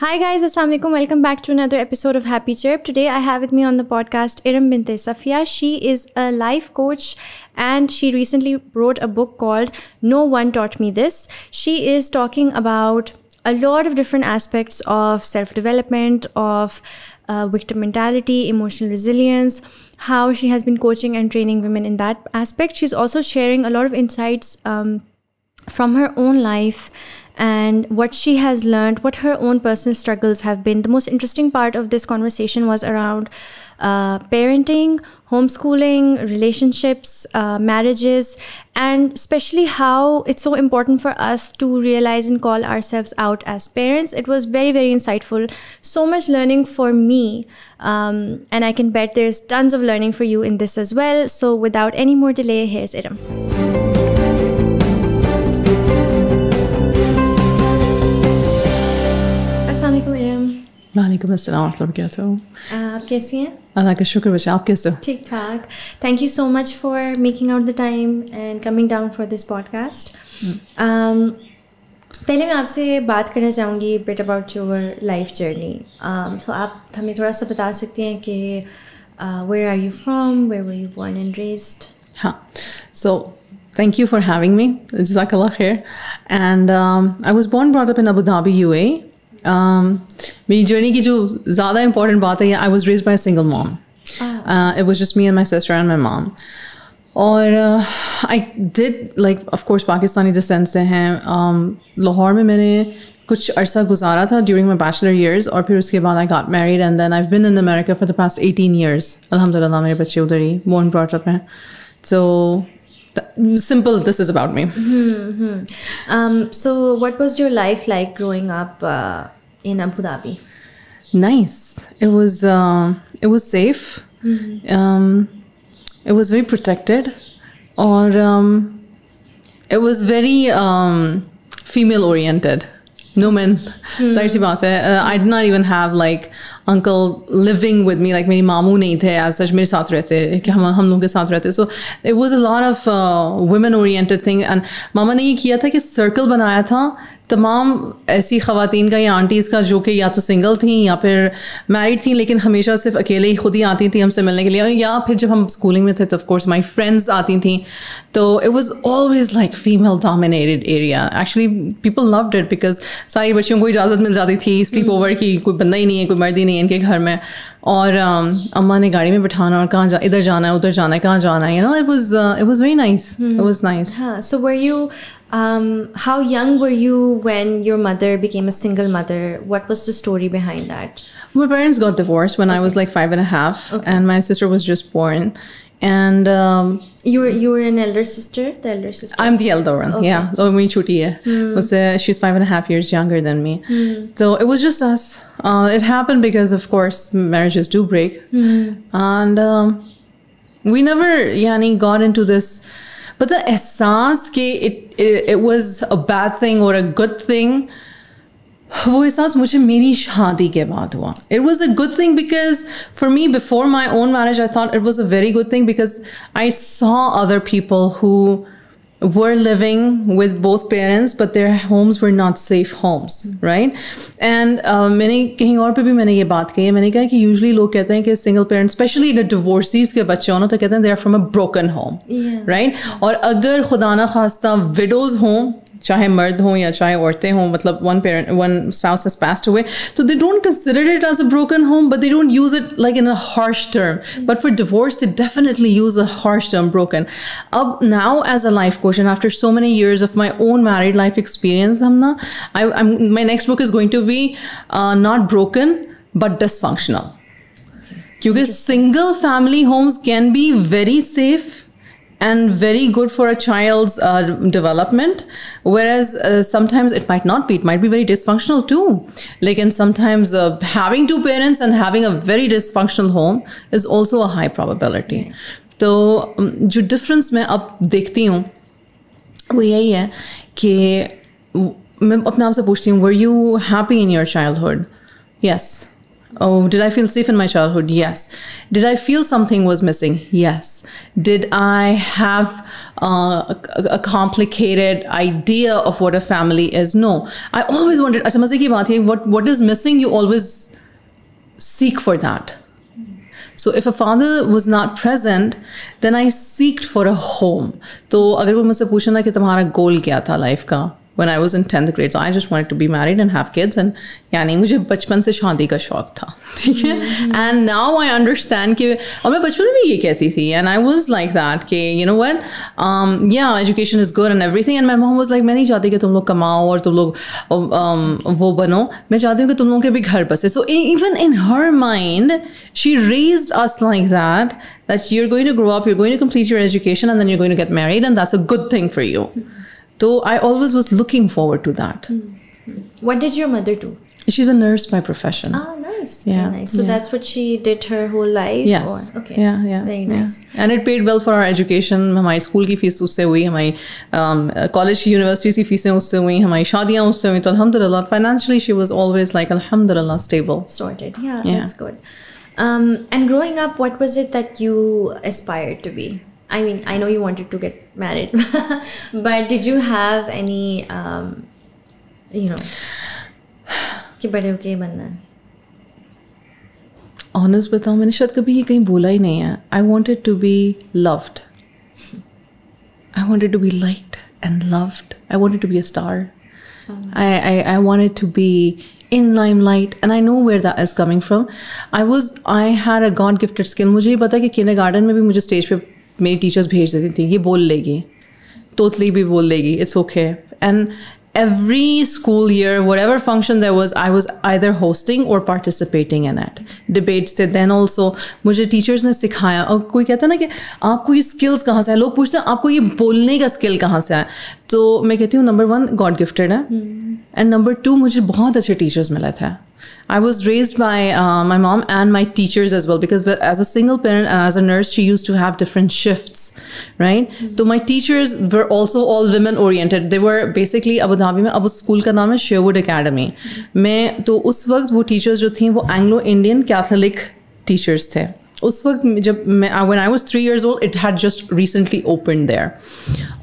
Hi guys, Assalamualaikum. Welcome back to another episode of Happy Chirp. Today I have with me on the podcast Iram Binte Safia. She is a life coach and she recently wrote a book called No One Taught Me This. She is talking about a lot of different aspects of self-development, of uh, victim mentality, emotional resilience, how she has been coaching and training women in that aspect. She's also sharing a lot of insights um, from her own life and what she has learned, what her own personal struggles have been. The most interesting part of this conversation was around uh, parenting, homeschooling, relationships, uh, marriages, and especially how it's so important for us to realize and call ourselves out as parents. It was very, very insightful. So much learning for me. Um, and I can bet there's tons of learning for you in this as well. So without any more delay, here's Iram. वालेकुम अस्सलाम वर्हमतुल्लाहि कैसे हो आप कैसी हैं अल्लाह का शुक्र बच्चा आप कैसे हो ठीक ठाक thank you so much for making out the time and coming down for this podcast पहले मैं आपसे बात करना चाहूँगी bit about your life journey so आप हमें थोड़ा सा बता सकती हैं कि where are you from where were you born and raised हाँ so thank you for having me jazakallah khair and um, i was born brought up in abu dhabi uae um, मेरी जर्नी की जो ज़्यादा important बात है I was raise by single mom it was just me and my sister and my mom और I did like of course Pakistani descent से हैं. Um, Lahore में मैंने कुछ अरसा गुजारा था ड्यूरिंग माई बैचलर ईयर्स और फिर उसके बाद I got married and then I been in America for the past eighteen years अलहमदिल्ला मेरे बच्चे उधर ही बोर्न ब्रॉट अप हैं. So simple this is about me. Mm-hmm, mm-hmm. um, so what was your life like growing up uh, in abu dhabi? Nice. It was uh, it was safe. Mm-hmm. um, it was very protected. Or um, it was very um, female oriented no men. Mm-hmm. sorry about it uh, i did not even have like uncle living with me like मेरी मामू नहीं थे as सच मेरे साथ रहते कि हम हम लोगों के साथ रहते. So it was a lot of uh, women thing and मामा ने ये किया था कि सर्कल बनाया था तमाम ऐसी ख़वातीन का या आंटीज़ का जो कि या तो सिंगल थी या फिर मैरिड थी लेकिन हमेशा सिर्फ़ अकेले ही खुद ही आती थी हमसे मिलने के लिए. और या फिर जब हम स्कूलिंग में थे तो ऑफकोर्स माई फ्रेंड्स आती थी. तो it was always like female dominated area actually people loved it because सारी बच्चियों को इजाज़त मिल जाती थी स्लीप ओवर की कोई बंदा ही नहीं है कोई मर्दी नहीं है इनके घर में और um, अम्मा ने गाड़ी में बिठाना और कहाँ जा इधर जाना है उधर जाना है कहाँ जाना है you know it was it was very nice it was nice हाँ so were you um, how young were you when your mother became a single mother? What was the story behind that? My parents got divorced when okay. I was like five and a half, okay. and my sister was just born. And um, you were you were an elder sister, the elder sister. I'm the elder one. Okay. Yeah, oh, me chuti hai. Mm. Was uh, she's five and a half years younger than me. Mm. So it was just us. Uh, it happened because, of course, marriages do break, mm. and um, we never, yani, got into this but the essence ke it, it, it was a bad thing or a good thing वो एहसास मुझे मेरी शादी के बाद हुआ it was a good thing because for me before my own marriage I thought it was a very good thing because I saw other people who were living with both parents but their homes were not safe homes right and uh, मैंने कहीं और पे भी मैंने ये बात कही है मैंने कहा कि यूजली लोग कहते हैं कि सिंगल पेरेंट्स स्पेशली अगर डिवोर्सीज के बच्चे हों तो कहते हैं they are from a broken home right और अगर खुदा ना खास्ता विडोज हों चाहे मर्द हों या चाहे औरतें हों मतलब one parent one spouse has passed away तो they don't consider it as a broken home but they don't use it like in a harsh term but for divorce they definitely use a harsh term broken अब now as a life coach and after so many years of my own married life experience I'm not, I, I'm, my next book is going to be uh, not broken but dysfunctional क्योंकि single family homes can be very safe and very good for a child's uh, development whereas uh, sometimes it might not be it might be very dysfunctional too like and sometimes uh, having two parents and having a very dysfunctional home is also a high probability तो जो difference मैं अब देखती हूँ वो यही है कि मैं अपने आप से पूछती हूँ were you happy in your childhood yes Oh, did I feel safe in my childhood? Yes. Did I feel something was missing? Yes. Did I have uh, a, a complicated idea of what a family is? No. I always wanted, अच्छा मजे की बात है, what, what is missing, you always seek for that. So if a father was not present, then I seeked for a home. तो अगर कोई मुझसे पूछना कि तुम्हारा गोल क्या था लाइफ का when I was in 10th grade. So I just wanted to be married and have kids. And यानी मुझे बचपन से शादी का शौक था ठीक है एंड नाउ आई अंडरस्टैंड कि और मैं बचपन में भी ये कहती थी and I was like that कि you know what yeah education is good and everything and my mom was like मैं नहीं चाहती कि तुम लोग कमाओ और तुम लोग um, वो बनो मैं चाहती हूँ कि तुम लोगों के भी घर बसे so even in her mind she raised us like that that you're going to grow up, you're going to complete your education, and then you're going to get married, and that's a good thing for you. So I always was looking forward to that. What did your mother do? She's a nurse by profession. Ah, nice. Yeah, Very nice. So yeah. that's what she did her whole life? Yes. Or, okay. Yeah, yeah. Very yeah. nice. And it paid well for our education. हमारी school की fees उससे हुई हमारी college university की फीसें उससे हुई हमारी शादियाँ उससे हुई तो अल्हम्दुलिल्लाह financially she was always like alhamdulillah stable. Sorted. Yeah, Yeah. that's good. Um, and growing up, what was it that you aspired to be? I mean, I know you wanted to get married, but did you have any, um, you know, कि बड़े होके बनना है? Honest बताऊँ मैंने शायद कभी ये कहीं बोला ही नहीं है I wanted to be loved I wanted to be liked and loved I wanted to be a star I, I, I wanted to be in limelight and I know where that is coming from. I was I had a God gifted skill. मुझे ये पता है कि किन्ने garden में भी मुझे stage पे मेरी टीचर्स भेज देती थी ये बोल लेगी तोतली भी बोल लेगी it's okay and every school year whatever function there was i was either hosting or participating in it. Debates थे then also मुझे टीचर्स ने सिखाया और कोई कहता है ना कि आपको ये स्किल्स कहाँ से है लोग पूछते हैं आपको ये बोलने का स्किल कहाँ से है तो मैं कहती हूँ नंबर वन गॉड गिफ्टेड है। एंड नंबर टू मुझे बहुत अच्छे टीचर्स मिले थे। I was raised by uh, my mom and my teachers as well because as a single parent and as a nurse, she used to have different shifts, right? So my teachers were also all women oriented. They were basically Abu Dhabi में अब उस school का नाम है शेवुड academy मैं तो उस वक्त वो टीचर्स जो थी वो एंग्लो इंडियन कैथोलिक टीचर्स थे उस वक्त जब मैं when I was three years old, it had just recently opened there.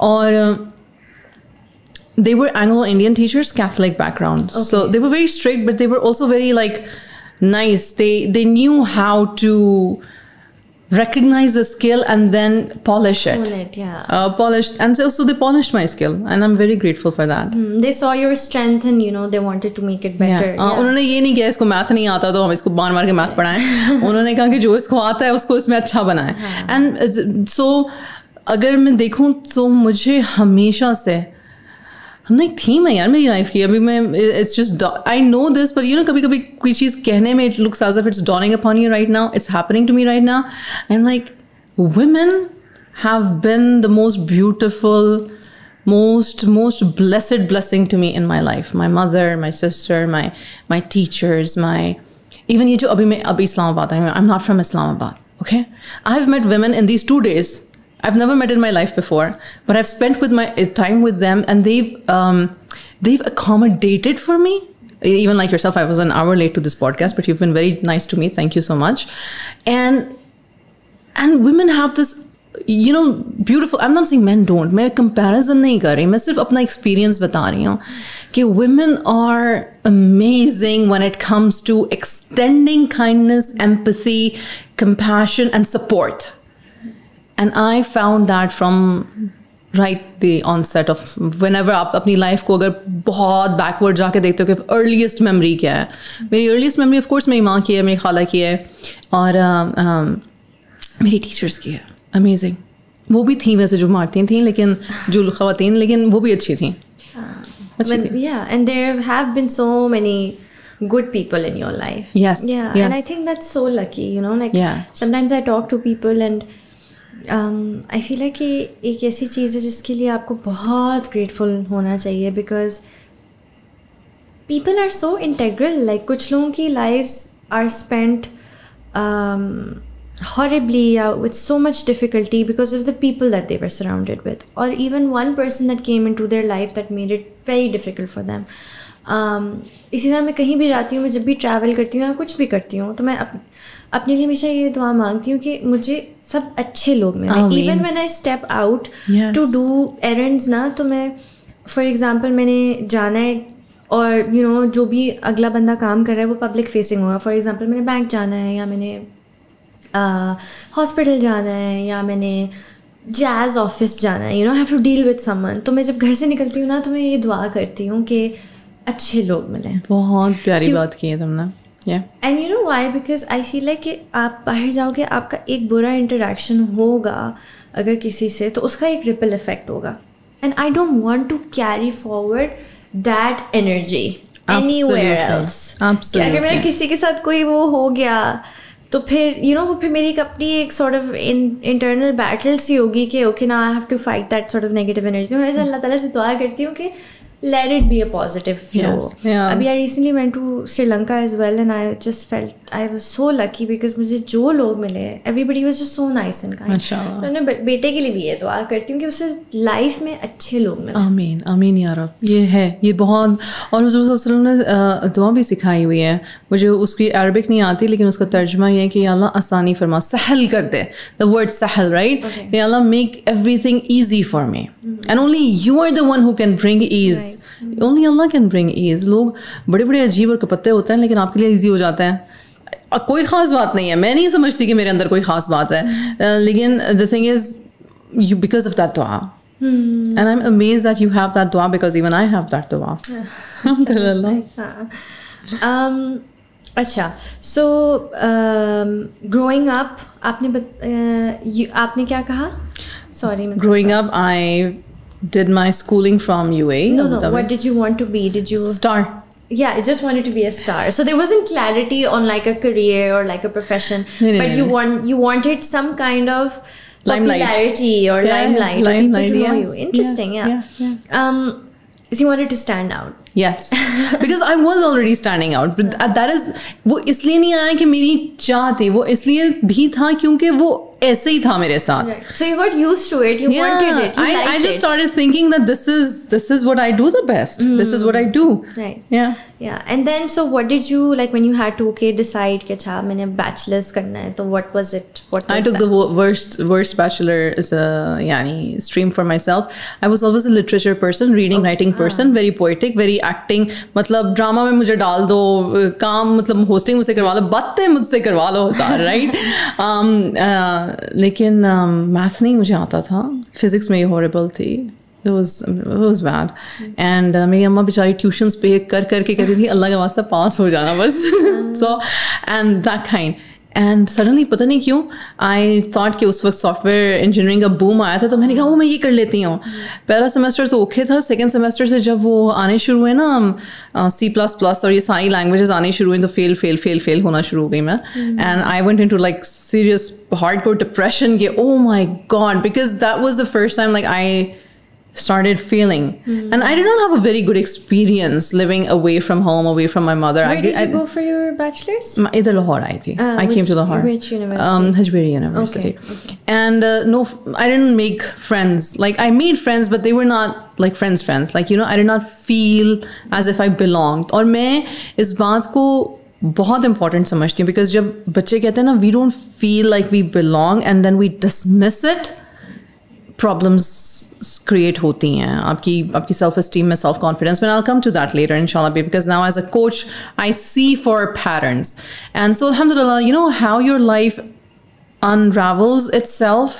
और they were Anglo-Indian teachers, Catholic background. So they were very strict, but they were also very like nice. They they knew how to recognize the skill and then polish it. Own it, yeah. Uh, polished, and so, so they polished my skill, and I'm very grateful for that. Mm, They saw your strength and you know they wanted to make it Yeah. better. Uh, Yeah. उन्होंने ये नहीं किया इसको math नहीं आता तो हम इसको बार मार के मैथ पढ़ाएं उन्होंने कहा कि जो इसको आता है उसको इसमें अच्छा बनाएं एंड सो अगर मैं देखूं तो मुझे हमेशा से हमने एक थीम है यार मेरी लाइफ की अभी मैं it's just I know this पर यू नो कभी कभी कोई चीज़ कहने में it looks as if it's dawning upon you right now it's happening to me right now I am like women have been the most beautiful most most blessed blessing to me in my life my mother my sister my my teachers my even ये जो अभी मैं अभी इस्लामाबाद आई हूँ I'm not from Islamabad okay I've met women in these two days I've never met in my life before but I've spent with my time with them and they've um, they've accommodated for me even like yourself I was an hour late to this podcast but you've been very nice to me thank you so much and and women have this you know beautiful i'm not saying men don't मैं comparison नहीं कर रही मैं सिर्फ अपना experience बता रही हूँ कि women are amazing when it comes to extending kindness empathy compassion and support and I found that from right the onset of whenever आप अपनी लाइफ को अगर बहुत बैकवर्ड जाके देखते हो कि अर्लीस्ट मेमोरी क्या है मेरी अर्लीस्ट मेमोरी ऑफ कोर्स मेरी माँ की है मेरी खाला की है और um, um, मेरी टीचर्स की है अमेजिंग वो भी थी वैसे जो मारती थी लेकिन जो खातन लेकिन वो भी अच्छी थी अच्छी But थी yeah, and there have been so many good people in your life. Yes, Yeah, yes. and I think that's so lucky, you know. Like Yes. sometimes I talk to people and I feel है कि एक ऐसी चीज़ है जिसके लिए आपको बहुत grateful होना चाहिए because people are so integral like कुछ लोगों की लाइफ आर स्पेंट हॉरेबली या with so much difficulty because of the people that they were surrounded with और even one person that came into their life that made it very difficult for them इसी तरह मैं कहीं भी जाती हूँ मैं जब भी ट्रैवल करती हूँ या कुछ भी करती हूँ तो मैं अप, अपने लिए हमेशा ये दुआ मांगती हूँ कि मुझे सब अच्छे लोग मिले। Even when I step out to do errands ना तो मैं फॉर एग्ज़ाम्पल मैंने जाना है और यू you नो know, जो भी अगला बंदा काम कर रहा है वो पब्लिक फेसिंग होगा। फॉर एग्ज़ाम्पल मैंने बैंक जाना है या मैंने हॉस्पिटल uh, जाना है या मैंने जैज़ ऑफ़िस जाना है। You know have to deal with someone तो मैं जब घर से निकलती हूँ ना तो मैं ये दुआ करती हूँ कि अच्छे लोग मिलें। बहुत प्यारी बात की है तुमने। And you know why because I feel like कि आप बाहर जाओगे आपका एक बुरा इंटरेक्शन होगा अगर किसी से तो उसका एक रिपल इफ़ेक्ट होगा। And I don't want to carry forward that energy anywhere Absolutely. Else अगर मेरा किसी के साथ कोई वो हो गया तो फिर यू नो वो फिर मेरी एक अपनी एक सॉर्ट ऑफ़ इंटरनल बैटल सी होगी कि ओके ना I have to fight that sort of negative energy मैं ऐसे अल्लाह ताला से दुआ करती हूँ कि let it be a positive flow. Yes, yeah. अभी I recently went to Sri Lanka as well and I just felt I was so lucky because मुझे जो लोग मिले everybody was just so nice and kind. माशाल्लाह। तो बेटे के लिए भी ये दुआ करती हूँ कि उसे लाइफ में अच्छे लोग मिले। आमीन आमीन या रब ये है ये बहुत और हुजूर वसल्लम ने दुआ भी सिखाई हुई है। मुझे उसकी अरबिक नहीं आती लेकिन उसका तर्जमा ये है कि अल्लाह आसानी फरमा सहल कर दे। The word Sahal right Allah make everything easy for me and only you are the one who can bring ease only Allah can bring ease लोग बड़े बड़े अजीब और कपत्ते होते हैं लेकिन आपके लिए ईजी हो जाता है। कोई ख़ास बात नहीं है। मैं नहीं समझती कि मेरे अंदर कोई ख़ास बात है। लेकिन the thing is you because of that dua. And i'm amazed that you have that dua because even i have that dua. Alhamdulillah. Nice, हाँ. um, अच्छा सो ग्रोइंग अप आपने बत, uh, you- आपने क्या कहा? Sorry growing up i did my schooling from ua no Abu no Dhabi. what did you want to be did you star yeah i just wanted to be a star so there wasn't clarity on like a career or like a profession No, no, but no, you no. want you wanted some kind of Limelight. popularity or Yeah, limelight, or limelight, people to know yes, you interesting yes, yeah, um so you wanted to stand out yes because i was already standing out but that- that is वो इसलिए नहीं आया कि मेरी चाह थी वो इसलिए भी था क्योंकि वो ऐसे ही था मेरे साथ to it you wanted it you I, liked I just it. started thinking that this is this is what I do the best. This is what I do. right Yeah. yeah and then so what did you like when you had to okay decide कि अच्छा मैंने bachelor's करना है तो it what was I took that? the wo- worst worst bachelor as a yani stream for myself. I was always a literature person, reading, writing person, very poetic, very acting. मतलब drama में मुझे डाल दो काम मतलब hosting मुझसे करवा लो बातें मुझसे करवा लो राइट लेकिन मैथ नहीं मुझे आता था। फिजिक्स में ये हॉरेबल थी। वॉज़ बैड एंड मेरी अम्मा बेचारी ट्यूशन्स पे कर करके कहती थी, अल्लाह के वास्ते पास हो जाना बस। So and that kind. And suddenly पता नहीं क्यों आई थॉट कि उस वक्त सॉफ्टवेयर इंजीनियरिंग का बूम आया था तो मैंने कहा वो मैं ये कर लेती हूँ. पहला सेमेस्टर तो ओके था सेकेंड सेमेस्टर से जब वो आने शुरू हुए ना सी प्लस प्लस और ये सारी लैंग्वेजेस आने शुरू हुई तो फेल फेल फेल फेल होना शुरू हो गई मैं। And I went into like serious hardcore depression के ओ my god because that was the first time like I started feeling and i did not have a very good experience living away from home away from my mother where I, did you I, go for your bachelor's मैं इधर लाहौर आई थी Uh, I came which- to Lahore which university? um, Hajbiri University and uh, no I didn't make friends like I made friends but they were not like friends friends like you know I did not feel as if I belonged और मैं इस बात को बहुत important समझती हूँ because जब बच्चे कहते हैं ना we don't feel like we belong and then we dismiss it problems create होती हैं आपकी आपकी सेल्फ इस्टीम में सेल्फ कॉन्फिडेंस में I come to that later इंशाल्लाह be because now as a coach I see for patterns and so अल्हम्दुलिल्लाह you know how your life unravels itself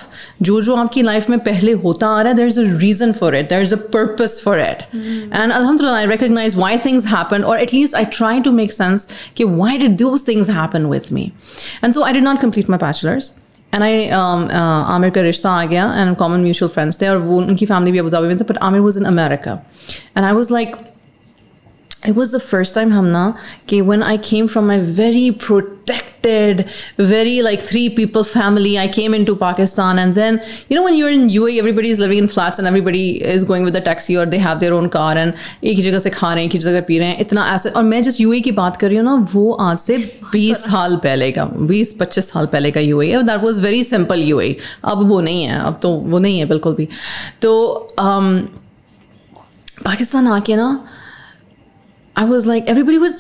जो जो आपकी लाइफ में पहले होता आ रहा है there is a reason for it there is a purpose for it and alhamdulillah I recognize why things happen or at least I try to make sense कि why did those things happen with me and so I did not complete and I, um, uh, Amir ka rishta aa and common mutual friends. They are, wo, unki family bhi Abu Dhabi but Amir was in America. And I was like, it was the first time hamna कि when I came from my very protected very like three people family I came into Pakistan and then you know when you're in UAE everybody is living in flats and everybody is going with a taxi or they have their own car and एक ही जगह से खा रहे हैं एक ही जगह पी रहे हैं इतना ऐसे और मैं जिस UAE की बात कर रही हूँ ना वो आज से 20 साल पहले का 20-25 साल पहले का UAE that was very simple UAE अब वो नहीं है अब तो वो नहीं है बिल्कुल भी तो um, पाकिस्तान आके ना I was like everybody would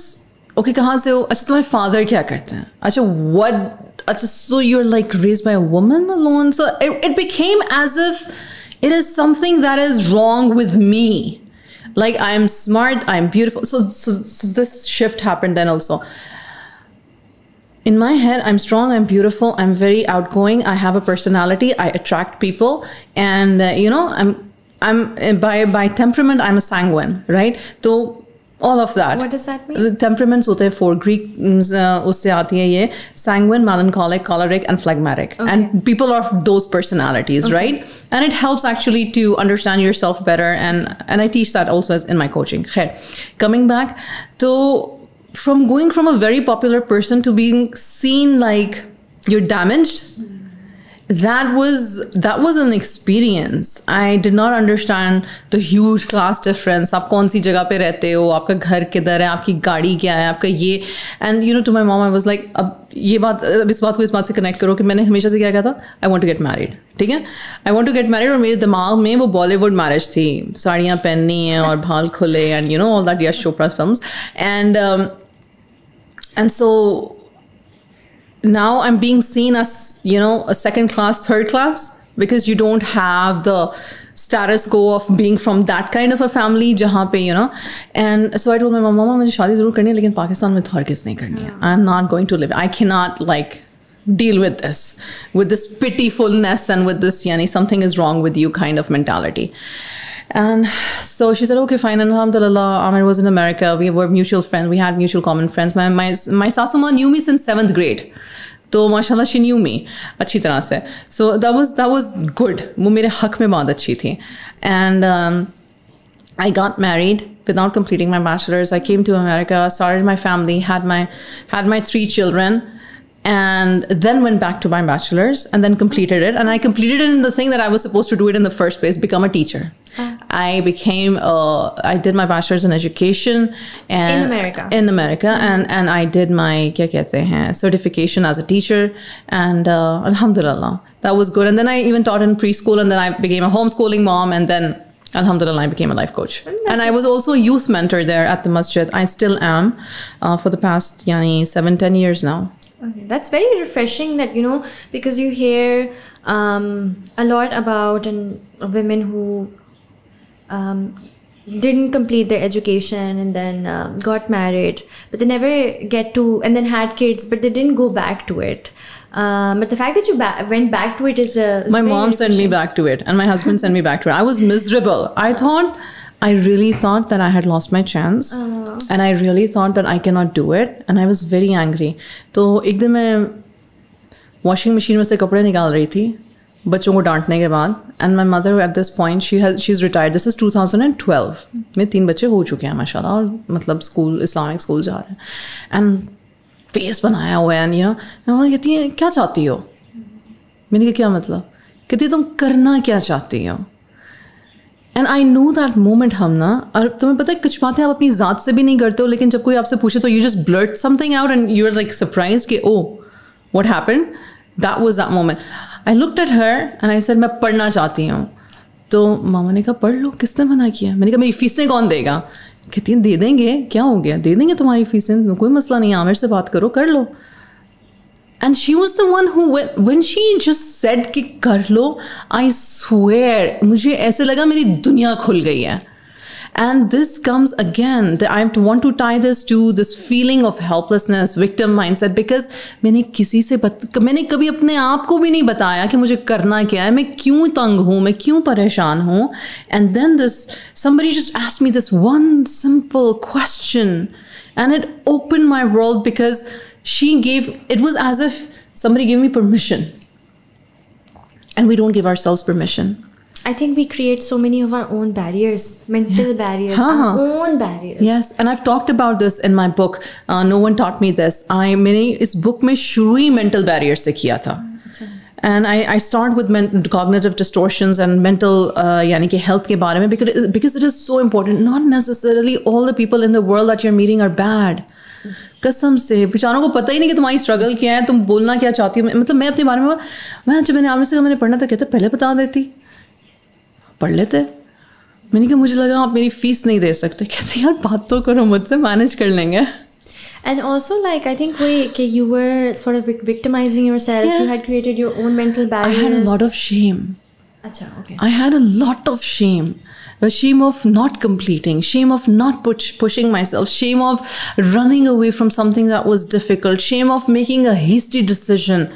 okay कहाँ से हो अच्छा तुम्हारे फादर क्या करते हैं अच्छा वट अच्छा so you are like raise by a woman alone so it became as if it is something that is wrong with me like i am smart i am beautiful so, so, so this shift happened then also in my head i'm strong i'm beautiful i'm very outgoing i have a personality i attract people and uh, you know i'm i'm by by temperament i'm a sanguine right so all of that What does that mean? temperaments होते हैं four Greek uh, उससे आती है ये sanguine melancholic choleric and phlegmatic and people of those personalities right and it helps actually to understand yourself better and and I teach that also as in my coaching Khair. coming back to from going from a very popular person to being seen like you're damaged that was that was an experience i did not understand the huge class difference आप कौन सी जगह पे रहते हो आपका घर किधर है आपकी गाड़ी क्या है आपका ये and you know to my mom I was like अब ये बात अब इस बात को इस बात से कनेक्ट करो कि मैंने हमेशा से क्या कहा था I want to get married ठीक है I want to get married और मेरे दिमाग में वो बॉलीवुड मैरिज थी साड़ियाँ पहननी है और भाल खुले and you know all that Yash Chopra film and and so now I'm being seen as, you know, a second class, third class, because you don't have the status quo of being from that kind of a family jahan pe you know. And so i told my mom mama mujhe shaadi zarur karni hai lekin pakistan mein nahi karni hai. I'm not going to live. I cannot like deal with this with this pitifulness and with this yani something is wrong with you kind of mentality. And so she said, okay, fine. And alhamdulillah, Amir was in America. We were mutual friends. We had mutual common friends. My, my, my sasuma knew me since seventh grade. तो माशाल्लाह she knew मी अच्छी तरह से so that was that was good वो मेरे हक में बहुत अच्छी थी and I got married without completing my bachelor's. I came to America, started my family, had my had my three children, and then went back to my bachelor's and then completed it. And I completed it in the thing that I was supposed to do it in the first place, become a teacher. I became uh, I did my bachelor's in education and In America? In America, and and I did my kya kehte hain, certification as a teacher, and uh, Alhamdulillah, that was good. And then I even taught in preschool, and then I became a homeschooling mom, and then Alhamdulillah, I became a life coach. And I was also a youth mentor there at the masjid. I still am uh, for the past yani seven ten years now. Okay, that's very refreshing that you know because you hear um, a lot about and women who um, didn't complete their education and then um, got married, but they never get to and then had kids, but they didn't go back to it. Um, but the fact that you ba- went back to it is a is My mom sent me back to it, and my husband sent me back to it. I was miserable. I thought, I really thought that I had lost my chance, uh. and I really thought that I cannot do it, and I was very angry. तो एक दिन मैं washing machine में से कपड़े निकाल रही थी बच्चों को डांटने के बाद and my mother at this point she has she is retired this is two thousand and twelve में तीन बच्चे हो चुके हैं माशाल्लाह और मतलब स्कूल इस्लामिक स्कूल जा रहे हैं। एंड फेस बनाया हुआ है एंड यू नो कहती है क्या चाहती हो? मैंने कहा क्या मतलब? कहती तुम करना क्या चाहती हो? And I know that moment हम ना और तुम्हें पता है, कुछ बातें आप अपनी ज़ात से भी नहीं करते हो, लेकिन जब कोई आपसे पूछे तो you just blurt something out and you are like surprise कि ओ what happen that was that moment I look at her and I sir मैं पढ़ना चाहती हूँ. तो मामा ने कहा, पढ़ लो, किसने मना किया? मैंने कहा, मेरी फीसें कौन देगा? कहती हैं, दे देंगे, क्या हो गया? दे देंगे तुम्हारी फीसें, कोई मसला नहीं, आमिर से बात करो, कर लो। And she was the one who, when, when she just said कि कर लो, I swear, मुझे ऐसे लगा मेरी दुनिया खुल गई है. And this comes again, that I want to tie this to this feeling of helplessness, victim mindset, because मैंने किसी से बत, मैंने कभी अपने आप को भी नहीं बताया कि मुझे करना क्या है, मैं क्यों तंग हूँ, मैं क्यों परेशान हूँ. And then this, somebody just asked me this one simple question, and it opened my world because she gave it was as if somebody gave me permission and we don't give ourselves permission I think we create so many of our own barriers, mental barriers, Huh. our own barriers. yes and i've talked about this in my book uh, no one taught me this i मैंने इस book में शुरू ही mental barriers से किया था and I, I start with men- cognitive distortions and mental uh, यानी कि health के बारे में because, because it is so important not necessarily all the people in the world that you're meeting are bad कसम से बेचारों को पता ही नहीं कि तुम्हारी स्ट्रगल क्या है तुम बोलना क्या चाहती हो मतलब मैं अपने बारे में मैं जब मैंने आमिर से कहा मैंने पढ़ना था कहते पहले बता देती पढ़ लेते मैंने कहा मुझे लगा आप मेरी फ़ीस नहीं दे सकते कहते यार बात तो करो मुझसे मैनेज कर लेंगे And also, like, I think we, okay, you were sort of victimizing yourself. Yeah. You had created your own mental barriers. I had a lot of shame. Acha, okay. I had a lot of shame. A shame of not completing, shame of not push, pushing myself, shame of running away from something that was difficult, shame of making a hasty decision,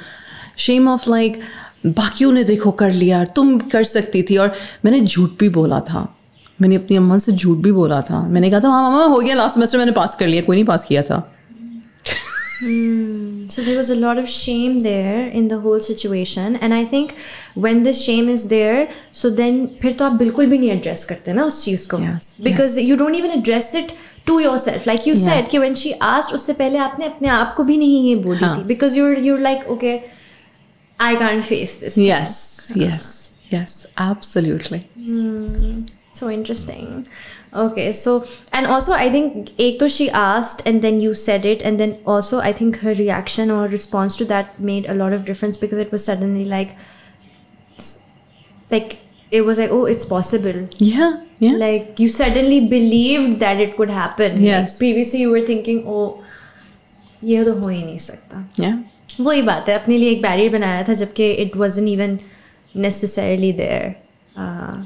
shame of like बाकियों ने देखो कर लिया तुम कर सकती थी और मैंने झूठ भी बोला था मैंने अपनी अम्मा से झूठ भी बोला था मैंने कहा था हाँ मामा हो गया लास्ट सेमेस्टर मैंने पास कर लिया कोई नहीं पास किया था So there was a lot of shame there in the whole situation, and I think when this shame is there, so then फिर तो आप बिल्कुल भी नहीं address करते ना उस चीज़ को Yes, because yes. you don't even address it to yourself. Like you Yeah. said कि when she asked उससे पहले आपने अपने आप को भी नहीं ये बोली हाँ. थी because you're you're like okay, I can't face this. yes yes yes absolutely So interesting. Okay, so and also I think एक तो she asked and then you said it and then also I think her reaction or response to that made a lot of difference because it was suddenly like like it was like oh it's possible. yeah yeah Like you suddenly believed that it could happen. Like, Yes. previously you were thinking oh ये तो हो ही नहीं सकता. yeah वही बात है अपने लिए एक बैरियर बनाया था जबकि it wasn't even necessarily there. Uh,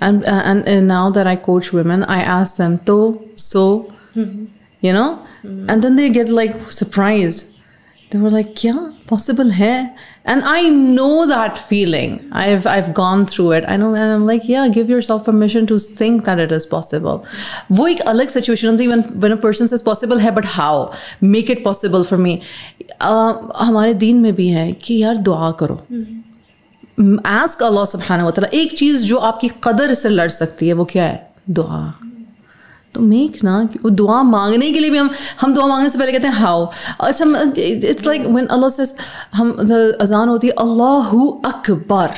and uh, and, and now that i coach women i ask them to so you know and then they get like surprised they were like yeah possible hai and i know that feeling i've i've gone through it i know and i'm like yeah give yourself permission to think that it is possible वो एक अलग situation होती है when when a person says possible है but how make it possible for me uh, हमारे दीन में भी है कि यार दुआ करो आस्क अल्लाह सुब्हानाहु व तआला एक चीज़ जो आपकी कदर से लड़ सकती है वो क्या है? दुआ। तो मेक ना वो दुआ मांगने के लिए भी हम हम दुआ मांगने से पहले कहते हैं हाउ अच्छा इट्स लाइक व्हेन अल्लाह से हम अजान होती है अल्लाहु अकबर।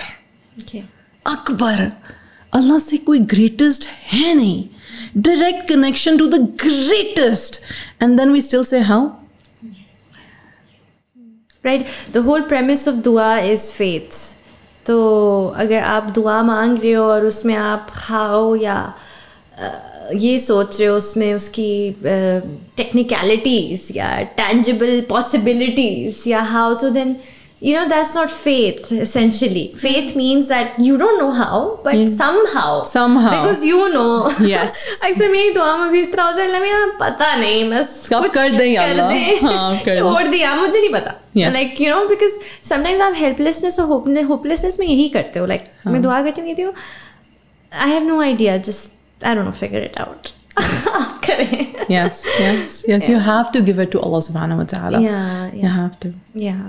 Okay. अकबर। अल्लाह से कोई ग्रेटेस्ट है नहीं। Direct connection to the greatest and then we still say how right the whole premise of दुआ इज़ फेथ तो अगर आप दुआ मांग रहे हो और उसमें आप खाओ या ये सोच रहे हो उसमें उसकी टेक्निकलिटीज़ या टेंजिबल पॉसिबिलिटीज़ या how so then you know that's not faith essentially faith means that you don't know how but somehow Somehow. because you know Yes. अक्सर मेरी दुआ में भी इस तरह होता है "अल्लाह, मेरा पता नहीं बस कब कुछ कर दें या कर अल्लाह? दें। हाँ, कर दें। छोड़ दिया मुझे नहीं पता Yes. Like you know because sometimes आप हेल्पलेसनेस और होपलेसनेस में यही करते हो लाइक मैं दुआ करती हूँ कहती हूँ I have no idea just I don't know figure it out आप करें yes yes yes you have to give it to allah subhanahu wa ta'ala Yeah, you yeah. have to Yeah.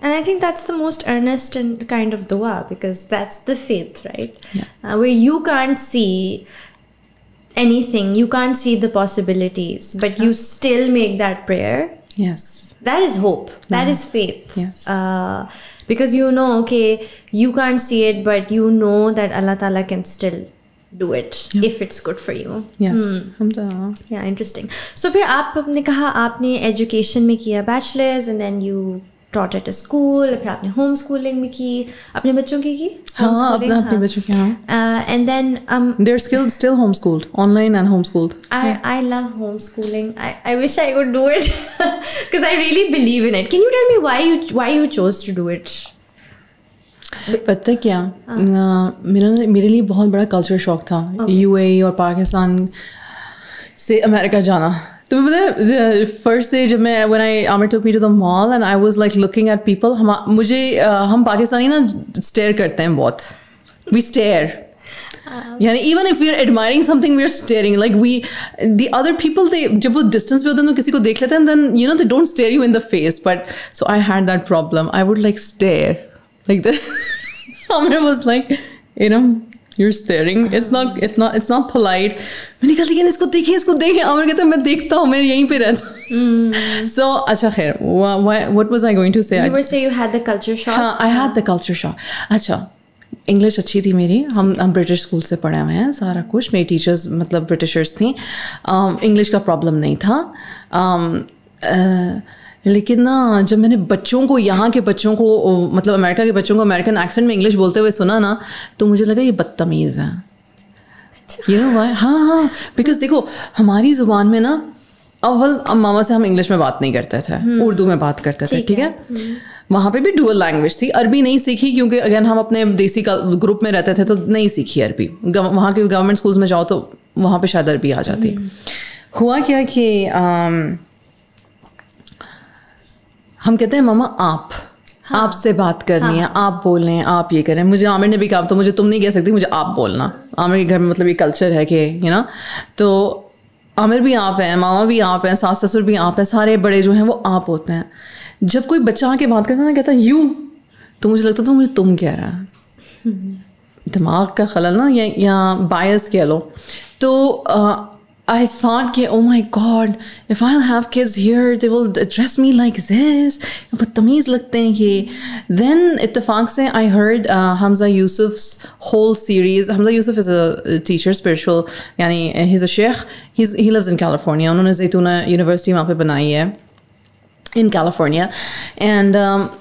And I think that's the most earnest and kind of dua because that's the faith, right? Uh, where you can't see anything, you can't see the possibilities, but you still make that prayer. yes That is hope. That is faith. Yes. Uh, because you know, okay, you can't see it, but you know that Allah Ta'ala can still do it if it's good for you. yes Alhamdulillah. Yeah interesting so फिर आपने कहा आपने education में किया bachelors and then you taught at school फिर आपने home schooling में की अपने बच्चों की की हाँ अपने अपने बच्चों के हाँ and then um they're still still homeschooled online and homeschooled I, I love homeschooling. I, I wish I could do it because I really believe in it. Can you tell me why you why you chose to do it? पता है क्या मेरा मेरे लिए बहुत बड़ा culture shock था UAE और पाकिस्तान से अमेरिका जाना तुम्हें पता है फर्स्ट डे जब मैं when I Aamir took me to the mall and I was like looking at people हम मुझे uh, हम पाकिस्तानी ना स्टेयर करते हैं बहुत वी स्टेयर यानी even if we are admiring something we are staring like we the other people they जब वो डिस्टेंस पे होते हैं तो किसी को देख लेते हैं then you know they don't stare you in the face but so I had that problem I would like stare like this. Amir was like, Iram, you're staring. It's not. It's not. It's not polite. मैंने कहा लेकिन इसको देखिए इसको देखिए। आमिर कहता मैं देखता हूँ मैं यहीं पे रहता सो अच्छा खैर you had the culture shock. हाँ I had the culture shock अच्छा इंग्लिश अच्छी थी मेरी। हम हम ब्रिटिश स्कूल से पढ़े हुए हैं सारा कुछ। मेरी टीचर्स मतलब ब्रिटिशर्स थी। इंग्लिश का प्रॉब्लम नहीं था। Um, uh, लेकिन ना जब मैंने बच्चों को यहाँ के बच्चों को मतलब अमेरिका के बच्चों को अमेरिकन एक्सेंट में इंग्लिश बोलते हुए सुना ना तो मुझे लगा ये बदतमीज़ है। यू नो वाई हाँ हाँ. बिकॉज़ देखो हमारी ज़ुबान में ना अव्वल मामा से हम इंग्लिश में बात नहीं करते थे. उर्दू में बात करते थे ठीक है. वहाँ पे भी डुअल लैंग्वेज थी. अरबी नहीं सीखी क्योंकि अगेन हम अपने देसी ग्रुप में रहते थे तो नहीं सीखी अरबी. वहाँ के गवर्नमेंट स्कूल्स में जाओ तो वहाँ पे शायद अरबी आ जाती. हुआ क्या कि हम कहते हैं मामा आप. आपसे बात करनी हाँ, है। आप बोल रहे हैं आप ये करें। मुझे आमिर ने भी कहा तो मुझे तुम नहीं कह सकती मुझे आप बोलना। आमिर के घर में मतलब ये कल्चर है कि यू नो तो आमिर भी आप हैं मामा भी आप हैं सास ससुर भी आप हैं सारे बड़े जो हैं वो आप होते हैं। जब कोई बच्चा आके बात करता है ना कहता है यू? तो मुझे लगता था मुझे तुम कह रहा है। दिमाग का खलल ना या या बायस कह लो। तो I thought, oh my God, if I'll have kids here, they will address me like this. But tamiz lagte hain Then, ittifaq se, I heard uh, Hamza Yusuf's whole series. Hamza Yusuf is a teacher, spiritual, yani he's a sheikh. He's, he lives in California. Unhone Zaytuna University wahan pe banayi in California. And um,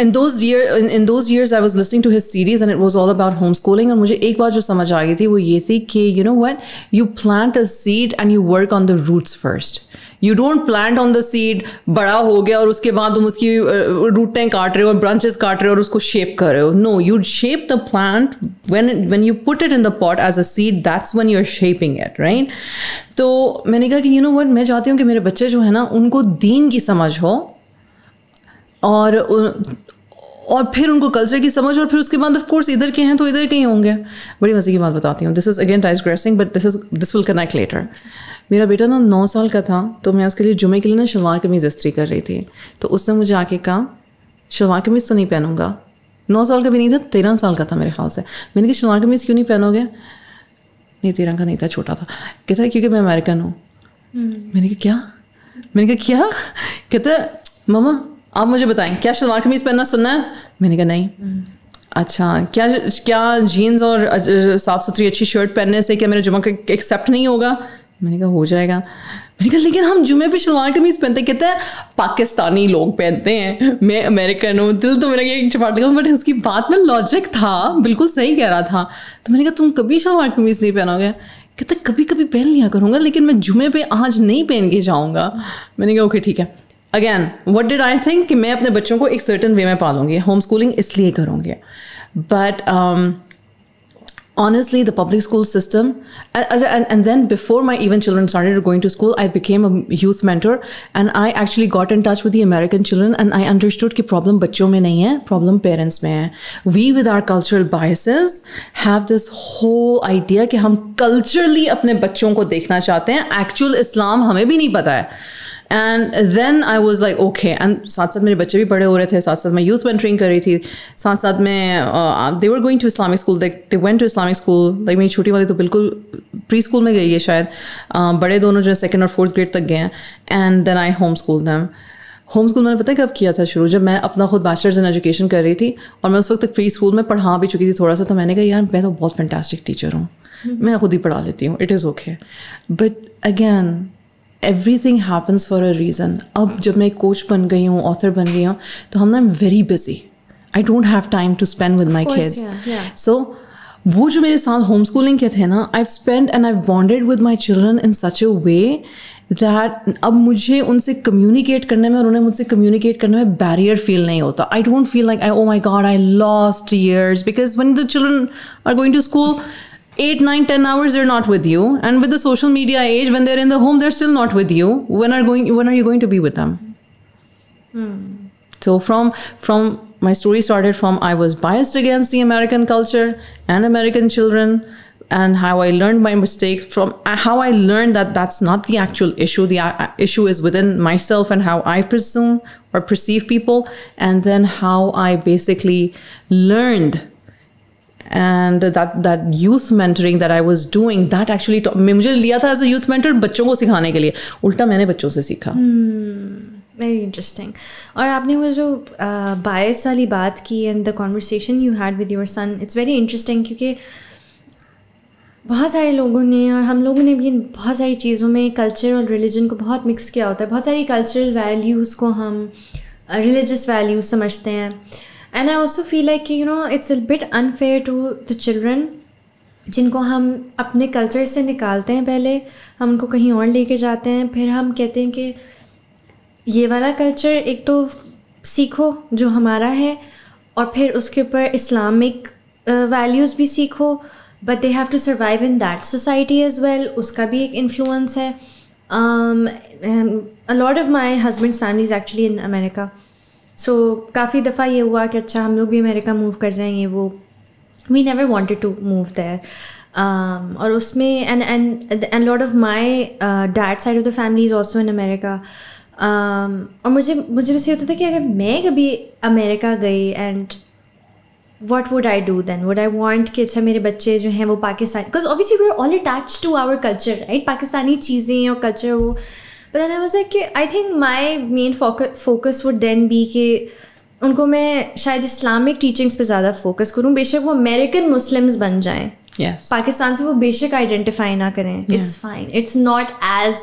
in those year in those years I was listening to his series and it was all about home schooling और मुझे एक बार जो समझ आ गई थी वो ये थी कि you know what you plant a seed and you work on the roots first you don't plant on the seed बड़ा हो गया और उसके बाद तुम उसकी रूटें काट रहे हो और ब्रांचेस काट रहे हो और उसको शेप कर रहे हो। No you shape the plant when when you put it in the pot as a seed that's when you are shaping it right तो मैंने कहा कि यू नो वट मैं चाहती हूँ कि मेरे बच्चे जो है ना, उनको दीन की समझ हो और और फिर उनको कल्चर की समझ और फिर उसके बाद ऑफ़ कोर्स इधर के हैं तो इधर के ही होंगे। बड़ी मज़े की बात बताती हूँ। This is again ties gracing but this is this will connect later मेरा बेटा ना नौ साल का था तो मैं उसके लिए जुमे के लिए ना शलवार कमीज़ इस्त्री कर रही थी। तो उसने मुझे आके कहा शलवार कमीज़ तो नहीं पहनूँगा। नौ साल का भी नहीं था तेरह साल का था मेरे ख्याल से। मैंने कहा शलवार कमीज़ क्यों नहीं पहनोगे? नहीं तेरह का नहीं था छोटा था। कहता है क्योंकि मैं अमेरिकन हूँ। मैंने कहा क्या? मैंने कहा क्या? कहता है मामा आप मुझे बताएँ क्या शलवार कमीज़ पहनना सुनना है? मैंने कहा नहीं. अच्छा क्या क्या जीन्स और साफ़ सुथरी अच्छी शर्ट पहनने से क्या मेरा जुमा का एक्सेप्ट नहीं होगा? मैंने कहा हो जाएगा. मैंने कहा लेकिन हम जुमे पे शलवार कमीज़ पहनते हैं। कहते हैं पाकिस्तानी लोग पहनते हैं। मैं अमेरिकन हूँ दिल तो मेरा एक चपाट लगा बट उसकी बात में लॉजिक था बिल्कुल सही कह रहा था। तो मैंने कहा तुम कभी शलवार कमीज़ नहीं पहनोगे? कहते कभी कभी पहन लिया करूँगा लेकिन मैं जुमे पे आज नहीं पहन के जाऊँगा। मैंने कहा ओके ठीक है। Again what did I think कि मैं अपने बच्चों को एक सर्टन वे में पालूँगी। होम स्कूलिंग इसलिए करूँगी। But honestly the public school system and then before my even children started going to school I became a youth mentor and I actually got in touch with the American children and I understood कि problem बच्चों में नहीं है problem parents में है। We with are cultural biases have this whole idea कि हम culturally अपने बच्चों को देखना चाहते हैं। एक्चुअल इस्लाम हमें भी नहीं पता है। And then I was like okay and साथ साथ मेरे बच्चे भी बड़े हो रहे थे साथ साथ मैं यूथ मेंटरिंग कर रही थी। साथ साथ में they were going to Islamic school they went to Islamic school like मेरी छोटी वाली तो बिल्कुल प्री स्कूल में गई है शायद। Uh, बड़े दोनों जो है सेकेंड और फोर्थ ग्रेड तक गए हैं। And then I home school them home school मैंने पता है कब किया था शुरू? जब मैं अपना खुद बैचलर्स इन एजुकेशन कर रही थी और मैं उस वक्त तक प्री स्कूल में पढ़ा भी चुकी थी थोड़ा सा तो मैंने कहा यार मैं तो बहुत फैंटास्टिक टीचर हूँ। मैं खुद ही पढ़ा लेती हूँ। It is okay but again everything happens for a reason अब जब मैं कोच बन गई हूँ ऑथर बन गई हूँ तो हम ना am very busy I don't have time to spend with my kids. So वो जो मेरे साथ होम स्कूलिंग के थे ना I spend and I bonded with my children in such a way that अब मुझे उनसे कम्युनिकेट करने में और उन्हें मुझसे कम्युनिकेट करने में बैरियर फील नहीं होता. I don't feel like I oh my god I lost years because when the children are going to school eight, nine, ten hours they're not with you. And with the social media age, when they're in the home, they're still not with you. When are going when are you going to be with them? So from from my story started from I was biased against the American culture and American children and how I learned my mistakes from how I learned that that's not the actual issue. The uh, issue is within myself and how I presume or perceive people, and then how I basically learned and that that youth mentoring that I was doing, that actually taught, मैं, मुझे लिया था as a youth mentor बच्चों को सिखाने के लिए। उल्टा मैंने बच्चों से सीखा। वेरी इंटरेस्टिंग और आपने वो जो बायस वाली बात की and the conversation you had with your son it's very interesting क्योंकि बहुत सारे लोगों ने और हम लोगों ने भी इन बहुत सारी चीज़ों में कल्चर और रिलीजन को बहुत मिक्स किया होता है। बहुत सारी कल्चरल वैल्यूज़ को हम रिलीजियस वैल्यूज़ समझते हैं। And I also feel like you know it's bit unfair to the children जिनको हम अपने कल्चर से निकालते हैं पहले हम उनको कहीं और लेके जाते हैं, फिर हम कहते हैं कि ये वाला कल्चर एक तो सीखो जो हमारा है, और फिर उसके ऊपर इस्लामिक वैल्यूज़ भी सीखो but they have to survive in that society as well उसका भी एक इन्फ्लुएंस है। Lot of my husband's family is actually in America so काफ़ी दफ़ा ये हुआ कि अच्छा हम लोग भी अमेरिका मूव कर जाएँगे, वो we never wanted to move there और उसमें and and and lot of my dad side of the family is also in America और मुझे मुझे बस ये होता था कि अगर मैं कभी अमेरिका गई and what would I do then would I want कि अच्छा मेरे बच्चे जो हैं, वो Pakistan because obviously we are all attach to our culture right Pakistani चीज़ें और कल्चर वो but then I was like कि I think my main focus would then be कि उनको मैं शायद इस्लामिक टीचिंग्स पे ज़्यादा फोकस करूँ। बेशक वो अमेरिकन मुस्लिम्स बन जाएँ। Yes. पाकिस्तान से वो बेशक आइडेंटिफाई ना करें। It's fine it's not as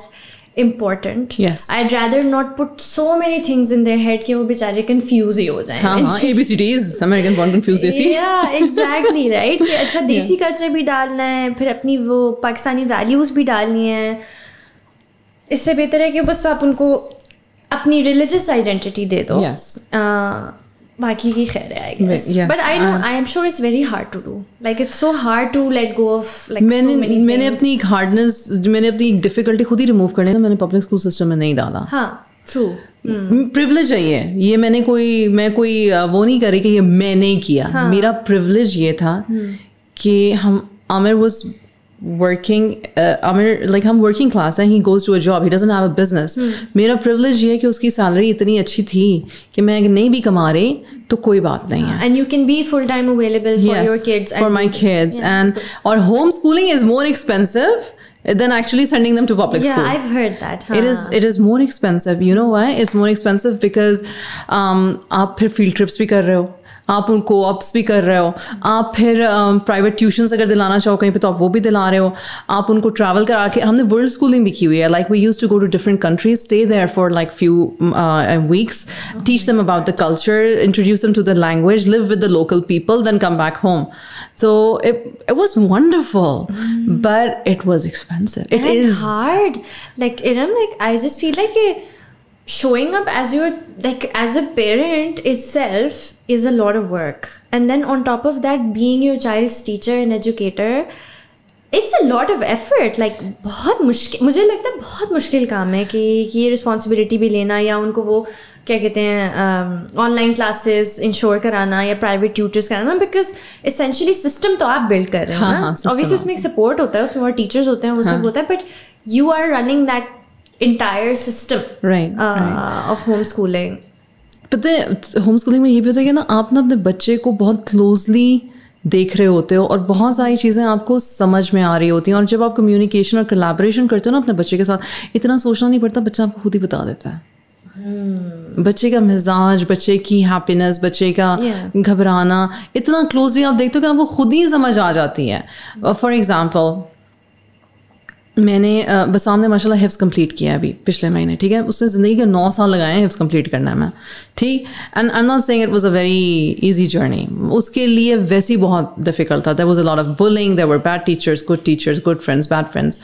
important. Yes. i'd rather not put so many things in their head कि वो बेचारे confuse ही हो जाएँ। हाँ हाँ कि अच्छा देसी कल्चर भी डालना है फिर अपनी वो पाकिस्तानी वैल्यूज़ भी डालनी है। इससे बेहतर है कि बस आप उनको अपनी रिलीजियस आइडेंटिटी दे दो। Yes. Uh, बाकी की खैर है I but I know I am sure it's very hard to do like it's so hard to let go of like मैंने so मैंने अपनी एक हार्डनेस मैंने अपनी एक डिफिकल्टी खुद ही रिमूव करने मैंने पब्लिक स्कूल सिस्टम में नहीं डाला। हाँ ट्रू प्रिविलेज है ये। ये मैंने कोई मैं कोई वो नहीं करी कि ये मैंने किया। हाँ. मेरा प्रिविलेज ये था कि हम Aamir was working Aamir like हम वर्किंग क्लास है he goes to a job he doesn't have a business मेरा प्रिविलेज ये है कि उसकी सैलरी इतनी अच्छी थी कि मैं अगर नहीं भी कमा रही तो कोई बात नहीं है and you can be full time available for yes, your kids for and my do this. kids yeah. and or homeschooling is more expensive than actually sending them to public yeah school i've heard that It is it is more expensive. You know why? It's more expensive because um, आप फिर field trips भी कर रहे हो आप उन co-ops भी कर रहे हो आप फिर प्राइवेट ट्यूशन्स अगर दिलाना चाहो कहीं पे तो आप वो भी दिला रहे हो आप उनको ट्रैवल करा के हमने वर्ल्ड स्कूलिंग भी की हुई है like we used to go to different countries stay there for like few weeks teach them about the culture introduce them to the language live with the local people then come back home so it, it was wonderful but it was expensive It is. and hard like you know like i just feel like eh, showing up as your like as a parent itself is a lot of work and then on top of that being your child's teacher and educator it's a lot of effort like बहुत मुश्किल मुझे लगता है बहुत मुश्किल काम है कि कि ये रिस्पॉन्सिबिलिटी भी लेना या उनको वो क्या कहते हैं ऑनलाइन क्लासेस इंश्योर कराना या प्राइवेट ट्यूटर्स कराना बिकॉज इसेंशली सिस्टम तो आप बिल्ड कर रहे हो हाँ, ना हाँ, system ऑब्वियसली आप- उसमें एक सपोर्ट होता है उसमें और टीचर्स होते हैं वो सब होता है but you are running that entire system Right, of home schooling पता है होम स्कूलिंग में ये भी होता है कि ना आप ना अपने बच्चे को बहुत क्लोजली देख रहे होते हो और बहुत सारी चीज़ें आपको समझ में आ रही होती हैं। और जब आप कम्युनिकेशन और कोलैबोरेशन करते हो ना अपने बच्चे के साथ इतना सोचना नहीं पड़ता बच्चा आपको खुद ही बता देता है। Hmm. बच्चे का मिजाज बच्चे की हैप्पीनेस बच्चे का घबराना Yeah. इतना क्लोजली आप देखते हो कि आपको खुद ही समझ आ जाती है। फॉर एग्ज़ाम्पल मैंने बसाम ने माशाल्लाह हिफ्स कंप्लीट किया अभी, पिछले महीने, ठीक है? उसने ज़िंदगी के नौ साल लगाए हैं हिफ्स कंप्लीट करने में, ठीक? And I am not saying it was a very easy journey उसके लिए वैसे बहुत डिफ़िकल्ट था। There was a lot of bullying there were bad teachers good teachers good friends bad friends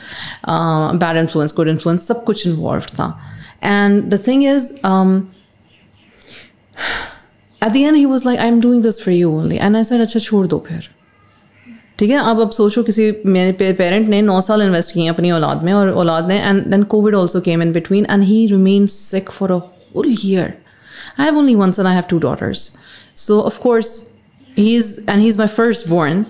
bad influence good influence सब कुछ involve था। And the thing is at the end he was like I am doing this for you only and I said अच्छा छोड़ दो फिर। ठीक है, अब अब सोचो किसी, मेरे पेरेंट ने नौ साल इन्वेस्ट किए अपनी औलाद में और औलाद ने and then covid also came in between and he remain sick for a whole year I have only one son I have two daughters so of course he is and he is my first born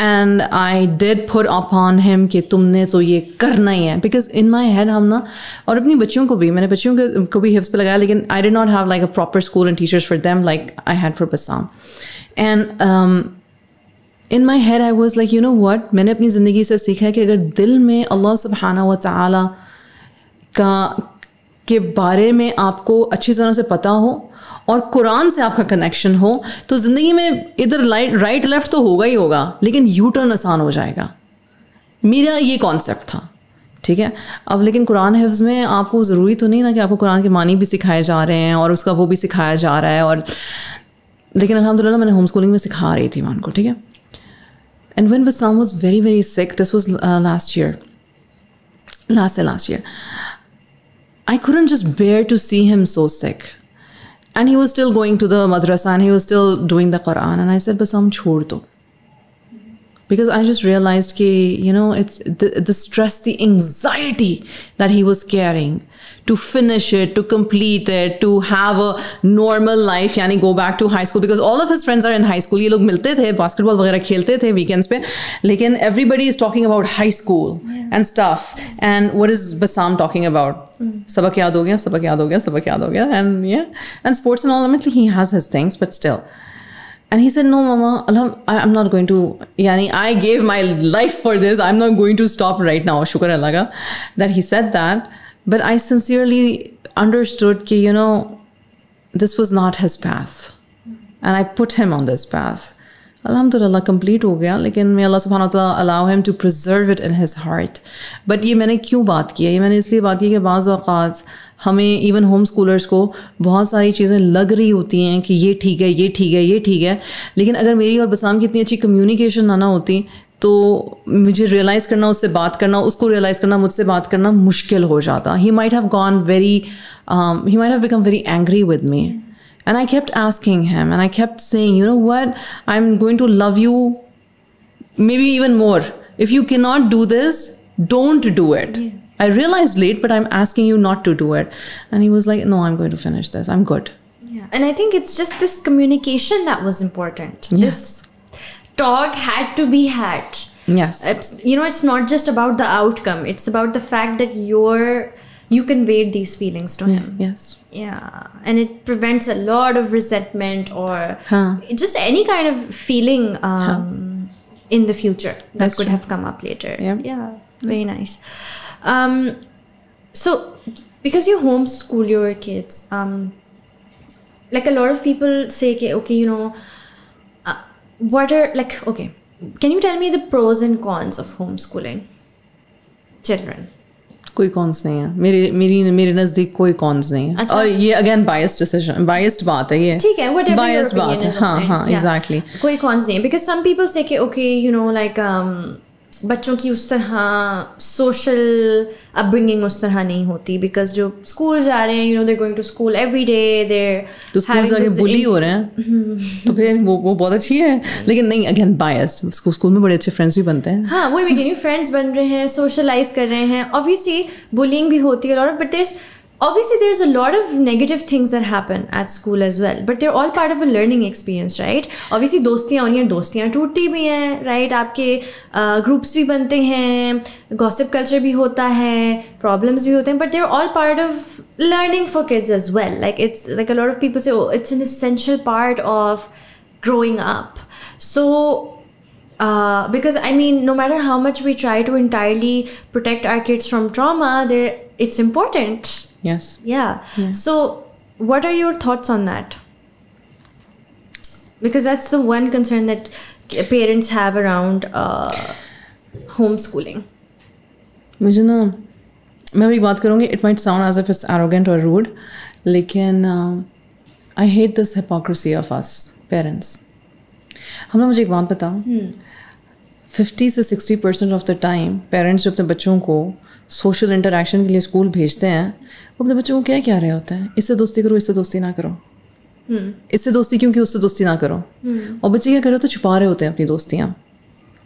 and I did put upon him कि तुमने तो ये करना ही है। Because in my head हम ना, और अपनी बच्चियों को भी, मैंने बच्चियों को को भी हिफ्स पे लगाया, लेकिन I did not have like a proper school and teachers for them like I had for Bassam and in my head I was like you know what मैंने अपनी ज़िंदगी से सीखा है कि अगर दिल में अल्लाह सुबहाना व का, के बारे में आपको अच्छी तरह से पता हो और कुरान से आपका कनेक्शन हो तो ज़िंदगी में इधर लाइट राइट लेफ़्ट तो होगा ही होगा, लेकिन यू टर्न आसान हो जाएगा। मेरा ये कॉन्सेप्ट था, ठीक है? अब लेकिन कुरान हिफ्ज़ में आपको ज़रूरी तो नहीं ना कि आपको कुरान के मानी भी सिखाए जा रहे हैं और उसका वो भी सिखाया जा रहा है और, लेकिन अलहमदिल्ला मैंने होम स्कूलिंग में सिखा रही थी मैं उनको, ठीक है? And when Bassam was very, very sick, this was uh, last year, last last year, I couldn't just bear to see him so sick. And he was still going to the madrasa and he was still doing the Quran. And I said, Bassam, chhod do because I just realized कि you know it's the, the stress the anxiety that he was carrying to finish it to complete it to have a normal life यानी go back to high school because all of his friends are in high school ये लोग मिलते थे basketball वगैरह खेलते थे weekends पे लेकिन everybody is talking about high school yeah. and stuff and what is Bassam talking about सबक याद हो गया सबक याद हो गया सबक याद हो गया and yeah and sports and all I mean he has his things but still and he said, No, Mama, I'm not going to. Yani, I gave my life for this. I'm not going to stop right now. Shukar Allah that he said that. But I sincerely understood that, you know, this was not his path. And I put him on this path. Alhamdulillah, complete हो गया लेकिन मैं subhanahu wa ta'ala allow him to preserve it in his heart. ये मैंने क्यों बात की है ये मैंने इसलिए बात की कि बाज़ अवक़ात हमें इवन होम स्कूलर्स को बहुत सारी चीज़ें लग रही होती हैं कि ये ठीक है ये ठीक है ये ठीक है। लेकिन अगर मेरी और बसाम की इतनी अच्छी कम्युनिकेशन ना ना होती तो मुझे रियलाइज़ करना उससे बात करना उसको रियलाइज़ करना मुझसे बात करना मुश्किल हो जाता। He might have gone very he might have become very angry with me And I kept asking him and I kept saying, you know what? I'm going to love you maybe even more. If you cannot do this, don't do it. Yeah. I realized late, but I'm asking you not to do it. And he was like, no, I'm going to finish this. I'm good. Yeah. And I think it's just this communication that was important. Yes. This talk had to be had. Yes. It's, you know, it's not just about the outcome, it's about the fact that you're you conveyed these feelings to him. Yes. Yeah. And it prevents a lot of resentment or huh. just any kind of feeling um, huh. in the future that That's could true. have come up later. Yeah. Yeah. Very nice. Um, so, because you homeschool your kids, um, like a lot of people say, okay, okay you know, uh, what are, like, okay, can you tell me the pros and cons of homeschooling children? कोई cons नहीं है। मेरे मेरी मेरे नज़दीक कोई cons नहीं है। अच्छा? और ये अगेन बायस्ड डिसीज़न बायस्ड बात है ये। ठीक है बायस्ड बात है। हाँ हाँ एग्जैक्टली कोई कॉन्स नहीं है। बिकॉज़ सम पीपल से कि ओके यू नो लाइक बच्चों की उस तरह सोशल अपब्रिंगिंग उस तरह नहीं होती बिकॉज़ जो स्कूल जा रहे हैं you know they're going to school every day there तो स्कूल जाके बुली हो रहे हैं तो फिर वो वो बहुत अच्छी है लेकिन नहीं अगेन बायस्ड स्कूल स्कूल में बड़े अच्छे फ्रेंड्स भी बनते हैं। हाँ वही भी फ्रेंड्स बन रहे हैं सोशलाइज कर रहे हैं ऑब्वियसली बुलिंग भी होती है और but there obviously there's a lot of negative things that happen at school as well but they're all part of a learning experience right obviously दोस्तियाँ होनी हैं दोस्तियाँ टूटती भी हैं right आपके ग्रुप्स भी बनते हैं gossip culture भी होता है problems भी होते हैं but they're all part of learning for kids as well like it's like a lot of people say oh it's an essential part of growing up so uh, because I mean, no matter how much we try to entirely protect our kids from trauma, there it's important Yes. Yeah. yeah. So, what are your thoughts on that? Because that's the one concern that parents have around uh, homeschooling. मुझे ना मैं भी बात करूँगी it might sound as if it's arrogant और rude लेकिन I hate this hypocrisy of us parents हम लोग मुझे एक बात बताओ फिफ्टी से sixty percent of the time parents जो अपने बच्चों को सोशल इंटरेक्शन के लिए स्कूल भेजते हैं वो अपने बच्चों को क्या क्या रहे होते हैं? इससे दोस्ती करो इससे दोस्ती ना करो। हम्म। इससे दोस्ती क्योंकि उससे दोस्ती ना करो। हम्म। और बच्चे क्या करो तो छुपा रहे होते हैं अपनी दोस्तियाँ।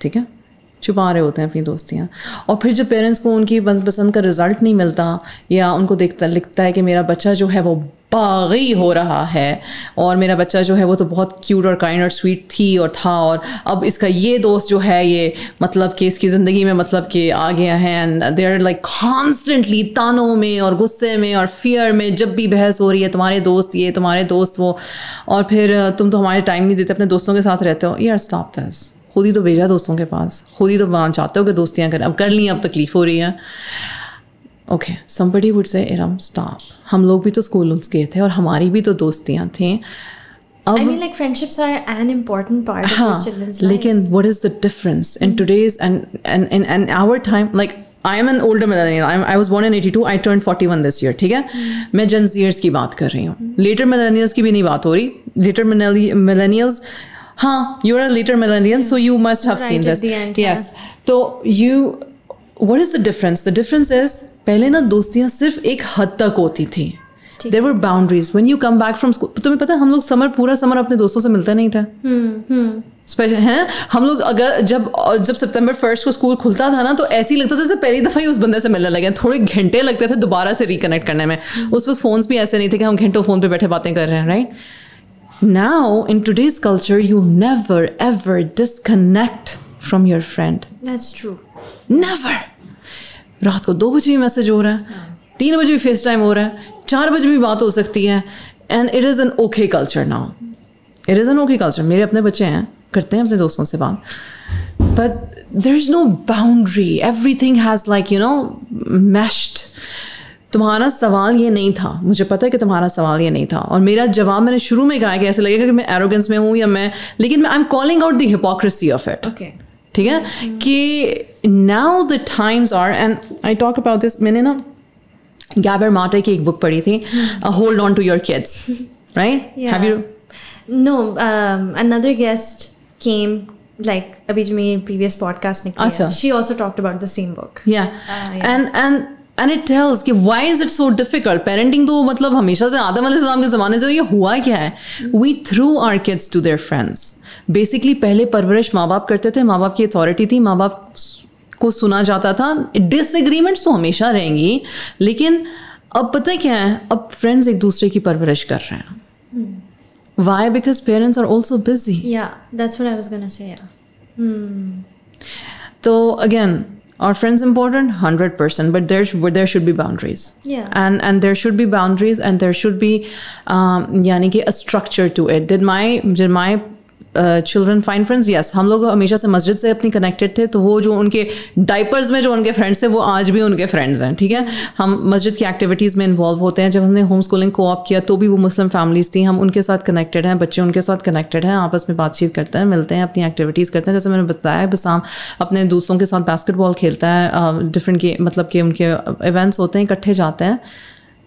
ठीक है? छुपा रहे होते हैं अपनी दोस्तियाँ। और फिर जब पेरेंट्स को उनकी पसंद का रिज़ल्ट नहीं मिलता, या उनको देखता लिखता है कि मेरा बच्चा जो है वो बागी हो रहा है, और मेरा बच्चा जो है वो तो बहुत क्यूट और काइंड और स्वीट थी और था, और अब इसका ये दोस्त जो है, ये मतलब कि इसकी ज़िंदगी में मतलब कि आ गया है and they are like constantly तानों में और गुस्से में और फियर में, जब भी बहस हो रही है, तुम्हारे दोस्त ये, तुम्हारे दोस्त वो। और फिर, तुम तो हमारे टाइम नहीं देते, अपने दोस्तों के साथ रहते हो। यार स्टॉप दिस खुद ही तो भेजा दोस्तों के पास खुद ही तो चाहते हो कि दोस्तियाँ करें अब कर ली अब तकलीफ़ हो रही है okay somebody would say Iram stop हम लोग भी तो स्कूल गए थे और हमारी भी तो दोस्तियाँ थी अब I mean, like friendships are an important part of हाँ, children's lives. लेकिन what is the difference in mm. today's and and in and our time like I am an older millennial. I'm, I was born in 82. I turned 41 this year. ठीक है mm. मैं gents years की बात कर रही हूँ letter millennials की भी नहीं बात हो रही लेटर मिलेनियल्स हाँ you're a later millennial so you must have Right seen at this. end, yes. तो you what is the difference? The difference is पहले ना दोस्तियाँ सिर्फ़ एक हद तक होती थी। There were boundaries when you come back from school तुम्हें पता है हम लोग समर पूरा समर अपने दोस्तों से मिलता नहीं था। स्पेशल है? हम लोग अगर जब जब सितंबर फ़र्स्ट को स्कूल खुलता था ना तो ऐसे ही लगता था जैसे पहली दफ़ा ही उस बंदे से मिलने लगे। थोड़े घंटे लगते थे दोबारा से रिकनेक्ट करने में। उस वक्त फ़ोन्स भी ऐसे नहीं थे कि हम घंटों फ़ोन पे बैठे बातें कर रहे हैं right Now in today's culture you never ever disconnect from your friend That's true. Never रात को दो बजे भी मैसेज हो रहा है तीन बजे भी फेस टाइम हो रहा है चार बजे भी बात हो सकती है and it is an okay culture now it is an okay culture मेरे अपने बच्चे हैं करते हैं अपने दोस्तों से बात but there is no boundary everything has like you know mashed तुम्हारा सवाल ये नहीं था। मुझे पता है कि तुम्हारा सवाल ये नहीं था। और मेरा जवाब मैंने शुरू में कहा कि ऐसे लगेगा कि मैं एरोगेंस में हूँ या मैं लेकिन I am calling out the hypocrisy of it ठीक है? कि now the times are and I talk about this मैंने ना गैबर माटे की एक बुक पढ़ी थी hold on to your kids right Yeah. Have you No, um, another guest like अभी जो मेरी previous podcast निकली अच्छा. She also talked about the same book. या yeah. And and and it tells कि why is it so difficult parenting तो मतलब हमेशा से आदम अलैहिस्सलाम के ज़माने से ये हुआ क्या है? We threw our kids to their friends basically पहले परवरिश माँ बाप करते थे। माँ बाप की अथॉरिटी थी। माँ बाप को सुना जाता था। डिसएग्रीमेंट्स तो हमेशा रहेंगी। लेकिन अब पता क्या है? अब फ्रेंड्स एक दूसरे की परवरिश कर रहे हैं। Why because parents are also busy Yeah, that's what I was gonna say. Yeah. So again, Are friends important? Hundred percent. But there, there should be boundaries. Yeah. And and there should be boundaries, and there should be, um, yani a structure to it. Did my did my children find friends yes हम लोग हमेशा से मस्जिद से अपनी connected थे तो वो जो उनके डाइपर्स में जो उनके फ्रेंड्स थे, वो आज भी उनके फ्रेंड्स हैं, ठीक है? हम मस्जिद की एक्टिविटीज़ में इन्वॉल्व होते हैं। जब हमने होम स्कूलिंग को ऑप किया तो भी वो मुस्लिम फैमिलीज़ थी। हम उनके साथ कनेक्टेड हैं, बच्चे उनके साथ कनेक्टेड हैं, आपस में बातचीत करते हैं, मिलते हैं, अपनी एक्टिविटीज़ करते हैं। जैसे मैंने बताया, बसाम अपने दोस्तों के साथ बास्केटबॉल खेलता है डिफरेंट के मतलब कि उनके इवेंट्स होते हैं, इकट्ठे जाते हैं।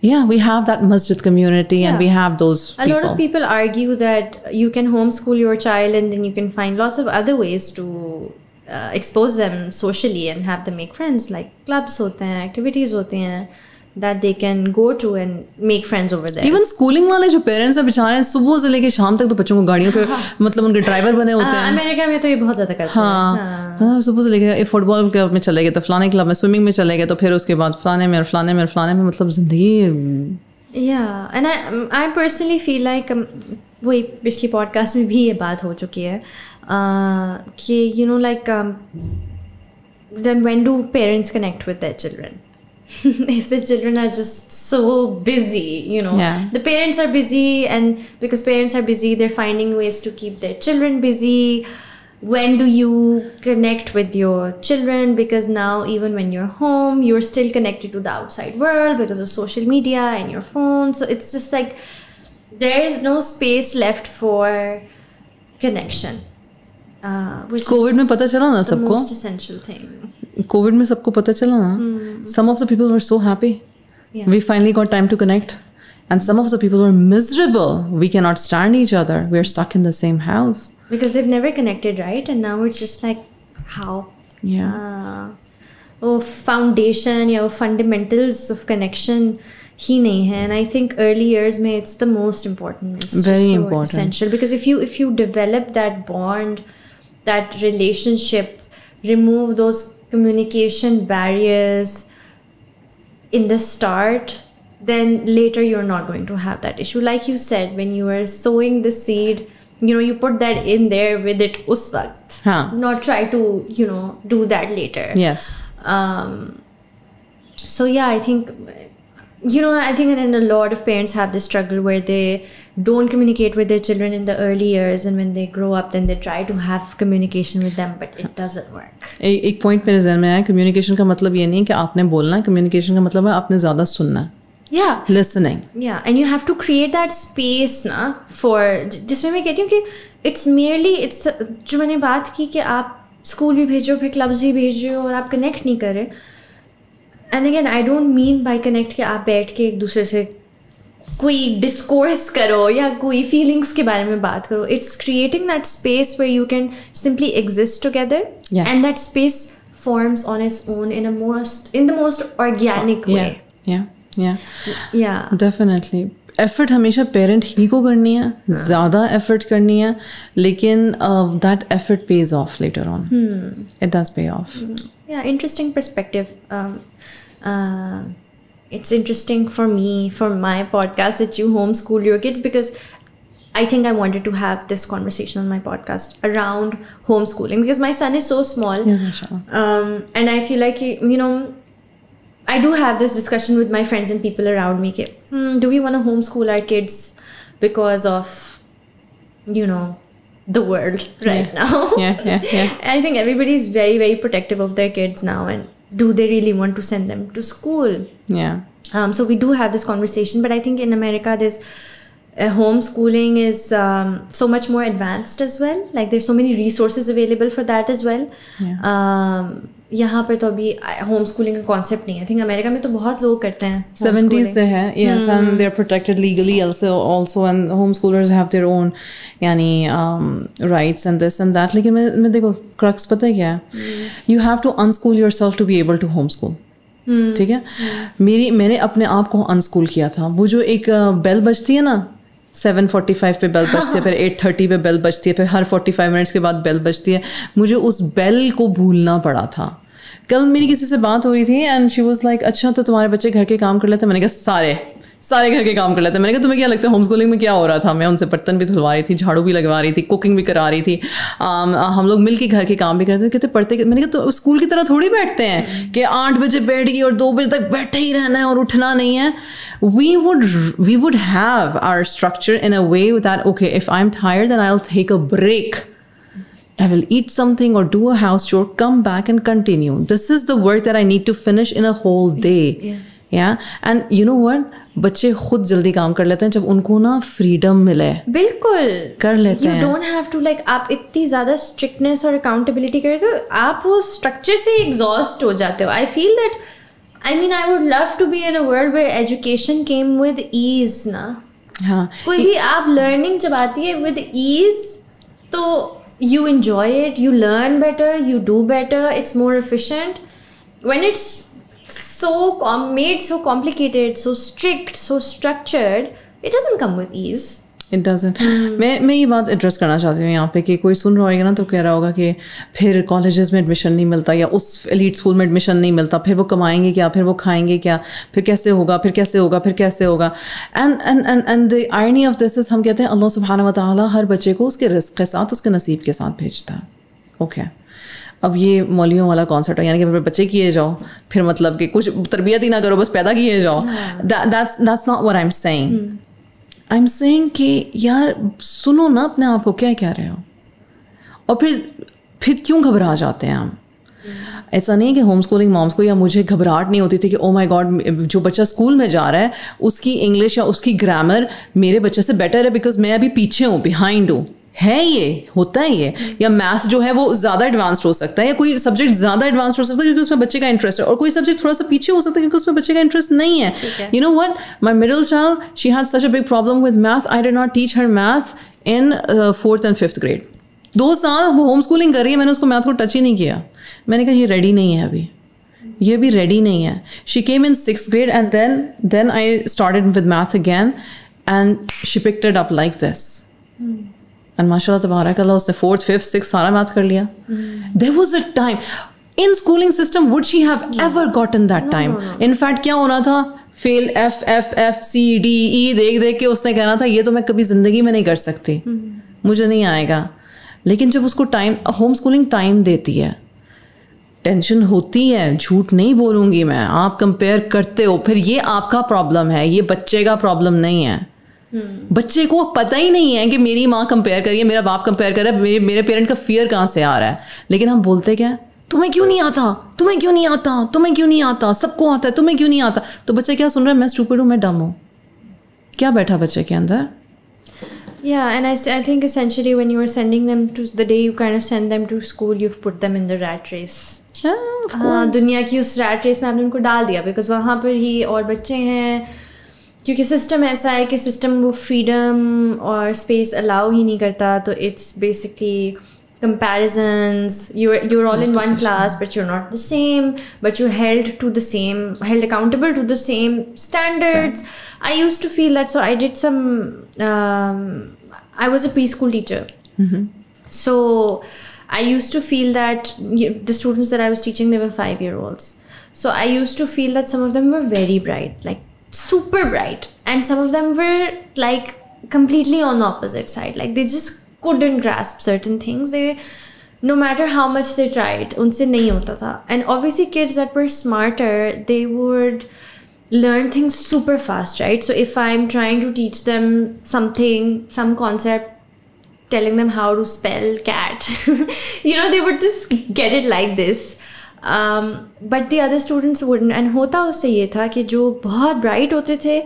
yeah we have that masjid community yeah. and we have those a lot of people argue that you can homeschool your child and then you can find lots of other ways to uh, expose them socially and have them make friends like clubs hote hain activities hote hain that they can go to and make friends over there. Even schooling वाले जो parents हैं बेचारे हैं, सुबह से लेके शाम तक तो बच्चों को गाड़ियों पे मतलब उनके ड्राइवर बने होते Uh, हैं। अमेरिका में तो ये बहुत ज़्यादा करते हैं। हाँ। हाँ, सुबह से लेके फुटबॉल क्लब में चले गए तो फलाने क्लब में स्विमिंग में चले गए तो फिर उसके बाद फलाने में और फलाने में और फलाने में मतलब ज़िंदगी yeah and i um, i personally feel um, वही पिछली पॉडकास्ट में भी ये बात हो चुकी है uh, कि you know like then when do parents connect with their children? if the children are just so busy you know. Yeah. the parents are busy and because parents are busy they're finding ways to keep their children busy. When do you connect with your children? Because now even when you're home you're still connected to the outside world because of social media and your phone. So it's just like there is no space left for connection Covid में is पता चला ना the सबको most essential thing Covid में सबको पता चला ना some of the people were so happy Yeah. we finally got time to connect and some of the people were miserable we cannot stand each other we're stuck in the same house because they've never connected right and now it's just like how yeah uh, oh foundation या वो fundamentals of connection ही नहीं है and I think early years में it's the most important it's Very just so important. essential because if you if you develop that bond that relationship remove those communication barriers in the start then later you're not going to have that issue. Like you said when you are sowing the seed you know you put that in there with it us waqt हाँ. not try to you know do that later. Yes. Um so yeah i think you know i think and a lot of parents have this struggle where they don't communicate with their children in the early years and when they grow up then they try to have communication with them but it doesn't work ए, एक point मेरे जहन में आया communication का मतलब ये नहीं कि आपने बोलना है कम्युनिकेशन का मतलब है आपने ज़्यादा सुनना है yeah listening yeah and you have to create that space ना for ज- जिसमें मैं कहती हूँ कि it's merely it's जो मैंने बात की कि आप स्कूल भी भेजो फिर क्लब्स भी भेज रहे हो और आप कनेक्ट नहीं कर रहे and again I don't mean by connect कि आप बैठ के एक दूसरे से कोई डिस्कोर्स करो या कोई फीलिंग्स के बारे में बात करो। It's creating that space where you can simply exist together and that space forms on its own in a most in the most organic way. Yeah. Yeah. Yeah. Definitely effort हमेशा parent ही को करनी है ज़्यादा effort करनी है लेकिन that effort pays off later on it does pay off yeah interesting perspective. Um, uh, it's interesting for me for my podcast that you homeschool your kids because i think i wanted to have this conversation on my podcast around homeschooling because my son is so small. Um, and i feel like he- you know i do have this discussion with my friends and people around me ke, hmm, do we want to homeschool our kids because of you know the world right now? Yeah yeah yeah. I think everybody is very, very protective of their kids now. And do they really want to send them to school? yeah Um, so we do have this conversation, but I think in America, there's homeschooling is um, so much more advanced as well. Like there's so many resources available for that as well. Yeah. Um, यहाँ पर तो अभी home schooling का concept नहीं है I think America में तो बहुत लोग करते हैं 70s homeschooling. से है yes and they're protected legally also also and homeschoolers have their own यानी um, rights and this and that लेकिन मैं मैं देखो crux पता है क्या है you have to unschool yourself to be able to homeschool ठीक है मेरी मैंने अपने आप को अनस्कूल किया था वो जो एक बेल बजती है ना सेवन फोर्टी फाइव पे बेल बजती है फिर एट थर्टी पे बेल बजती है फिर हर फोर्टी फाइव मिनट्स के बाद बेल बजती है। मुझे उस बेल को भूलना पड़ा था। कल मेरी किसी से बात हो रही थी एंड शी वॉज़ लाइक अच्छा तो तुम्हारे बच्चे घर के काम कर लेते हैं?" मैंने कहा सारे। सारे घर के काम कर लेते हैं। मैंने कहा तुम्हें क्या लगता है होम स्कूलिंग में क्या हो रहा था? मैं उनसे बर्तन भी धुलवा रही थी झाड़ू भी लगवा रही थी कुकिंग भी करा रही थी। हम लोग मिल के घर के काम भी करते थे। कहते पढ़ते मैंने कहा तो स्कूल की तरह थोड़ी बैठते हैं कि आठ बजे बैठ गई और दो बजे तक बैठे ही रहना है और उठना नहीं है। We would we would have our structure in a way that okay if I am tired then I take a break I will eat something or do a house chore, come back and continue. This is the work that I need to finish in a whole day. Yeah. Yeah. And you know what? बच्चे खुद जल्दी काम कर लेते हैं जब उनको ना फ्रीडम मिले। बिल्कुल। कर लेते यू हैं। डोंट हैव टू लाइक आप इतनी ज़्यादा स्ट्रिक्टनेस और अकाउंटेबिलिटी करें तो आप वो स्ट्रक्चर से एग्जॉस्ट हो जाते हो। I feel that I mean I would love to be in a world where education came with ease ना? हाँ। कोई भी आप लर्निंग जब आती है विद ईज तो you enjoy it you learn better you do better it's more efficient. When it's so com- made so complicated so strict so structured it doesn't come with ease. It doesn't मैं मैं ये बात address करना चाहती हूँ यहाँ पे कि कोई सुन रहा होगा ना तो कह रहा होगा कि फिर कॉलेजेस में एडमिशन नहीं मिलता या उस एलीट स्कूल में एडमिशन नहीं मिलता फिर वो कमाएँगे क्या फिर वो खाएँगे क्या फिर कैसे होगा फिर कैसे होगा फिर कैसे होगा। And and and and the irony of this is हम कहते हैं अल्लाह सुबहाना व ताला हर बच्चे को उसके रिस्क के साथ उसके नसीब के साथ भेजता है। ओके अब ये मौलियों वाला कॉन्सेप्ट है यानी कि बच्चे किए जाओ फिर मतलब कि कुछ तरबियत ही ना करो बस पैदा किए जाओ। That's that's not what I am saying I am saying कि यार सुनो ना अपने आप को क्या क्या रहे हो? और फिर फिर क्यों घबरा जाते हैं हम? ऐसा नहीं कि होम स्कूलिंग मॉम्स को या मुझे घबराहट नहीं होती थी कि ओ माय गॉड जो बच्चा स्कूल में जा रहा है उसकी इंग्लिश या उसकी ग्रामर मेरे बच्चे से बेटर है बिकॉज़ मैं अभी पीछे हूँ बिहाइंड हूँ। है ये होता है ये। या मैथ जो है वो ज़्यादा एडवांस्ड हो सकता है या कोई सब्जेक्ट ज़्यादा एडवांस्ड हो सकता है क्योंकि उसमें बच्चे का इंटरेस्ट है और कोई सब्जेक्ट थोड़ा सा पीछे हो सकता है क्योंकि उसमें बच्चे का इंटरेस्ट नहीं है। You know what my middle child she had such a big problem with math I did not teach her math in fourth and fifth grade दो साल वो होम स्कूलिंग कर रही है मैंने उसको मैथ को टच ही नहीं किया। मैंने कहा ये रेडी नहीं है अभी। ये भी रेडी नहीं है। She came in six grade and then then I started with math again and she ate up like this and माशाल्लाह तबारक अल्लाह उसने फोर्थ फिफ्थ सिक्स सारा मैथ कर लिया there was a time in schooling system would she have ever gotten that time in fact क्या होना था fail F F F C D E देख देख के उसने कहना था ये तो मैं कभी ज़िंदगी में नहीं कर सकती। मुझे नहीं आएगा. लेकिन जब उसको टाइम होम स्कूलिंग टाइम देती है टेंशन होती है झूठ नहीं बोलूँगी मैं आप कंपेयर करते हो फिर ये आपका प्रॉब्लम है ये बच्चे का प्रॉब्लम नहीं है। बच्चे को पता ही नहीं है कि मेरी माँ कंपेयर करिए मेरा बाप कंपेयर कर रहा है मेरे मेरे पेरेंट का फियर कहाँ से आ रहा है? लेकिन हम बोलते क्या? तुम्हें क्यों नहीं आता? तुम्हें क्यों नहीं आता? तुम्हें क्यों नहीं आता? सबको आता है तुम्हें क्यों नहीं आता? तो बच्चा क्या सुन रहा है? मैं स्टूपिड हूँ मैं डम हूँ। क्या बैठा बच्चे के अंदर? Yeah, and I, I think essentially when you are sending them to the day you kind of send them to school, you've put them in the rat race. Yeah, of हाँ दुनिया की उस रैट रेस में आपने उनको डाल दिया because वहाँ पर ही और बच्चे हैं क्योंकि सिस्टम ऐसा है कि सिस्टम वो फ्रीडम और स्पेस अलाउ ही नहीं करता तो it's basically comparisons you're you're all in one class but you're not the same but you're held to the same held accountable to the same standards i used to feel that so i did some um, i was a preschool teacher so i used to feel that you, the students that i was teaching they were five year olds so i used to feel that some of them were very bright like super bright. And some of them were like completely on the opposite side. Like they just couldn't grasp certain things. They no matter how much they tried unse nahi hota tha. And obviously kids that were smarter they would learn things super fast right? So if i'm trying to teach them something some concept telling them how to spell cat you know they would just get it like this But the other students wouldn't and होता उससे ये था कि जो बहुत bright होते थे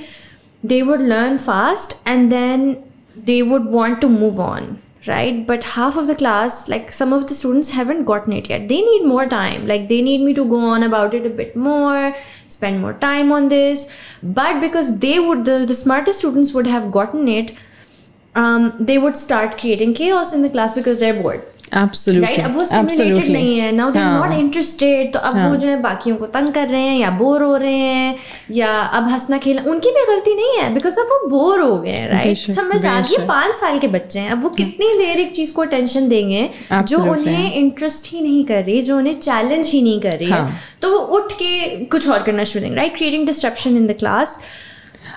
they would learn fast and then they would want to move on right but half of the class like some of the students haven't gotten it yet they need more time like they need me to go on about it a bit more spend more time on this but because they would the, the smartest students would have gotten it um, they would start creating chaos in the class because they're bored Absolutely. Right अब वो stimulated नहीं है. Now they हाँ. Not interested तो अब वो जो है बाकियों को तंग कर रहे हैं या बोर हो रहे हैं या अब हंसना खेलना उनकी भी गलती नहीं है बिकॉज़ अब वो बोर हो गए हैं राइट समझ आ गई। पाँच साल के बच्चे हैं। अब वो कितनी देर एक चीज़ को अटेंशन देंगे जो उन्हें इंटरेस्ट ही नहीं कर रही जो उन्हें चैलेंज ही नहीं कर रही है। हाँ. तो वो उठ के कुछ और करना शुरू right creating disruption in the class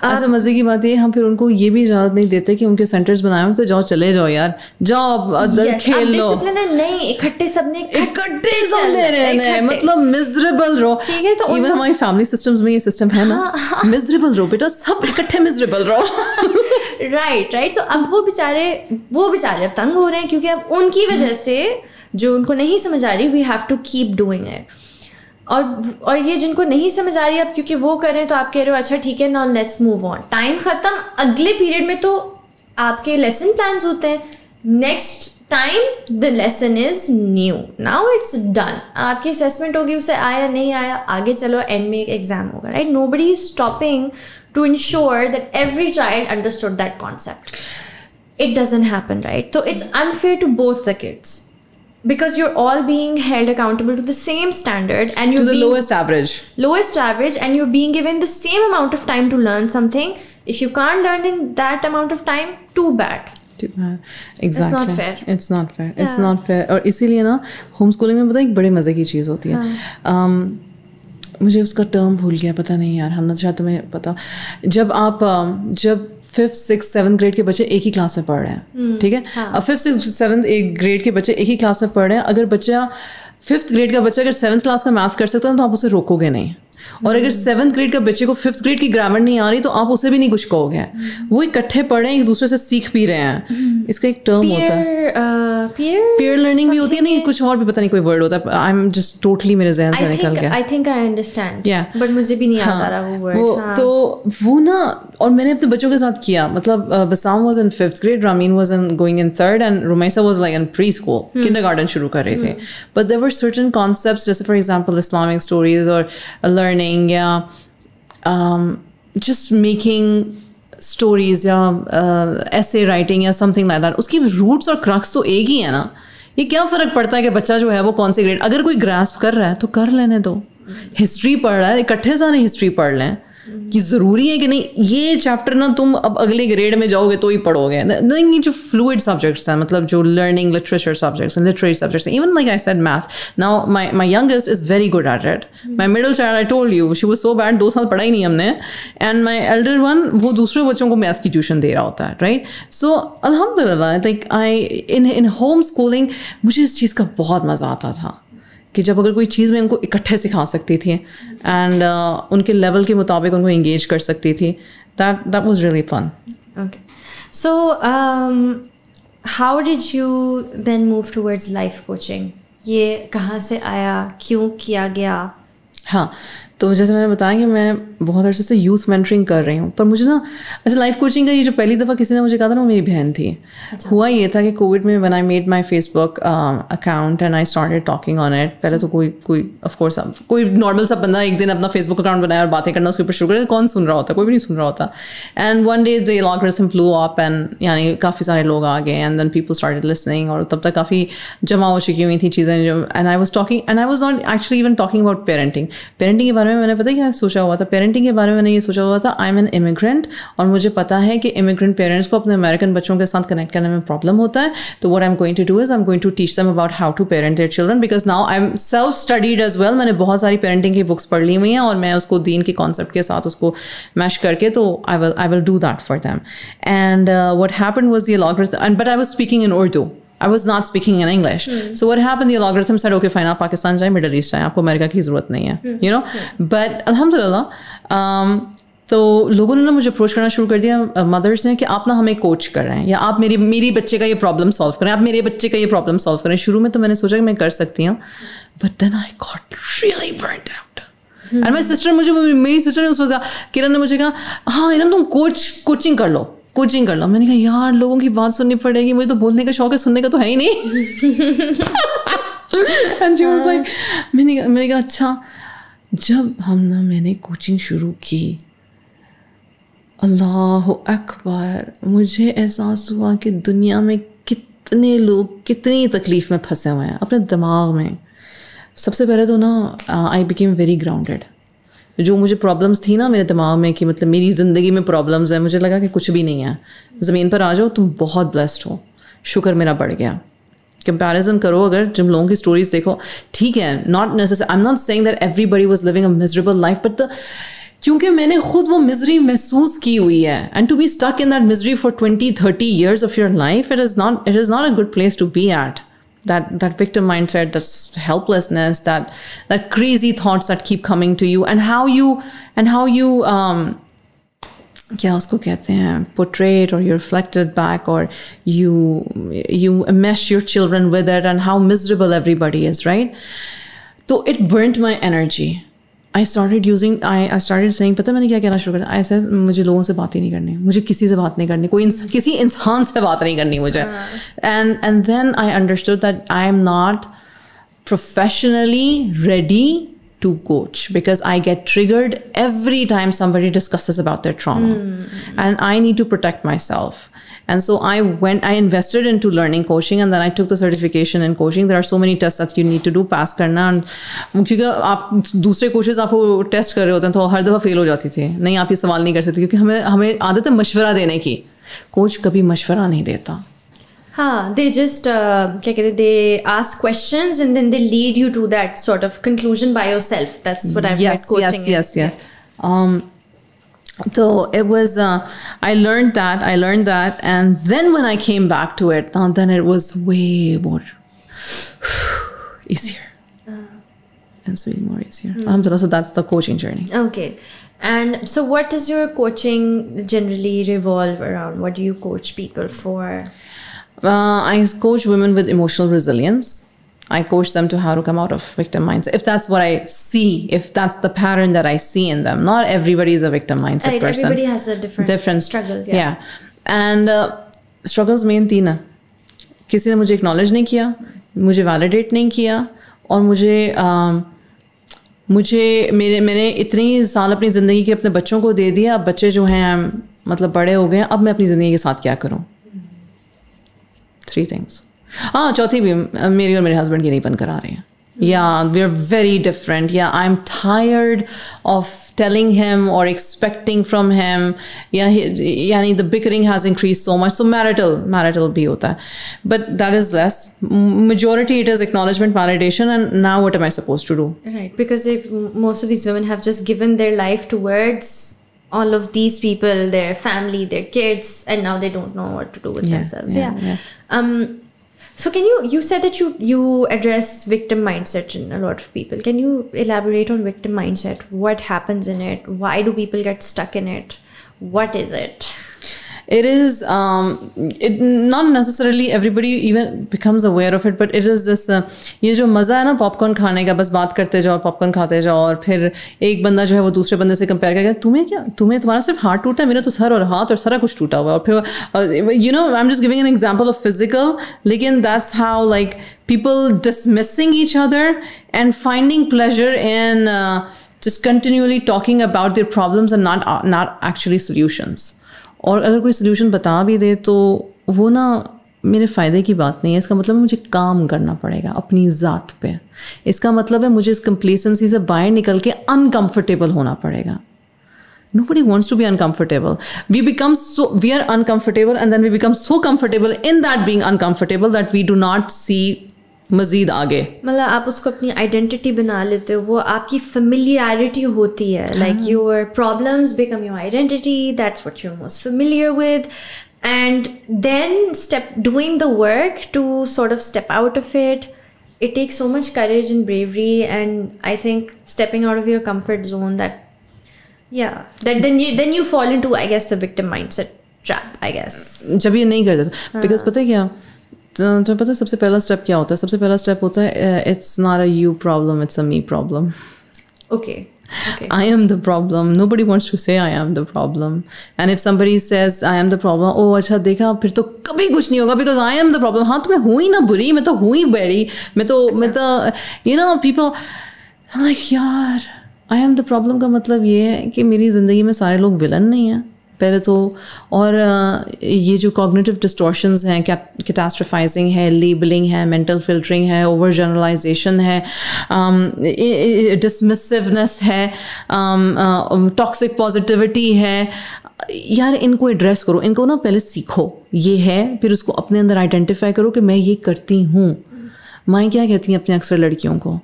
अच्छा मज़े की बात ये हम फिर उनको ये भी इजाज़त नहीं देते कि उनके सेंटर्स बनाए हो तो जाओ चले जाओ यार। जाओ अदर खेल लो। नहीं इकट्ठे सबने इकट्ठे है, रहना है मतलब मिजरेबल रहो। ठीक है, तो इवन हमारी फैमिली सिस्टम्स में ये सिस्टम है ना। मिजरेबल रहो बेटा सब इकट्ठे मिजरेबल रहो। राइट राइट सो अब वो बेचारे वो बेचारे अब तंग हो रहे हैं क्योंकि अब उनकी वजह से जो उनको नहीं समझ आ रही we have to keep doing it और और ये जिनको नहीं समझ आ रही अब क्योंकि वो करें तो आप कह रहे हो अच्छा ठीक है now let's move on time ख़त्म, अगले पीरियड में तो आपके लेसन प्लान्स होते हैं। Next time the lesson is new now it's done आपकी असेसमेंट होगी, उसे आया, नहीं आया, आगे चलो एंड में एक एग्ज़ाम होगा right nobody is stopping to ensure that every child understood that concept it doesn't happen right तो it's unfair to both the kids. because you're all being held accountable to the same standard and to you're the being lowest average lowest average and you're being given the same amount of time to learn something if you can't learn in that amount of time too bad exactly not fair. It's not fair it's Yeah. Not fair और इसीलिए ना home schooling में पता है एक बड़े मज़े की चीज़ होती है Um, मुझे उसका टर्म भूल गया पता नहीं यार हमने शायद तुम्हें पता जब आप um, जब फिफ्थ सिक्स सेवन्थ ग्रेड के बच्चे एक ही क्लास में पढ़ रहे हैं ठीक है? अब फिफ्थ सिक्स सेवन्थ एक ग्रेड के बच्चे एक ही क्लास में पढ़ रहे हैं। अगर बच्चा फिफ्थ ग्रेड का बच्चा अगर सेवन्थ क्लास का मैथ कर सकता है तो आप उसे रोकोगे नहीं। और अगर सेवन्थ ग्रेड का बच्चे को फिफ्थ ग्रेड की ग्रामर नहीं आ रही तो आप उसे भी नहीं कुछ कहोगे। वो इकट्ठे पढ़ रहे हैं एक दूसरे से सीख भी रहे हैं। इसका एक टर्म होता है। Peer uh, पेयर लर्निंग भी होती है नहीं कुछ और भी पता नहीं कोई वर्ड होता है आई एम जस्ट टोटली मेरे जहन से निकल गया। Think I understand Yeah. but मुझे भी नहीं हाँ, रहा वो word वो हाँ. तो वो ना और मैंने अपने बच्चों के साथ किया। मतलब Bassam was in fifth grade Ramin was in going in third and Romaisa was like in preschool kindergarten शुरू कर रहे थे। But there were certain concepts जैसे फॉर एग्ज़ाम्पल इस्लामिक स्टोरीज और लर्निंग या जस्ट मेकिंग स्टोरीज या ऐसे writing या समथिंग लाइक दैट उसकी रूट्स और क्रक्स तो एक ही है ना। ये क्या फ़र्क पड़ता है कि बच्चा जो है वो कौन से ग्रेड अगर कोई ग्रास्प कर रहा है तो कर लेने दो। हिस्ट्री पढ़ रहा है इकट्ठे सारे हिस्ट्री पढ़ लें। कि ज़रूरी है कि नहीं, ये चैप्टर ना तुम अब अगले ग्रेड में जाओगे तो ही पढ़ोगे। नहीं, ये जो फ्लूड सब्जेक्ट्स हैं मतलब जो लर्निंग लिटरेचर सब्जेक्ट्स हैं literary subjects even like I said math now my my youngest is very good at it my middle child I told you she was so bad दो साल पढ़ा ही नहीं हमने। एंड माई एल्डर वन वो दूसरे बच्चों को मैथ्स की ट्यूशन दे रहा होता है राइट सो अलहमदिल्ला like I in in homeschooling मुझे इस चीज़ का बहुत मज़ा आता था। कि जब अगर कोई चीज़ में उनको इकट्ठे सिखा सकती थी एंड uh, उनके लेवल के मुताबिक उनको इंगेज कर सकती थी that that was really fun okay so how did you then move towards life coaching ये कहाँ से आया? क्यों किया गया? हाँ तो जैसे मैंने बताया कि मैं बहुत अर्से से यूथ मेंटरिंग कर रही हूँ पर मुझे ना ऐसे लाइफ कोचिंग का ये जो पहली दफ़ा किसी ने मुझे कहा था ना वो मेरी बहन थी। अच्छा। हुआ ये था कि कोविड में when I made my Facebook account and I started talking on it पहले तो कोई कोई ऑफकोर्स कोई नॉर्मल सा बंदा एक दिन अपना फेसबुक अकाउंट बनाया और बातें करना उसके ऊपर शुरू करे कौन सुन रहा होता? कोई भी नहीं सुन रहा होता। And one day the algorithm flew up and यानी काफ़ी सारे लोग आ गए and then people started listening और तब तक काफ़ी जमा हो चुकी हुई थी चीज़ें and I was talking and I was not actually even talking about parenting parenting के बारे में मैंने पता क्या सोचा हुआ था? पेरेंटिंग के बारे में मैंने ये सोचा हुआ था आई एम एन इमिग्रेंट और मुझे पता है कि इमिग्रेंट पेरेंट्स को अपने अमेरिकन बच्चों के साथ कनेक्ट करने में प्रॉब्लम होता है। तो what I am going to do is I am going to teach them about how to parent their children because now I am self studied as well मैंने बहुत सारी पेरेंटिंग की बुक्स पढ़ ली हुई हैं और मैं उसको दीन के कॉन्सेप्ट के साथ उसको मैश करके तो I will I will do that for them and what happen was the logger but I was speaking in Urdu I was not speaking in English so So what happened? The algorithm said, okay, fine, आप पाकिस्तान जाए Middle East जाए आपको America की ज़रूरत नहीं है you know but अलहमदिल्ला तो लोगों ने ना मुझे अप्रोच करना शुरू कर दिया मदर्स ने कि आप ना हमें कोच कर रहे हैं या आप मेरी मेरी बच्चे का ये प्रॉब्लम सॉल्व करें आप मेरे बच्चे का ये प्रॉब्लम सॉल्व करें। शुरू में तो मैंने सोचा कि मैं कर सकती हूँ but then I got really burn out and my sister मुझे मेरी सिस्टर ने उस वक्त किरण ने मुझे कहा हाँ इरम तुम कोच कोचिंग कर लो. कोचिंग कर लो मैंने कहा, यार, लोगों की बात सुननी पड़ेगी। मुझे तो बोलने का शौक है, सुनने का तो है ही नहीं। एंड शी वाज लाइक मैंने मैंने कहा अच्छा जब हम ना, मैंने कोचिंग शुरू की, अल्लाह अकबर, मुझे एहसास हुआ कि दुनिया में कितने लोग, कितनी तकलीफ़ में फंसे हुए हैं, अपने दिमाग में। सबसे पहले तो ना आई बिकेम वेरी ग्राउंडेड जो मुझे प्रॉब्लम्स थी ना मेरे दिमाग में कि मतलब मेरी ज़िंदगी में प्रॉब्लम्स हैं, मुझे लगा कि कुछ भी नहीं है। ज़मीन पर आ जाओ, तुम बहुत ब्लेस्ड हो। शुक्र मेरा बढ़ गया। कंपैरिजन करो अगर जिन लोगों की स्टोरीज देखो। ठीक है not necessary I am not saying that everybody was living a miserable life but the क्योंकि मैंने खुद वो मिजरी महसूस की हुई है। And to be stuck in that misery for twenty thirty years of your life it is not it is not a good place to be at that that victim mindset that's helplessness that that crazy thoughts that keep coming to you and how you and how you um क्या उसको कहते हैं portrayed or you reflected back or you you mesh your children with it and how miserable everybody is right so it burnt my energy I started using I I started saying पता मैंने क्या कहना शुरू कर ऐसे मुझे लोगों से बात ही नहीं करनी मुझे किसी से बात नहीं करनी कोई इंस, किसी इंसान से बात नहीं करनी मुझे and and then I understood that I am not professionally ready to coach because I get triggered every time somebody discusses about their trauma. Mm. And I need to protect myself. And so I went, I invested into learning coaching and then I took the certification in coaching. There are so many tests that you need to do, pass करना and क्योंकि आप दूसरे coaches आपको test कर रहे होते हैं तो हर दफ़ा फेल हो जाती थी। नहीं आप ये सवाल नहीं कर सकते क्योंकि हमें हमें आदत है मशवरा देने की। कोच कभी मशवरा नहीं देता। हाँ दे जस्ट क्या कहते they ask questions and then they lead you to that sort of conclusion by yourself that's what I yes, yes, yes, yes. Um, so it was uh, i learned that i learned that and then when i came back to it uh, then it was way more easier. Uh, it's way more easier. Mm. so that's the coaching journey. Okay. And so what does your coaching generally revolve around? What do you coach people for? Uh, i coach women with emotional resilience I coach them to how to come out of victim mindset. If that's what I see, if that's the pattern that I see in them, not everybody is a victim mindset right, person. Everybody has a different, different struggle. Yeah. yeah. And uh, struggles main तीन है किसी ने मुझे acknowledge नहीं किया मुझे validate नहीं किया और मुझे uh, मुझे मेरे मैंने इतनी साल अपनी ज़िंदगी के अपने बच्चों को दे दिया अब बच्चे जो हैं मतलब बड़े हो गए अब मैं अपनी ज़िंदगी के साथ क्या करूँ थ्री थिंग्स हाँ चौथी भी मेरी और मेरे हस्बैंड की नहीं बन करा रहे हैं या we are very different yeah I am tired of telling him or expecting from him yeah yani the bickering has increased so much so marital marital bhi hota hai but that is less majority it is acknowledgement validation and now what am i supposed to do right because if most of these women have just given their life towards all of these people their family their kids and now they don't know what to do with yeah, themselves yeah, yeah. yeah. um so can you you said that you you address victim mindset in a lot of people. Can you elaborate on victim mindset? What happens in it? Why do people get stuck in it? What is it? it is um, it not necessarily everybody even becomes aware of it but it is this uh, ये जो मज़ा है ना popcorn खाने का बस बात करते जाओ पॉपकॉर्न खाते जाओ और फिर एक बंदा जो है वो दूसरे बंदे से कंपेयर करेगा तुम्हें क्या तुम्हें तुम्हारा सिर्फ हाथ टूटा है मेरा तो सर और हाथ और सारा कुछ टूटा हुआ है और फिर you know I am just giving an example of physical लेकिन that's how like people dismissing each other and finding pleasure in uh, just continually talking about their problems and not uh, not actually solutions और अगर कोई solution बता भी दे तो वो ना मेरे फ़ायदे की बात नहीं है। इसका मतलब मुझे काम करना पड़ेगा अपनी ज़ात पे। इसका मतलब है मुझे इस कंप्लेसेंसी से बाहर निकल के अनकम्फर्टेबल होना पड़ेगा। Nobody wants to be uncomfortable we become so we are uncomfortable and then we become so comfortable in that being uncomfortable that we do not see मजीद आगे मतलब आप उसको अपनी आइडेंटिटी बना लेते हो वो आपकी फेमिलियरिटी होती है like your problems become your identity that's what you most familiar with and then step doing the work to sort of step out of it it takes so much courage and bravery and i think stepping out of your comfort zone that yeah that then you then you fall into i guess the victim mindset trap i guess जब ये नहीं करते because पता है क्या तुम्हें पता है सबसे पहला स्टेप क्या होता है सबसे पहला स्टेप होता है it's not a you problem it's a me problem okay okay I am the problem. Nobody wants to say I am the problem. And if somebody says I am the problem, oh अच्छा देखा फिर तो कभी कुछ नहीं होगा because I am the problem. हाँ तो मैं हूँ ही ना बुरी मैं तो हूँ ही बड़ी मैं तो मैं तो you know people I'm like यार I am the problem का मतलब ये है कि मेरी ज़िंदगी में सारे लोग विलन नहीं हैं पहले तो और ये जो कॉग्निटिव डिस्टॉर्शंस हैं कैटास्ट्रोफाइजिंग है लेबलिंग है मेंटल फिल्टरिंग है ओवर जनरलाइजेशन है डिसमिसिवनेस है टॉक्सिक पॉजिटिविटी है। यार, इनको एड्रेस करो, इनको ना पहले सीखो, ये है, फिर उसको अपने अंदर आइडेंटिफाई करो कि मैं ये करती हूँ। माएँ क्या कहती हैं अपने अक्सर लड़कियों को?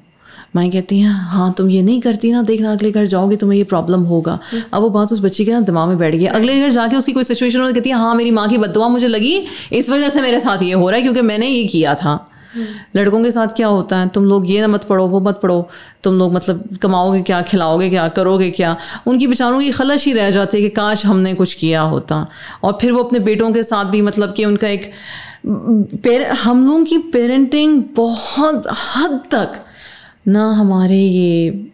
माएँ कहती हैं हाँ तुम ये नहीं करती ना, देखना अगले घर जाओगे तुम्हें ये प्रॉब्लम होगा. अब वो बात उस बच्ची के ना दिमाग में बैठ गई अगले घर जाके उसकी कोई सिचुएशन हो कहती है हाँ मेरी माँ की बदवा मुझे लगी, इस वजह से मेरे साथ ये हो रहा है क्योंकि मैंने ये किया था। लड़कों के साथ क्या होता है? तुम लोग ये ना मत पढ़ो, वो मत पढ़ो। तुम लोग मतलब कमाओगे क्या, खिलाओगे क्या, करोगे क्या? उनकी बेचारों की खलश ही रह जाती है कि काश हमने कुछ किया होता। और फिर वो अपने बेटों के साथ भी मतलब कि उनका एक हम लोगों की पेरेंटिंग बहुत हद तक ना हमारे ये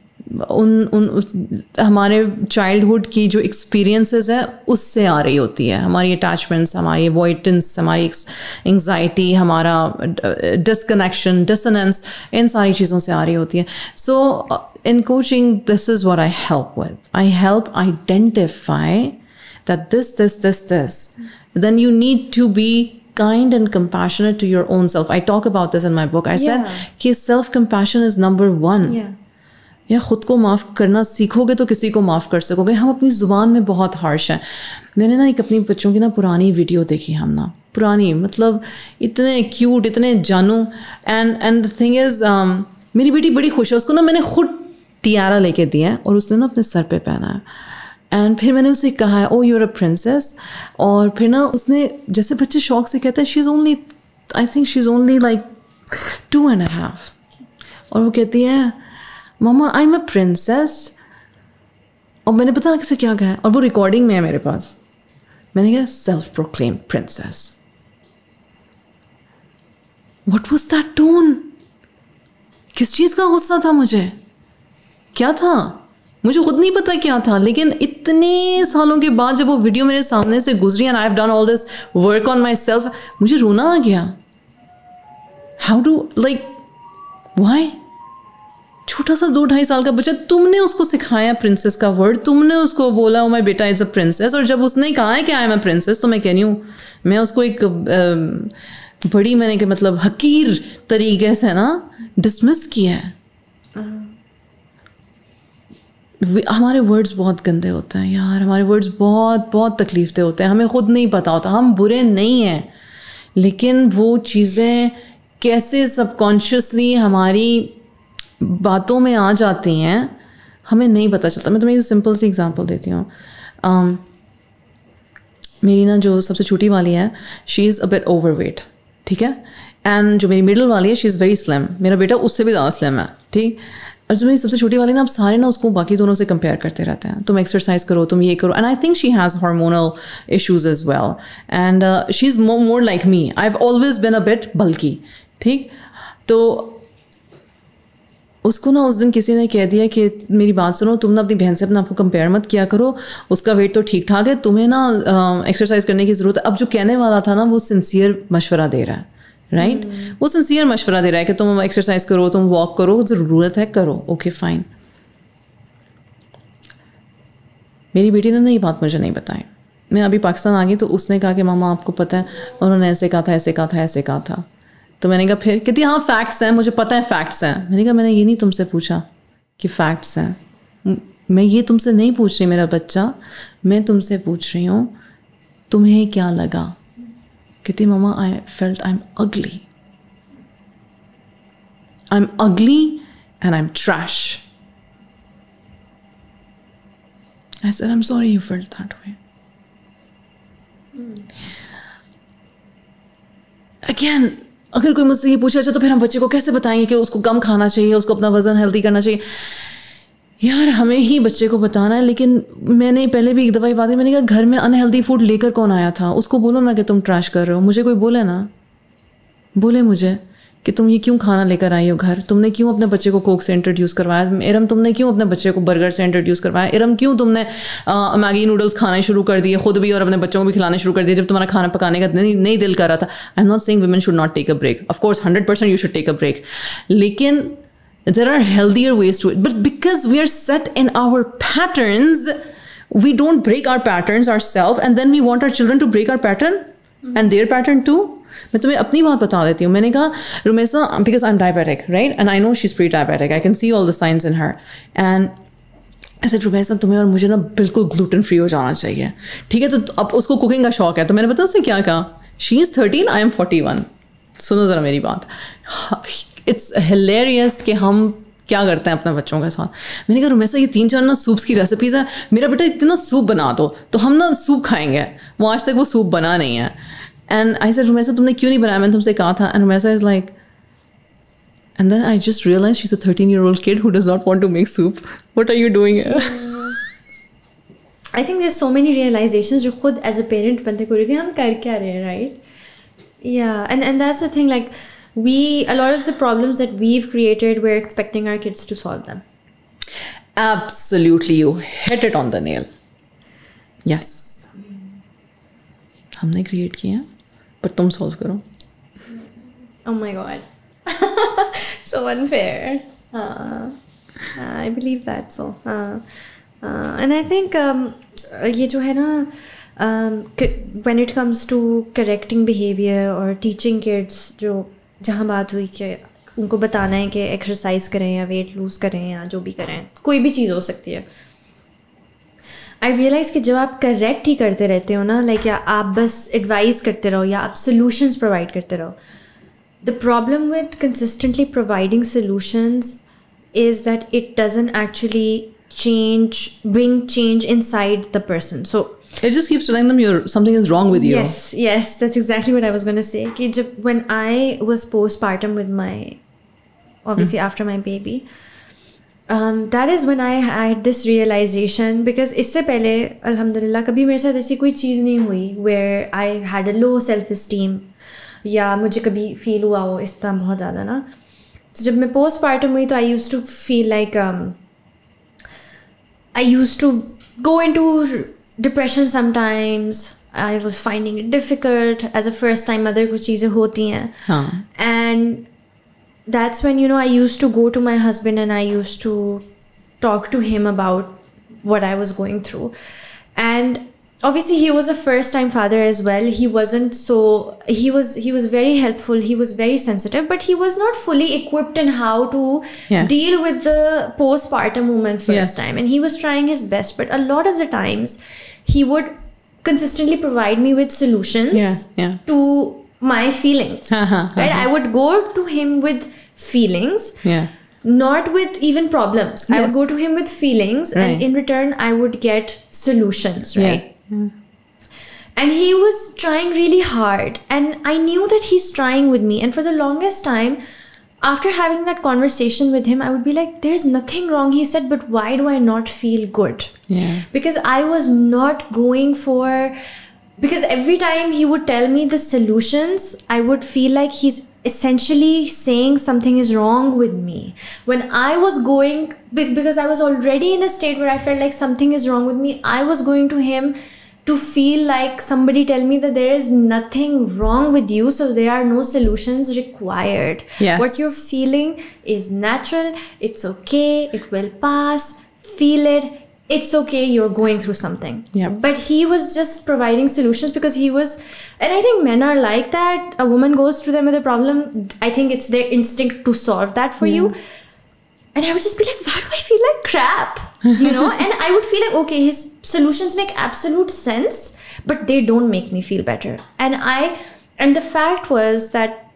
उन उन उस, हमारे चाइल्डहुड की जो एक्सपीरियंसेस है उससे आ रही होती है। हमारी अटैचमेंट्स हमारी अवॉइडेंस हमारी एंगजाइटी हमारा डिसकनेक्शन डिसनेंस इन सारी चीज़ों से आ रही होती है। So in coaching this is what I help with I help identify that this this this this then you need to be kind and compassionate to your own self. I talk about this in my book. I Yeah. said कि self compassion is number one. yeah या ख़ुद को माफ़ करना सीखोगे तो किसी को माफ़ कर सकोगे हम अपनी ज़ुबान में बहुत हार्श हैं मैंने ना एक अपनी बच्चों की ना पुरानी वीडियो देखी हम ना पुरानी मतलब इतने क्यूट इतने जानू and and the thing is मेरी बेटी बड़ी खुश है उसको ना मैंने खुद टियारा लेके दिया है और उसने ना अपने सर पे पहना है एंड फिर मैंने उसे कहा ओ यूर अ प्रिंसेस और फिर ना उसने, जैसे बच्चे शौक से कहते हैं she is only I think she is only like two and half और वो कहती है mama I am a princess और मैंने पता किसे क्या कहा है और वो रिकॉर्डिंग में है मेरे पास। मैंने कहा self proclaimed princess what was that tone किस चीज़ का गुस्सा था मुझे? क्या था? मुझे खुद नहीं पता क्या था, लेकिन इतने सालों के बाद जब वो वीडियो मेरे सामने से गुजरी and I have done all this work on myself मुझे रोना आ गया। हाउ डू लाइक वाई छोटा सा दो ढाई साल का बच्चा, तुमने उसको सिखाया प्रिंसेस का वर्ड तुमने उसको बोला माई बेटा इज़ अ प्रिंसेस और जब उसने कहा है कि आई एम अ प्रिंसेस तो मैं कह रही हूँ, मैं उसको एक बड़ी, मैंने कि मतलब हकीर तरीके से ना डिसमिस किया है वे- हमारे वर्ड्स बहुत गंदे होते हैं यार हमारे वर्ड्स बहुत बहुत तकलीफ़ दे होते हैं हमें खुद नहीं पता होता हम बुरे नहीं हैं। लेकिन वो चीज़ें कैसे सबकॉन्शियसली हमारी बातों में आ जाती हैं हमें नहीं पता चलता। मैं तुम्हें एक सिंपल सी एग्जांपल देती हूँ। Um, मेरी ना जो सबसे छोटी वाली है she is a bit overweight ठीक है? एंड जो मेरी मिडिल वाली है शी इज़ वेरी स्लिम मेरा बेटा उससे भी ज़्यादा स्लिम है ठीक? और जो मेरी सबसे छोटी वाली ना, आप सारे ना उसको बाकी दोनों से कंपेयर करते रहते हैं। तुम एक्सरसाइज करो, तुम ये करो। And I think she has hormonal issues as well and she is more like me I have always been a bit बल्कि ठीक? तो उसको ना उस दिन किसी ने कह दिया कि, मेरी बात सुनो, तुम ना अपनी बहन से अपना आपको कंपेयर मत किया करो। उसका वेट तो ठीक ठाक है, तुम्हें ना एक्सरसाइज करने की ज़रूरत है। अब जो कहने वाला था ना, वो सिंसियर मशवरा दे रहा है। राइट? वो सिंसियर मशवरा दे रहा है कि तुम एक्सरसाइज करो, तुम वॉक करो, ज़रूरत है करो। ओके फाइन मेरी बेटी ने ना ये बात मुझे नहीं बताई। मैं अभी पाकिस्तान आ गई तो उसने कहा कि, मामा, आपको पता है, उन्होंने ऐसे कहा था, ऐसे कहा था, ऐसे कहा था। तो मैंने कहा, फिर कहती हाँ फैक्ट्स हैं, मुझे पता है फैक्ट्स हैं। मैंने कहा, मैंने ये नहीं तुमसे पूछा कि फैक्ट्स हैं। मैं ये तुमसे नहीं पूछ रही, मेरा बच्चा, मैं तुमसे पूछ रही हूँ, तुम्हें क्या लगा? कहती मामा आई felt I am ugly I am ugly and I am trash I said, I'm sorry you felt that way. Again, अगर कोई मुझसे ये पूछा अच्छा तो फिर हम बच्चे को कैसे बताएँगे कि उसको कम खाना चाहिए उसको अपना वज़न हेल्दी करना चाहिए? यार हमें ही बच्चे को बताना है लेकिन मैंने पहले भी एक दफ़ा बात है मैंने कहा घर में अनहेल्दी फ़ूड लेकर कौन आया था? उसको बोलो ना कि तुम ट्रैश कर रहे हो। मुझे कोई बोले ना? बोले मुझे कि तुम ये क्यों खाना लेकर आई हो घर? तुमने क्यों अपने बच्चे को कोक से इंट्रोड्यूस करवाया? इरम तुमने क्यों अपने बच्चे को बर्गर से इंट्रोड्यूस करवाया? इरम क्यों तुमने मैगी नूडल्स खाने शुरू कर दिए खुद भी और अपने बच्चों को भी खिलाने शुरू कर दिए जब तुम्हारा खाना पकाने का नहीं, नहीं दिल कर रहा था? I am not saying women should not take a break of course hundred percent you should take a break लेकिन there are healthier ways to it but because we are set in our patterns we don't break our patterns ourselves and then we want our children to break our pattern and their pattern too मैं तुम्हें अपनी बात बता देती हूँ मैंने कहा Rumesa because I am diabetic right and I know she is pre diabetic I can see all the science in her and ऐसे रुमेसा तुम्हें और मुझे ना बिल्कुल ग्लूटेन फ्री हो जाना चाहिए ठीक है तो अब उसको कुकिंग का शौक है तो मैंने बताया उसने क्या कहा she is thirteen I am forty one सुनो ज़रा मेरी बात इट्स हिलेरियस कि हम क्या करते हैं अपने बच्चों के साथ। मैंने कहा रुमैसा ये तीन चार ना सूप्स की रेसिपीज़ है। मेरा बेटा इतना सूप बना दो तो हम ना सूप खाएँगे। वो आज तक वो सूप बना नहीं है। एंड आई सर रुमैसा तुमने क्यों नहीं बनाया? मैंने तुमसे कहा था। And Rumaisa is like and then I just realise she is a thirteen year old kid who does not want to make soup what are you doing I think there so many realisations जो खुद as a parent बनते हम कर क्या रहे हैं right या and and that's a thing like we a lot of the problems that we've created we're expecting our kids to solve them. Absolutely, you hit it on the nail. Yes. हमने create किए हैं पर तुम solve करो Oh my god. so unfair. Uh, I believe that so. Uh, uh, and I think um, ये जो है ना um, when it comes to correcting behavior or teaching kids जो जहाँ बात हुई कि उनको बताना है कि एक्सरसाइज करें या वेट लूज़ करें या जो भी करें, कोई भी चीज़ हो सकती है। आई रियलाइज़ कि जब आप करेक्ट ही करते रहते हो ना लाइक या आप बस एडवाइस करते रहो या आप सोल्यूशंस प्रोवाइड करते रहो the problem with consistently providing solutions is that it doesn't actually change bring change inside the person so it just keeps telling them you're something is wrong with you yes yes that's exactly what i was going to say Ki when i was postpartum with my obviously mm. after my baby that is one I had this realization because इससे पहले अल्हम्दुलिल्लाह कभी मेरे साथ ऐसी कोई चीज़ नहीं हुई where I had a low self esteem या मुझे कभी फील हुआ हो इस तरह बहुत ज़्यादा ना तो जब मैं पोस्ट पार्टम हुई तो I used to feel like I used to go into depression sometimes I was finding it difficult as a first time other कुछ चीज़ें होती हैं and that's when you know i used to go to my husband and i used to talk to him about what i was going through and obviously he was a first time father as well he wasn't so he was he was very helpful he was very sensitive but he was not fully equipped in how to yeah. deal with the postpartum moment first yes. time and he was trying his best but a lot of the times he would consistently provide me with solutions yeah, yeah. to my feelings uh-huh, right uh-huh. i would go to him with feelings yeah not with even problems yes. i would go to him with feelings right. and in return i would get solutions right yeah. And he was trying really hard and i knew that he's trying with me and for the longest time after having that conversation with him, I would be like, there's nothing wrong. He said, but why do I not feel good? Yeah. Because I was not going for, because every time he would tell me the solutions, I would feel like he's essentially saying something is wrong with me. When I was going, because I was already in a state where I felt like something is wrong with me, I was going to him to feel like somebody tell me that there is nothing wrong with you so there are no solutions required. Yes. what you're feeling is natural it's okay it will pass feel it it's okay you're going through something. Yep. but he was just providing solutions because he was and i think men are like that. A woman goes to them with a problem i think it's their instinct to solve that for you and I would just be like, why do I feel like crap? You know? and I would feel like, okay, his solutions make absolute sense, but they don't make me feel better. And I, and the fact was that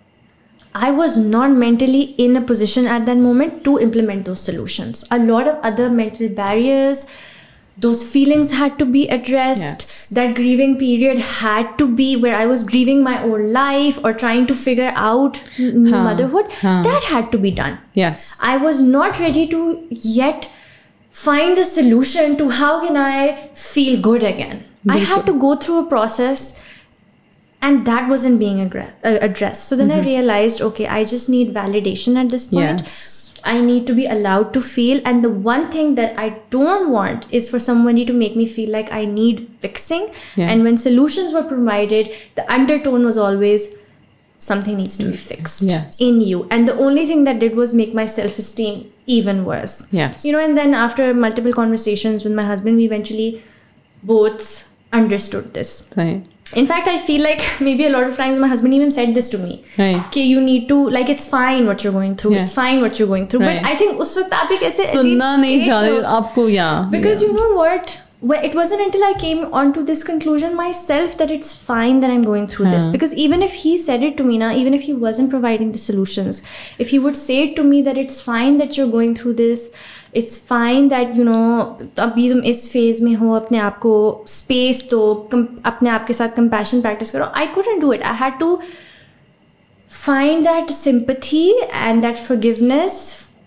I was not mentally in a position at that moment to implement those solutions. A lot of other mental barriers, those feelings had to be addressed. Yes. That grieving period had to be where I was grieving my own life or trying to figure out n- motherhood. That had to be done. Yes. I was not ready to yet find the solution to how can I feel good again. I had to go through a process and that wasn't being uh, addressed. So then I realized, okay, I just need validation at this point. Yes. I need to be allowed to feel. And the one thing that I don't want is for somebody to make me feel like I need fixing. Yeah. And when solutions were provided, the undertone was always something needs to be fixed Yes. in you. And the only thing that did was make my self esteem even worse. Yes. You know, and then after multiple conversations with my husband, we eventually both understood this. Right in fact i feel like maybe a lot of times my husband even said this to me right. okay you need to like it's fine what you're going through yeah. it's fine what you're going through right. but i think us waqt aap sunna nahi chahiye aapko yeah because yeah. you know what it wasn't until I came onto this conclusion myself that it's fine that I'm going through yeah. this. Because even if he said it to me now, even if he wasn't providing the solutions, if he would say it to me that it's fine that you're going through this, it's fine that you know अभी तुम इस phase में हो अपने आप को space दो कम- अपने आप के साथ कंपैशन प्रैक्टिस करो आई couldn't do it i had to find that sympathy and that forgiveness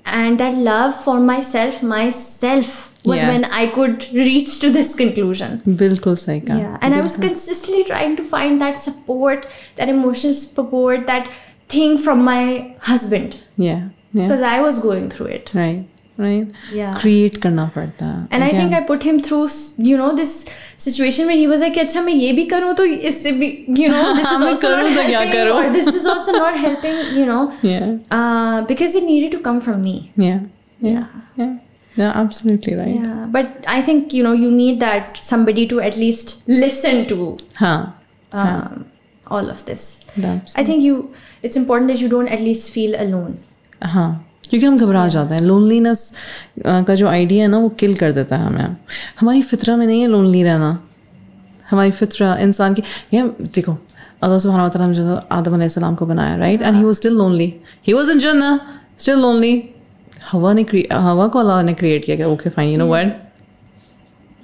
and that love for myself myself was Yes. when i could reach to this conclusion बिल्कुल सही कहा yeah and i was consistently trying to find that support that emotional support that thing from my husband yeah yeah because i was going through it right right yeah create karna and i think i put him through you know this situation where he was like acha main ye bhi karu to isse bhi you know this is also not helping or this is also not helping you know yeah uh, because it needed to come from me yeah, yeah. yeah. yeah. Yeah, absolutely right. Yeah, but I think you know you need that somebody to at least listen to. Huh. Um, huh. All of this. Absolutely. I think you. It's important that you don't at least feel alone. Uh huh. क्योंकि हम घबरा जाते हैं loneliness का जो idea है ना वो किल कर देता है हमें हमारी फितरा में नहीं है लोनली रहना हमारी फितरा इंसान की ये देखो अल्लाह सुब्हानहू व तआला ने जो आदम अलैहिस्सलाम को बनाया right and he was still lonely he was in जन्नह still lonely हवा ने हवा को अल्लाह ने क्रिएट किया कि okay fine you know what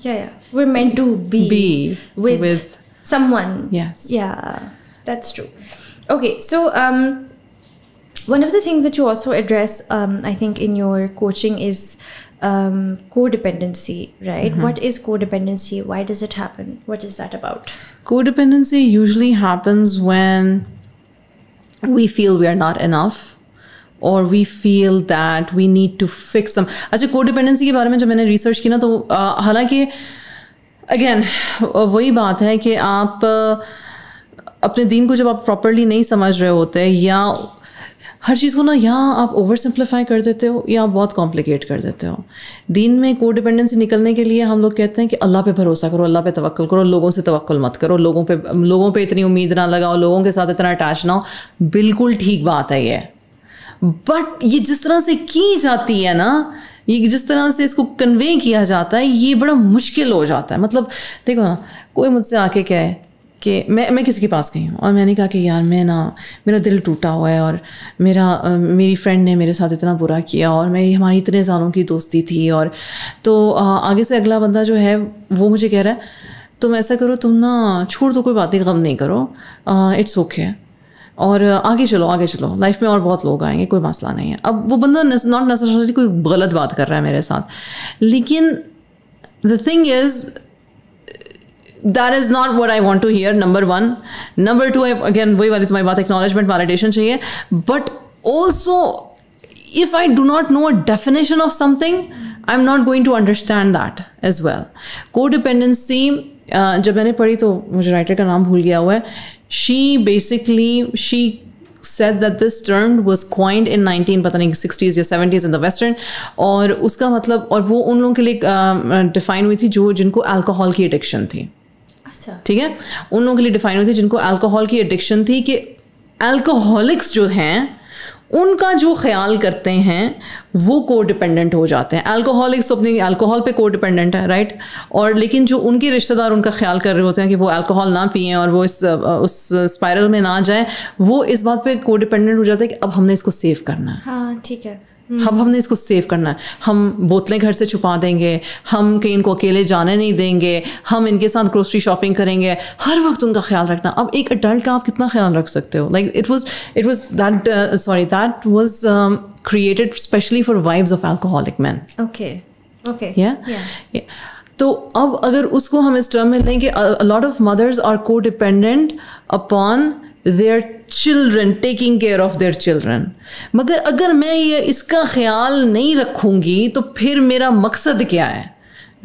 Yeah, yeah. We're meant to be, Be with, with- someone. Yes. Yeah, that's true. Okay, so um, one of the things that you also address, um, I think, in your coaching is um, codependency, right? What is codependency? Why does it happen? What is that about? codependency usually happens when we feel we are not enough or we feel that we need to fix some अच्छा codependency के बारे में जब मैंने research की ना तो अ, हालांकि अगेन वही बात है कि आप अ, अपने दिन को जब आप प्रॉपरली नहीं समझ रहे होते या हर चीज़ को ना या आप ओवर सिंप्लीफाई कर देते हो या आप बहुत कॉम्प्लिकेट कर देते हो। दिन में को डिपेंडेंसी निकलने के लिए हम लोग कहते हैं कि अल्लाह पे भरोसा करो, अल्लाह पे तवक्ल करो, लोगों से तवक्ल मत करो, लोगों पे लोगों पे इतनी उम्मीद ना लगाओ, लोगों के साथ इतना अटैच ना हो। बिल्कुल ठीक बात है ये। बट ये जिस तरह से की जाती है ना, ये जिस तरह से इसको कन्वे किया जाता है, ये बड़ा मुश्किल हो जाता है। मतलब देखो ना, कोई मुझसे आके कहे कि मैं मैं किसी के पास गई हूँ और मैंने कहा कि यार मैं ना, मेरा दिल टूटा हुआ है और मेरा मेरी फ्रेंड ने मेरे साथ इतना बुरा किया और मैं, हमारी इतने सालों की दोस्ती थी और तो आगे से अगला बंदा जो है, वो मुझे कह रहा है, तुम ऐसा करो, तुम ना छोड़ दो, कोई बातें गम नहीं करो इट्स ओके okay. और आगे चलो आगे चलो। लाइफ में और बहुत लोग आएँगे, कोई मसला नहीं है। अब वो बंदा नॉट नेसेसरली कोई गलत बात कर रहा है मेरे साथ। लेकिन the thing is that is not what I want to hear number one number two again वही वाली तुम्हारी बात एक्नॉलेजमेंट वैलिडेशन चाहिए। But also if I do not know a definition of something, I'm not going to understand that as well. Codependency, uh, जब मैंने पढ़ी तो मुझे राइटर का नाम भूल गया हुआ है। She basically she said that this term was coined in 19 पता नहीं 60s या 70s in the western और उसका मतलब और वो उन लोगों के लिए डिफाइन हुई थी जो जिनको अल्कोहल की एडिक्शन थी। ठीक है? उन लोगों के लिए डिफाइन हुई थी जिनको अल्कोहल की एडिक्शन थी कि अल्कोहलिक्स जो हैं उनका जो ख्याल करते हैं वो को डिपेंडेंट हो जाते हैं। अल्कोहलिक्स तो अपनी अल्कोहल पे को डिपेंडेंट है राइट और लेकिन जो उनके रिश्तेदार उनका ख्याल कर रहे होते हैं कि वो अल्कोहल ना पिए और वो इस उस स्पायरल में ना जाए वो इस बात पे को डिपेंडेंट हो जाता है कि अब हमने इसको सेव करना है। हाँ ठीक है। अब हमने इसको सेव करना है। हम बोतलें घर से छुपा देंगे हम कहीं इनको अकेले जाने नहीं देंगे हम इनके साथ ग्रोसरी शॉपिंग करेंगे। हर वक्त उनका ख्याल रखना। अब एक अडल्ट का आप कितना ख्याल रख सकते हो? Like it was it was that sorry that was created specially for wives of alcoholic man okay okay तो अब अगर उसको हम इस टर्म में लेंगे lot of mothers are codependent upon their children taking care of their children मगर अगर मैं ये इसका ख्याल नहीं रखूँगी तो फिर मेरा मकसद क्या है?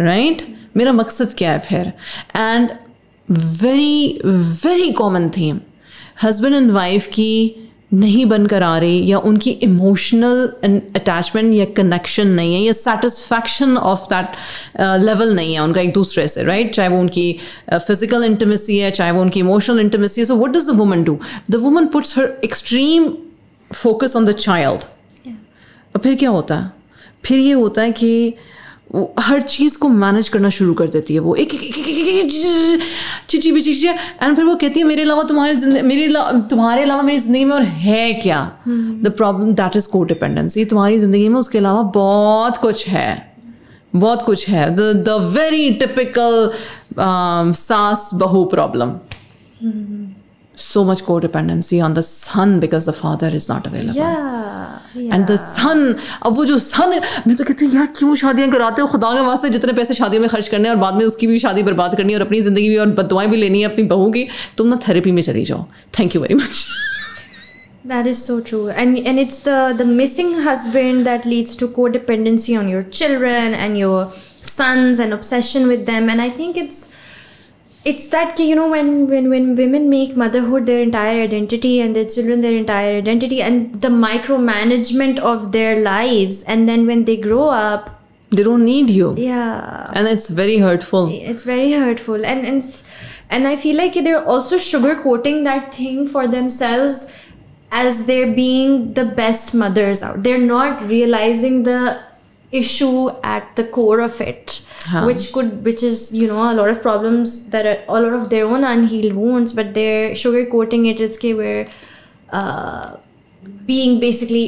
Right right? मेरा मकसद क्या है फिर? And very very common theme husband and wife की नहीं बनकर आ रही या उनकी इमोशनल अटैचमेंट या कनेक्शन नहीं है या सेटिस्फैक्शन ऑफ़ दैट लेवल नहीं है उनका एक दूसरे से राइट right? चाहे वो उनकी फ़िज़िकल uh, इंटमेसी है चाहे वो उनकी इमोशनल इंटमेसी है so what does the woman do the woman puts her extreme focus on the child फिर क्या होता? है फिर ये होता है कि वो हर चीज़ को मैनेज करना शुरू कर देती है। वो एक चिची बिची एंड फिर वो कहती है मेरे अलावा तुम्हारे मेरे तुम्हारे अलावा मेरी ज़िंदगी में और है क्या? The problem that is codependency तुम्हारी ज़िंदगी में उसके अलावा बहुत कुछ है। बहुत कुछ है। द द वेरी टिपिकल सास बहू problem so much codependency on the son because the father is not available. Yeah, yeah. And the son, अब वो जो son मैं तो कहती हूँ यार क्यों शादियाँ कराते हो खुदा के वास्ते जितने पैसे शादियों में खर्च करने और बाद में उसकी भी शादी बर्बाद करनी और अपनी ज़िंदगी भी और बदुआएं भी लेनी है अपनी बहू की तुम ना थेरेपी में चली जाओ thank you very much That is so true. And and it's the the missing husband that leads to codependency on your children and your sons and obsession with them. And I think it's it's that you know when when when women make motherhood their entire identity and their children their entire identity and the micromanagement of their lives and then when they grow up they don't need you. Yeah. And it's very hurtful. It's very hurtful. And and and i feel like they're also sugarcoating that thing for themselves as they're being the best mothers out. They're not realizing the issue at the core of it Huh. which could which is you know a lot of problems that are a lot of their own unhealed wounds but they're sugarcoating it as okay we're uh, being basically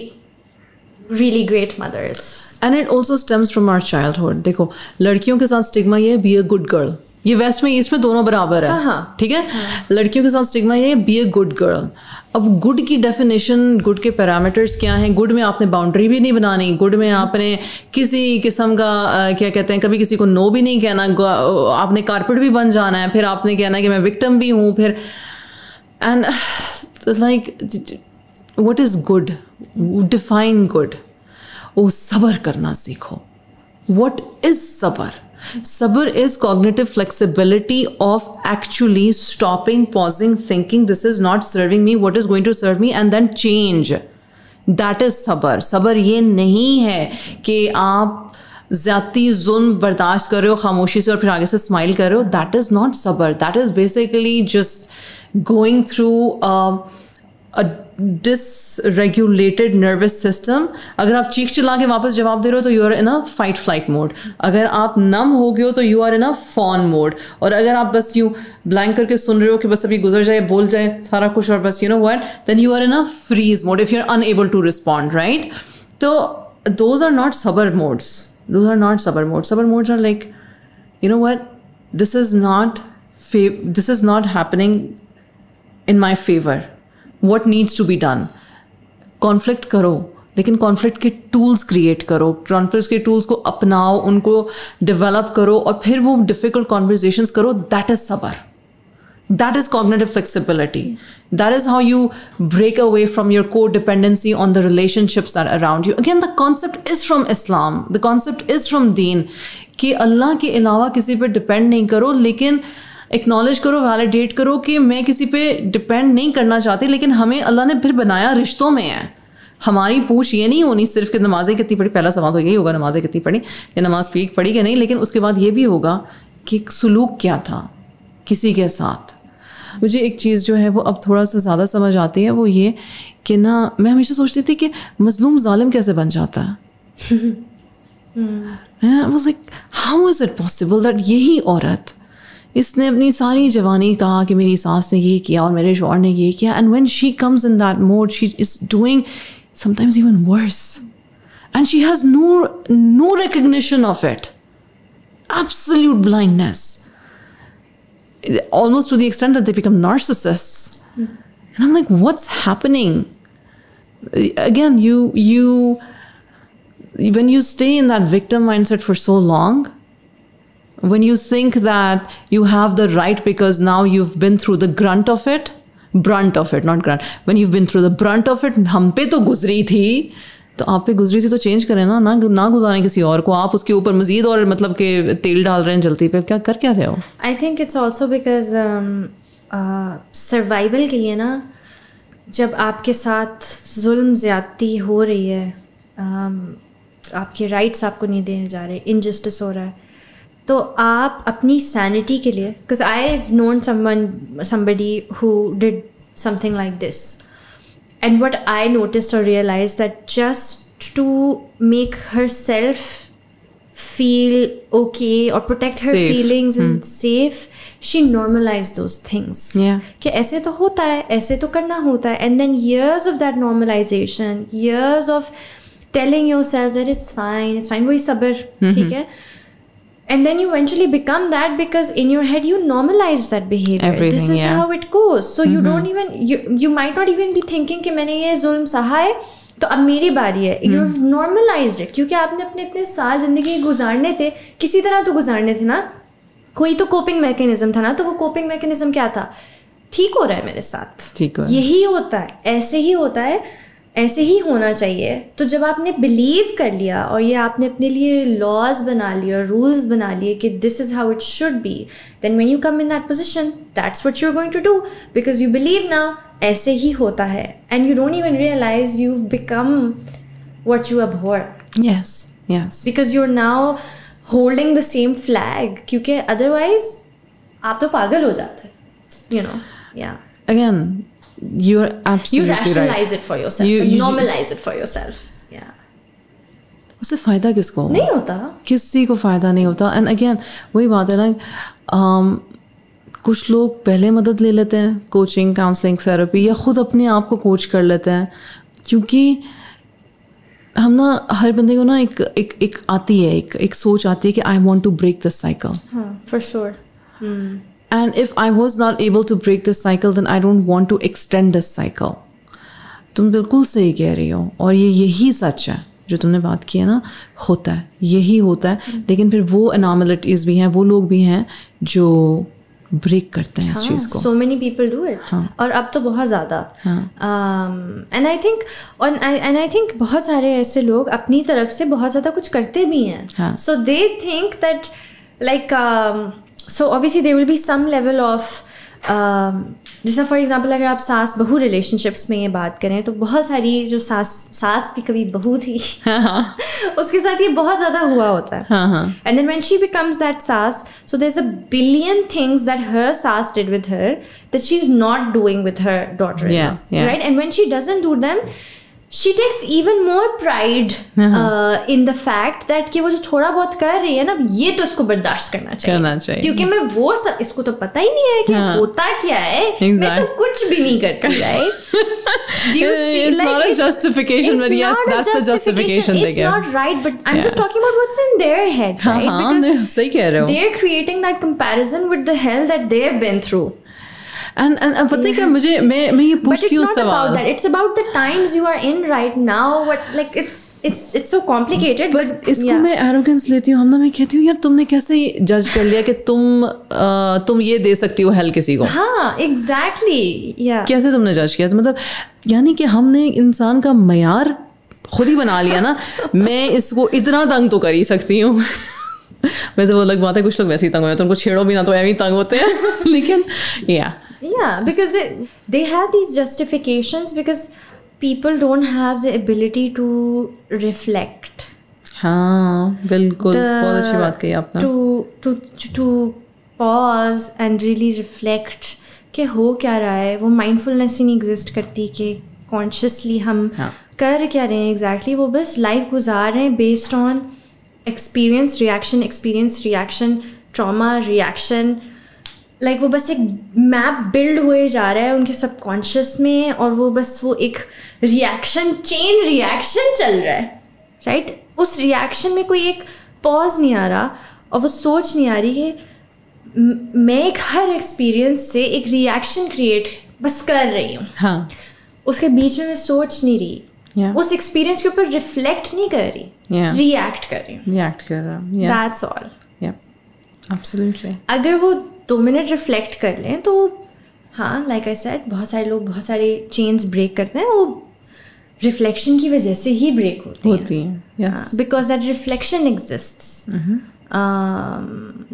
really great mothers and it also stems from our childhood देखो लड़कियों के साथ stigma ये be a good girl ये waste में east में दोनों बराबर है हाँ, हाँ। ठीक है लड़कियों के साथ स्टिग्मा ये बी अ गुड गर्ल अब गुड की डेफिनेशन गुड के पैरामीटर्स क्या हैं? गुड में आपने बाउंड्री भी नहीं बनानी, गुड में आपने किसी किस्म का क्या कहते हैं, कभी किसी को नो भी नहीं कहना आपने कारपेट भी बन जाना है, फिर आपने कहना है कि मैं विक्टम भी हूँ, फिर and like what is good define good वो सबर करना सीखो। वट इज़ सबर? सबर is cognitive flexibility of actually stopping pausing thinking this is not serving me what is going to serve me and then change that is सबर सबर ये नहीं है कि आप ज़्यादा जुल्म बर्दाश्त कर रहे हो खामोशी से और फिर आगे से स्माइल कर रहे हो दैट इज़ नॉट सबर that is basically just going through a dysregulated nervous system अगर आप चीख चिल्ला के वापस जवाब दे रहे हो तो you are in a fight flight mode अगर आप नम हो गए हो तो you are in a fawn mode और अगर आप बस यूँ ब्लैंक करके सुन रहे हो कि बस अभी गुजर जाए, बोल जाए, सारा कुछ, और बस you know what then you are in a freeze mode if you are unable to respond right तो दोज आर नॉट सबर मोड्स दोज आर नॉट सबर मोड सबर modes are like you know what? This is not this is not happening in my favor. what needs to be done conflict करो लेकिन conflict के tools create करो conflict के tools को अपनाओ उनको डेवलप करो और फिर वो डिफिकल्ट कॉन्वर्जेशन करो दैट इज सबर that is cognitive flexibility that is how you break away from your codependency on the relationships that are around you again the concept is from islam the concept is from deen कि अल्लाह के अलावा किसी पे depend नहीं करो लेकिन acknowledge करो वैलिडेट करो कि मैं किसी पे डिपेंड नहीं करना चाहती लेकिन हमें अल्लाह ने फिर बनाया रिश्तों में है। हमारी पूछ ये नहीं होनी सिर्फ़ कि नमाजें कितनी पढ़ी पहला सवाल तो यही होगा नमाजें कितनी पढ़ी या नमाज़ पीक पढ़ी कि नहीं लेकिन उसके बाद ये भी होगा कि सलूक क्या था किसी के साथ। मुझे एक चीज़ जो है वो अब थोड़ा सा ज़्यादा समझ आती है वो ये कि ना मैं हमेशा सोचती थी कि मजलूम ालिम कैसे बन जाता है? Like how is it possible that यही औरत इसने अपनी सारी जवानी कहा कि मेरी सास ने ये किया और मेरे शोर ने ये किया and when she comes in that mode she is doing sometimes even worse and she has no no recognition of it absolute blindness almost to the extent that they become narcissists and i'm like what's happening again you you when you stay in that victim mindset for so long when you think that you have the right because now you've been through the grunt of it brunt of it not grunt when you've been through the brunt of it हम पे तो गुजरी थी तो आप पे गुजरी थी तो चेंज करें ना ना ना गुजारें किसी और को आप उसके ऊपर मजीद और मतलब के तेल डाल रहे हैं जलती पे क्या कर क्या रहे हो I think it's also because survival के लिए ना जब आपके साथ जुल्म ज़्यादती हो रही है um, आपके राइट्स आपको नहीं दिए जा रहे इनजस्टिस हो रहा है तो आप अपनी सैनिटी के लिए because I have known someone somebody who did something like this and what i noticed or realized that just to make herself feel okay or protect her Safe. feelings and safe she normalized those things Yeah. कि ऐसे तो होता है ऐसे तो करना होता है and then years of that normalization years of telling yourself that it's fine it's fine वही सब्र ठीक है and then you eventually become that because in your head you normalize that behavior Everything, this is yeah. how it goes so mm-hmm. you don't even you you might not even be thinking कि मैंने ये जुल्म सहा है तो अब मेरी बारी है यू नॉर्मलाइज इट क्योंकि आपने अपने इतने साल ज़िंदगी गुजारने थे किसी तरह तो गुजारने थे ना कोई तो कोपिंग मैकेनिज्म था ना तो वो कोपिंग मैकेनिज्म क्या था ठीक हो रहा है मेरे साथ ठीक है यही होता है ऐसे ही होता है ऐसे ही होना चाहिए। तो जब आपने बिलीव कर लिया और ये आपने अपने लिए लॉज बना लिए और रूल्स बना लिए कि this is how it should be then when you come in that position that's what you are going to do because you believe now ऐसे ही होता है। And you don't even realise you become what you abhor yes yes because you are now holding the same flag क्योंकि otherwise आप तो पागल हो जाते यू नो या again you're absolutely you rationalize right it for yourself. You- you- normalize it for yourself. Yeah. उससे फ़ायदा किसको होगा? नहीं होता। किसी को फ़ायदा नहीं होता। एंड अगेन वही बात है ना um, कुछ लोग पहले मदद ले लेते हैं कोचिंग काउंसलिंग थेरेपी या ख़ुद अपने आप को कोच कर लेते हैं क्योंकि हम ना हर बंदे को ना एक एक एक आती है एक एक सोच आती है कि I want to break this cycle for for sure And if I was not able to break this cycle, then I don't want to extend this cycle. तुम बिल्कुल सही कह रही हो। और ये यही सच है जो तुमने बात की है ना होता है। यही होता है। लेकिन फिर वो अनामलिटीज़ भी हैं वो लोग भी हैं जो ब्रेक करते हैं इस चीज़ को। so many people do it और अब तो बहुत ज़्यादा। And I think and I think बहुत सारे ऐसे लोग अपनी तरफ़ से बहुत ज़्यादा कुछ करते भी हैं। हाँ. So they think that like So obviously there will be some level of जैसा फॉर एग्जांपल अगर आप सास बहू रिलेशनशिप्स में ये बात करें तो बहुत सारी जो सास सास की कभी बहू थी उसके साथ ये बहुत ज़्यादा हुआ होता है हाँ हाँ And then when she becomes that sas, so there's a billion things that her sas did with her that she's not doing with her daughter. Yeah, yeah. Right? And when she doesn't do them, she takes even more pride uh, in the fact that कि वो जो थोड़ा बहुत कर रही है ना ये तो इसको बर्दाश्त करना चाहिए करना चाहिए। क्योंकि मैं वो सब इसको तो पता ही नहीं है कि हाँ। होता क्या है मैं तो Exactly. कुछ भी नहीं करती right? Do you see? It's not a it's- justification, but it's yes, not a that's the justification they It's give. not right, but I'm just Yeah. talking about what's in their head, हाँ right? हाँ Because नहीं, सही कह रहे हो they're creating that comparison with the hell that they've been through. And and पता है क्या मुझे मैं मैं ये but पूछती it's हूँ सवाल। that. It's about the times you are in right now what like it's it's it's so complicated but, but इसको yeah. मैं एरोगेंस लेती हूँ। हमना मैं कहती हूँ यार तुमने कैसे जज कर लिया कि तुम अ, तुम ये दे सकती हो हेल्प किसी को? हाँ exactly yeah. कैसे तुमने जज किया? तो मतलब यानी कि हमने इंसान का मैार खुद ही बना लिया ना मैं इसको इतना तंग तो कर ही सकती हूँ। वैसे वो अलग बात है कुछ लोग वैसे ही तंग हो जाते हैं उनको छेड़ो भी ना तो ही तंग होते हैं। लेकिन या Yeah, because it, they have these justifications because people don't have the ability to reflect. हाँ बिल्कुल बहुत अच्छी बात कही आपने To to to pause and really reflect कि हो क्या रहा है वो mindfulness ही नहीं exist करती कि consciously हम हाँ. कर क्या रहे हैं exactly वो बस life गुजार रहे हैं based on experience reaction experience reaction trauma reaction like like, वो बस एक मैप बिल्ड हुए जा रहा है उनके सबकॉन्शियस में और वो बस वो एक रिएक्शन चेन रिएक्शन चल रहा है राइट right? उस रिएक्शन में कोई एक पॉज नहीं आ रहा और वो सोच नहीं आ रही कि मैं एक हर एक्सपीरियंस से एक रिएक्शन क्रिएट बस कर रही हूँ। हाँ। उसके बीच में मैं सोच नहीं रही। Yeah. उस एक्सपीरियंस के ऊपर रिफ्लेक्ट नहीं कर रही। React Yeah. कर रही हूँ। रिएक्ट कर रहा हूँ। That's all absolutely. अगर वो दो मिनट रिफ्लेक्ट कर लें तो हाँ लाइक आई सेड बहुत सारे लोग बहुत सारे चेन्स ब्रेक करते हैं वो रिफ्लेक्शन की वजह से ही ब्रेक होती, होती हैं because that reflection exist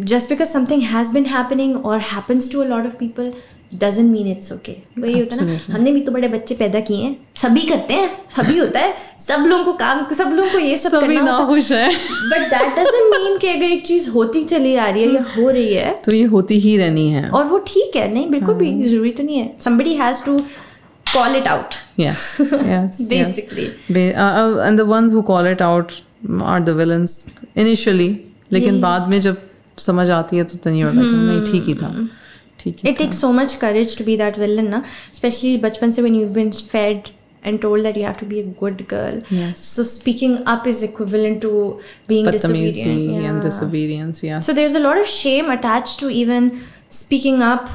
just because something has been happening और happens to a lot of people doesn't mean it's okay. वही होता है ना हमने भी तो बड़े बच्चे पैदा किए हैं। सभी करते हैं सभी होता है। सब लोगों को काम सब लोगों को ये सब सभी करना होता है। खुश है। बट दैट डजंट मीन कि अगर एक चीज़ होती चली आ रही है या हो रही है तो ये होती ही रहनी है। और वो ठीक है नहीं बिल्कुल भी ज़रूरी तो नहीं है। Somebody has to call it out. Yes yes yes. basically. Ba- uh, uh, and the ones who call it out are the villains initially. लेकिन बाद में जब समझ आती है तो like नहीं ठीक ही था। ठीक ही it takes so much courage to be that villain na? especially bachpan se when you've been fed and told that you have to be a good girl. Yes. So speaking up is equivalent to being disobedient. Yeah. and disobedience. Yeah. So there's a lot of shame attached to even speaking up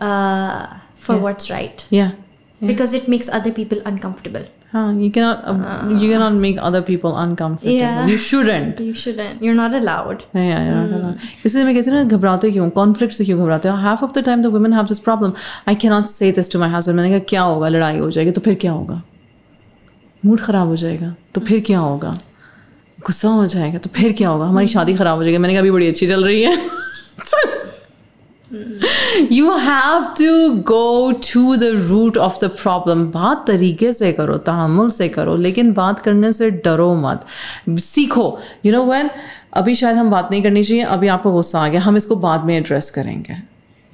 uh, for yeah. what's right. Yeah. yeah. Because it makes other people uncomfortable. हाँ you cannot uh, you cannot make other people uncomfortable. Yeah. you shouldn't. You shouldn't. You're not allowed. Yeah, you're not allowed. इसलिए मैं कहती हूँ ना घबराते क्यों? Conflict से क्यों घबराते हो? Half of the time the women have this problem I can not say this to my husband मैंने कहा क्या होगा? लड़ाई हो जाएगी तो फिर क्या होगा? मूड खराब हो जाएगा तो फिर क्या होगा? गुस्सा हो जाएगा तो फिर क्या होगा? हमारी शादी खराब हो जाएगी. मैंने कहा अभी बड़ी अच्छी चल रही है. You have to go to the root of the problem बात तरीके से करो तहमुल से करो लेकिन बात करने से डरो मत। सीखो। यू नो व्हेन अभी शायद हम बात नहीं करनी चाहिए अभी आपको गुस्सा आ गया हम इसको बाद में एड्रेस करेंगे।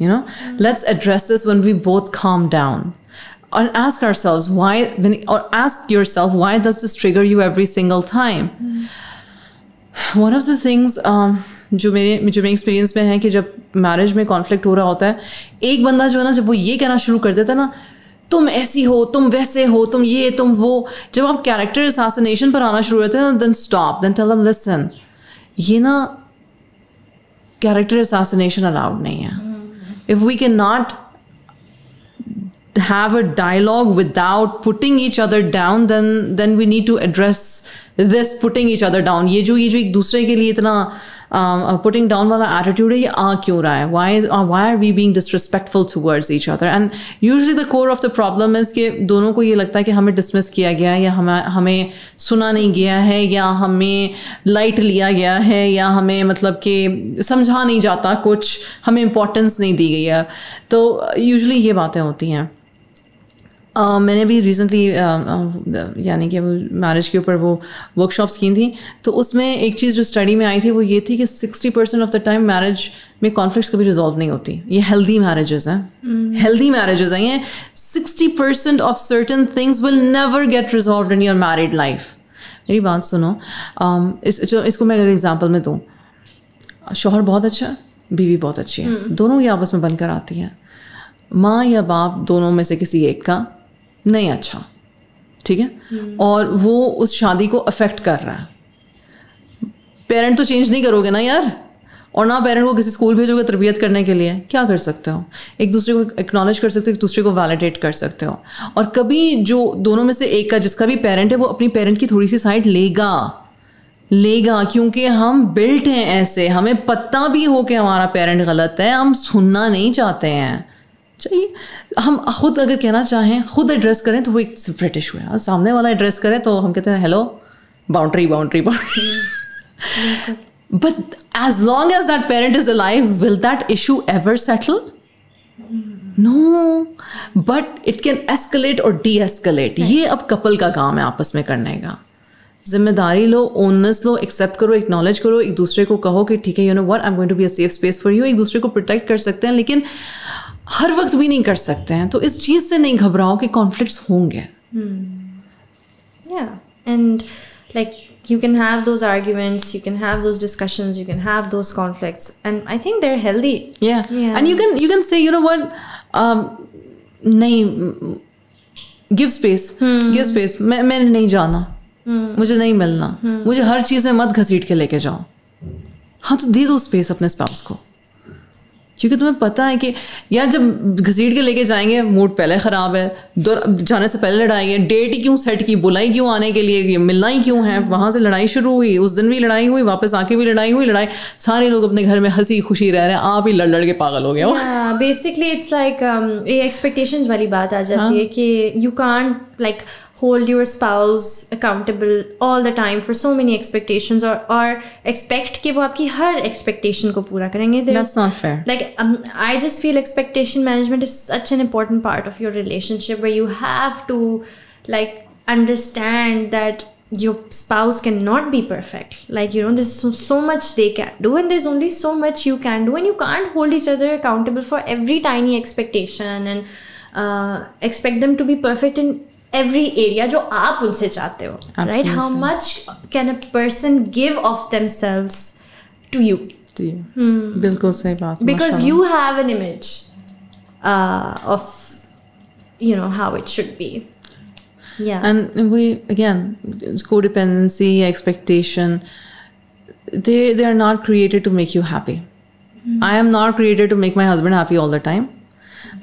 You know let's address this one we both calm down. And ask ourselves why when, or ask yourself why does this trigger you every single time? One of the things जो मेरे जो मेरे experience में है कि जब marriage में conflict हो रहा होता है, एक बंदा जो है ना, जब वो ये कहना शुरू कर देता है ना, तुम ऐसी हो, तुम वैसे हो, तुम ये, तुम वो, जब आप कैरेक्टर असैसिनेशन पर आना शुरू होते हैं ना then stop then tell them listen ये ना कैरेक्टर असैसिनेशन अलाउड नहीं है. If we can not have a dialogue without putting each other down, then then we need to address this putting each other down. ये जो ये जो एक दूसरे के लिए इतना पुटिंग डाउन वाला एटीट्यूड है, ये, आ, क्यों रहा है? Why why are we being disrespectful towards each other and usually the core of the problem is कि दोनों को ये लगता है कि हमें डिसमिस किया गया है, या हमें हमें सुना नहीं गया है, या हमें लाइट लिया गया है, या हमें मतलब कि समझा नहीं जाता कुछ, हमें इम्पोर्टेंस नहीं दी गई है। तो यूजली ये बातें होती हैं। Uh, मैंने भी रिसेंटली यानी कि मैरिज के ऊपर वो वर्कशॉप्स की थी तो उसमें एक चीज़ जो स्टडी में आई थी वो ये थी कि sixty percent of the time marriage में कॉन्फ्लिक्ट्स कभी रिजॉल्व नहीं होती। ये हेल्दी मैरिजेस हैं। हेल्दी मैरिजेस हैं। ये sixty percent of certain things will never get resolve in your married life मेरी बात सुनो। um, इस जो इसको मैं अगर एग्ज़ाम्पल में दूँ शोहर बहुत अच्छा है बीवी बहुत अच्छी है। दोनों ही आपस में बनकर आती हैं। माँ या बाप दोनों में से किसी एक का नहीं अच्छा। ठीक है? और वो उस शादी को अफेक्ट कर रहा है। पेरेंट तो चेंज नहीं करोगे ना यार? और ना पेरेंट को किसी स्कूल भेजोगे तरबियत करने के लिए, क्या कर सकते हो? एक दूसरे को एक्नॉलेज कर सकते हो, एक दूसरे को वैलिडेट कर सकते हो। और कभी जो दोनों में से एक का जिसका भी पेरेंट है, वो अपनी पेरेंट की थोड़ी सी साइड लेगा। लेगा, क्योंकि हम बिल्ट हैं ऐसे। हमें पता भी हो कि हमारा पेरेंट गलत है, हम सुनना नहीं चाहते हैं। चाहिए। हम खुद अगर कहना चाहें खुद एड्रेस करें तो वो एक सेपरेट इशू है। सामने वाला एड्रेस करें तो हम कहते हैं hello boundary boundary boundary but as long as that parent is alive will that issue ever settle no but it can escalate और डी एस्कलेट ये अब कपल का काम है आपस में करने का। ज़िम्मेदारी लो ओननेस लो एक्सेप्ट करो एक्नॉलेज करो एक दूसरे को कहो कि ठीक है you know what I am going to be a safe space for you एक दूसरे को प्रोटेक्ट कर सकते हैं लेकिन हर वक्त भी नहीं कर सकते हैं तो इस चीज़ से नहीं घबराओ कि कॉन्फ्लिक्ट्स होंगे. And like you can have those arguments, you can have those discussions, you can have those conflicts. And I think they're healthy. yeah. Yeah. and you can you can say you know what um नहीं give space give space मैं मैं नहीं जाना मुझे नहीं मिलना मुझे हर चीज़ में मत घसीट के लेके जाओ हाँ तो दे दो स्पेस अपने स्पाउस को क्योंकि तुम्हें पता है कि यार जब घसीट के लेके जाएँगे मूड पहले ख़राब है जाने से पहले लड़ाई है डेट ही क्यों सेट की बुलाई क्यों आने के लिए ये मिलना ही क्यों है? वहाँ से लड़ाई शुरू हुई उस दिन भी लड़ाई हुई वापस आके भी लड़ाई हुई लड़ाई सारे लोग अपने घर में हँसी खुशी रह रहे हैं आप ही लड़ लड़ के पागल हो गए हो। Basically it's um, ये वाली बात आ जाती है कि you can't like hold your spouse accountable all the time for so many expectations or or expect कि वो आपकी हर expectation को पूरा करेंगे There's- That's not fair. like um, i just feel expectation management is such an important part of your relationship where you have to like understand that your spouse cannot be perfect like you know there's so, so much they can do and there's only so much you can do and you can't hold each other accountable for every tiny expectation and uh, expect them to be perfect in every area जो आप उनसे चाहते हो right how much can a person give of themselves to you जी बिल्कुल सही बात because माशाल्लाह। you have an image uh, of you know how it should be yeah and we again codependency expectation they they are not created to make you happy i am not created to make my husband happy all the time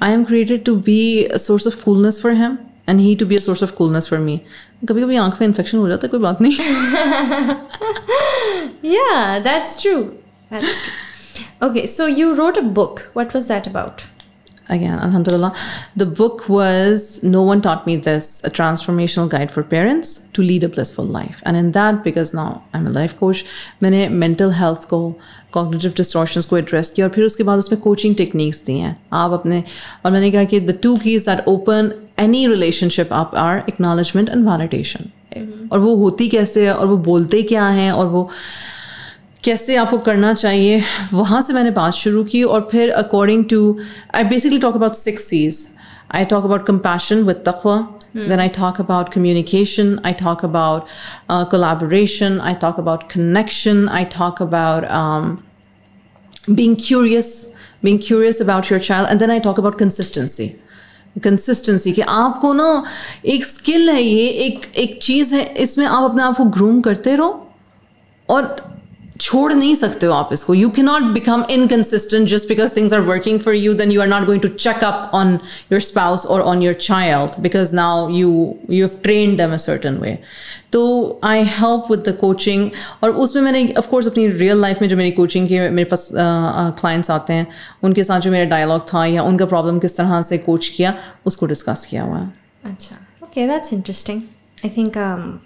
i am created to be a source of coolness for him and he to be a source of coolness for me कभी कभी आंख में infection हो जाता है कोई बात नहीं yeah that's true that's true okay so you wrote a book what was that about again alhamdulillah the book was no one taught me this a transformational guide for parents to lead a blissful life and in that because now i'm a life coach मैंने mental health को cognitive distortions को address किया और फिर उसके बाद उसमें coaching techniques दी हैं आप अपने और मैंने कहा कि the two keys that open any relationship up are acknowledgement and validation और वो होती कैसे है और वो बोलते क्या हैं और वो कैसे आपको करना चाहिए वहाँ से मैंने बात शुरू की और फिर according to I basically talk about six Cs I talk about compassion with तखवा then I talk about communication I talk about collaboration I talk about connection I talk about being curious being curious about your child and then I talk about consistency consistency कि आपको ना एक skill है ये एक एक चीज़ है इसमें आप अपने आप को ग्रूम करते रहो और छोड़ नहीं सकते हो आप इसको you can not become inconsistent just because things are working for you then you are not going to check up on your spouse और on your child because now you you have train them a certain way तो I help with the coaching और उसमें मैंने of course अपनी real life में जो मेरी coaching के मेरे पास क्लाइंट्स आते हैं उनके साथ जो मेरा डायलॉग था या उनका प्रॉब्लम किस तरह से कोच किया उसको डिस्कस किया हुआ है. Okay, that's interesting. I think um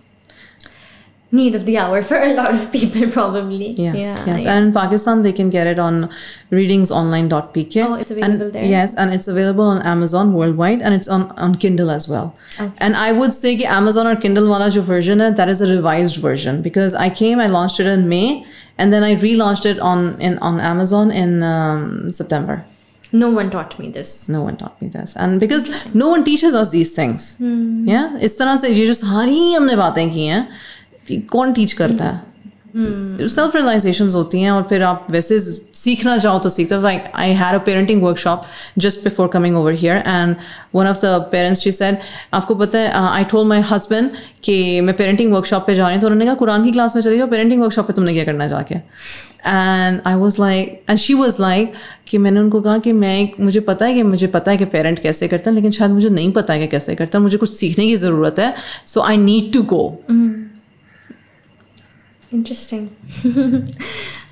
need of the hour for a lot of people probably. Yes, yeah, yes. yeah. And in Pakistan, they can get it on readingsonline.pk. Oh, it's available and, there? Yes, and it's available on Amazon worldwide and it's on, on Kindle as well. And I would say कि Amazon or Kindle wala jo version hai, that is a revised version because I came, I launched it in May and then I relaunched it on in on Amazon in um, September. No one taught me this. No one taught me this. And because no one teaches us these things. Yeah? इस तरह से ये जो सारी हमने बातें की हैं ये कौन टीच करता है? सेल्फ रियलाइजेशन होती हैं और फिर आप वैसे सीखना चाहो तो सीखते हो। Like I had a parenting workshop just before coming over here and one of the parents she said आपको पता है आई टोल्ड माई हस्बैंड कि मैं पेरेंटिंग वर्कशॉप पे जा रही हूँ तो उन्होंने कहा कुरान की क्लास में चली जाओ पेरेंटिंग वर्कशॉप पे तुमने क्या करना जाके? And I was like and she was like कि मैंने उनको कहा कि मैं एक मुझे पता है कि मुझे पता है कि पेरेंट कैसे करते हैं लेकिन शायद मुझे नहीं पता है कि कैसे करते हैं मुझे कुछ सीखने की ज़रूरत है so I need to go Interesting.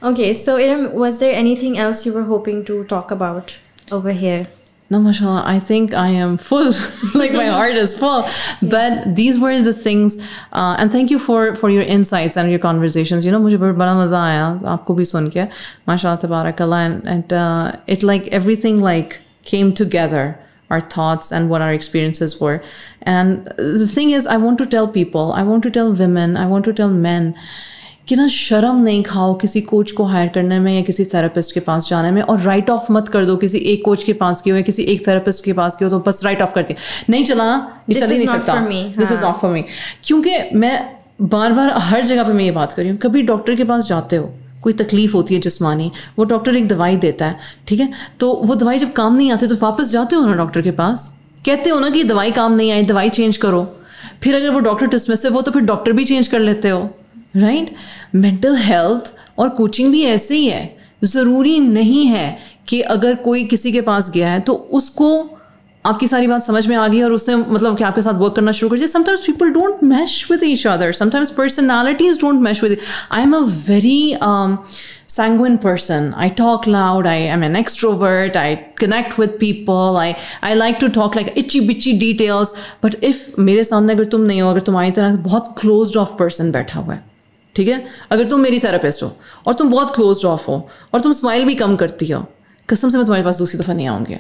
okay, so Iram, was there anything else you were hoping to talk about over here? No, mashallah, I think I am full. like my heart is full. But these were the things. Uh, and thank you for for your insights and your conversations. You know, मुझे बड़ा बड़ा मज़ा आया आपको भी सुन के. Mashallah, tabarakallah. And, and uh, it like everything like came together. Our thoughts and what our experiences were. And the thing is, I want to tell people, I want to tell women, I want to tell men. कि ना शर्म नहीं खाओ किसी coach को hire करने में या किसी थेरेपिस्ट के पास जाने में और राइट ऑफ़ मत कर दो किसी एक कोच के पास किए हो या किसी एक थेरेपिस्ट के पास किए हो तो बस राइट ऑफ़ कर दिया नहीं चलाना ये चल ही नहीं सकता। This is. Not for me क्योंकि मैं बार बार हर जगह पे मैं ये बात कर रही हूँ कभी डॉक्टर के पास जाते हो कोई तकलीफ़ होती है जिसमानी वो डॉक्टर एक दवाई देता है ठीक है? तो वो दवाई जब काम नहीं आती तो वापस जाते हो ना डॉक्टर के पास? कहते हो ना कि दवाई काम नहीं आई दवाई चेंज करो। फिर अगर वो डॉक्टर डिसमिसिव हो तो फिर डॉक्टर भी चेंज कर लेते हो। राइट मेंटल हेल्थ और कोचिंग भी ऐसे ही है। ज़रूरी नहीं है कि अगर कोई किसी के पास गया है तो उसको आपकी सारी बात समझ में आ गई और उसने मतलब कि आपके साथ वर्क करना शुरू कर दिया। Sometimes people don't mesh with each other sometimes personalities don't mesh with I am a very sanguine person. I talk loud. I am an extrovert. I connect with people. I i like to talk like itchy bitchy details. But if मेरे सामने अगर तुम नहीं हो, अगर तुम्हारी तरह बहुत क्लोज्ड ऑफ़ पर्सन बैठा हुआ है। ठीक है? अगर तुम मेरी थेरेपिस्ट हो और तुम बहुत क्लोज्ड ऑफ़ हो और तुम स्माइल भी कम करती हो कसम से मैं तुम्हारे पास दूसरी दफ़ा नहीं आऊँगी।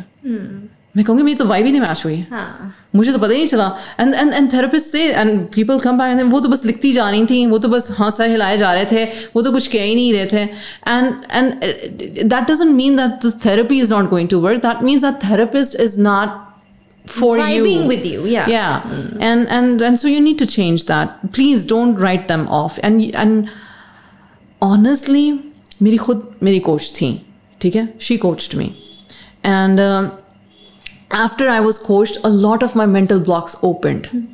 मैं कहूँगी मेरी तो वाई भी नहीं मैच हुई। हाँ। मुझे तो पता ही नहीं चला। एंड एंड एंड थेरेपिस्ट से एंड पीपल कम बाय वो तो बस लिखती जा रही थी वो तो बस हाँ सर हिलाए जा रहे थे वो तो कुछ कह ही नहीं रहे थे। And and that doesn't mean that the therapy is not going to work that means that therapist is not for Vibing you with you, yeah. yeah and and and so you need to change that please don't write them off and and honestly मेरी खुद मेरी coach थी ठीक है she coached me and um, after I was coached, a lot of my mental blocks opened.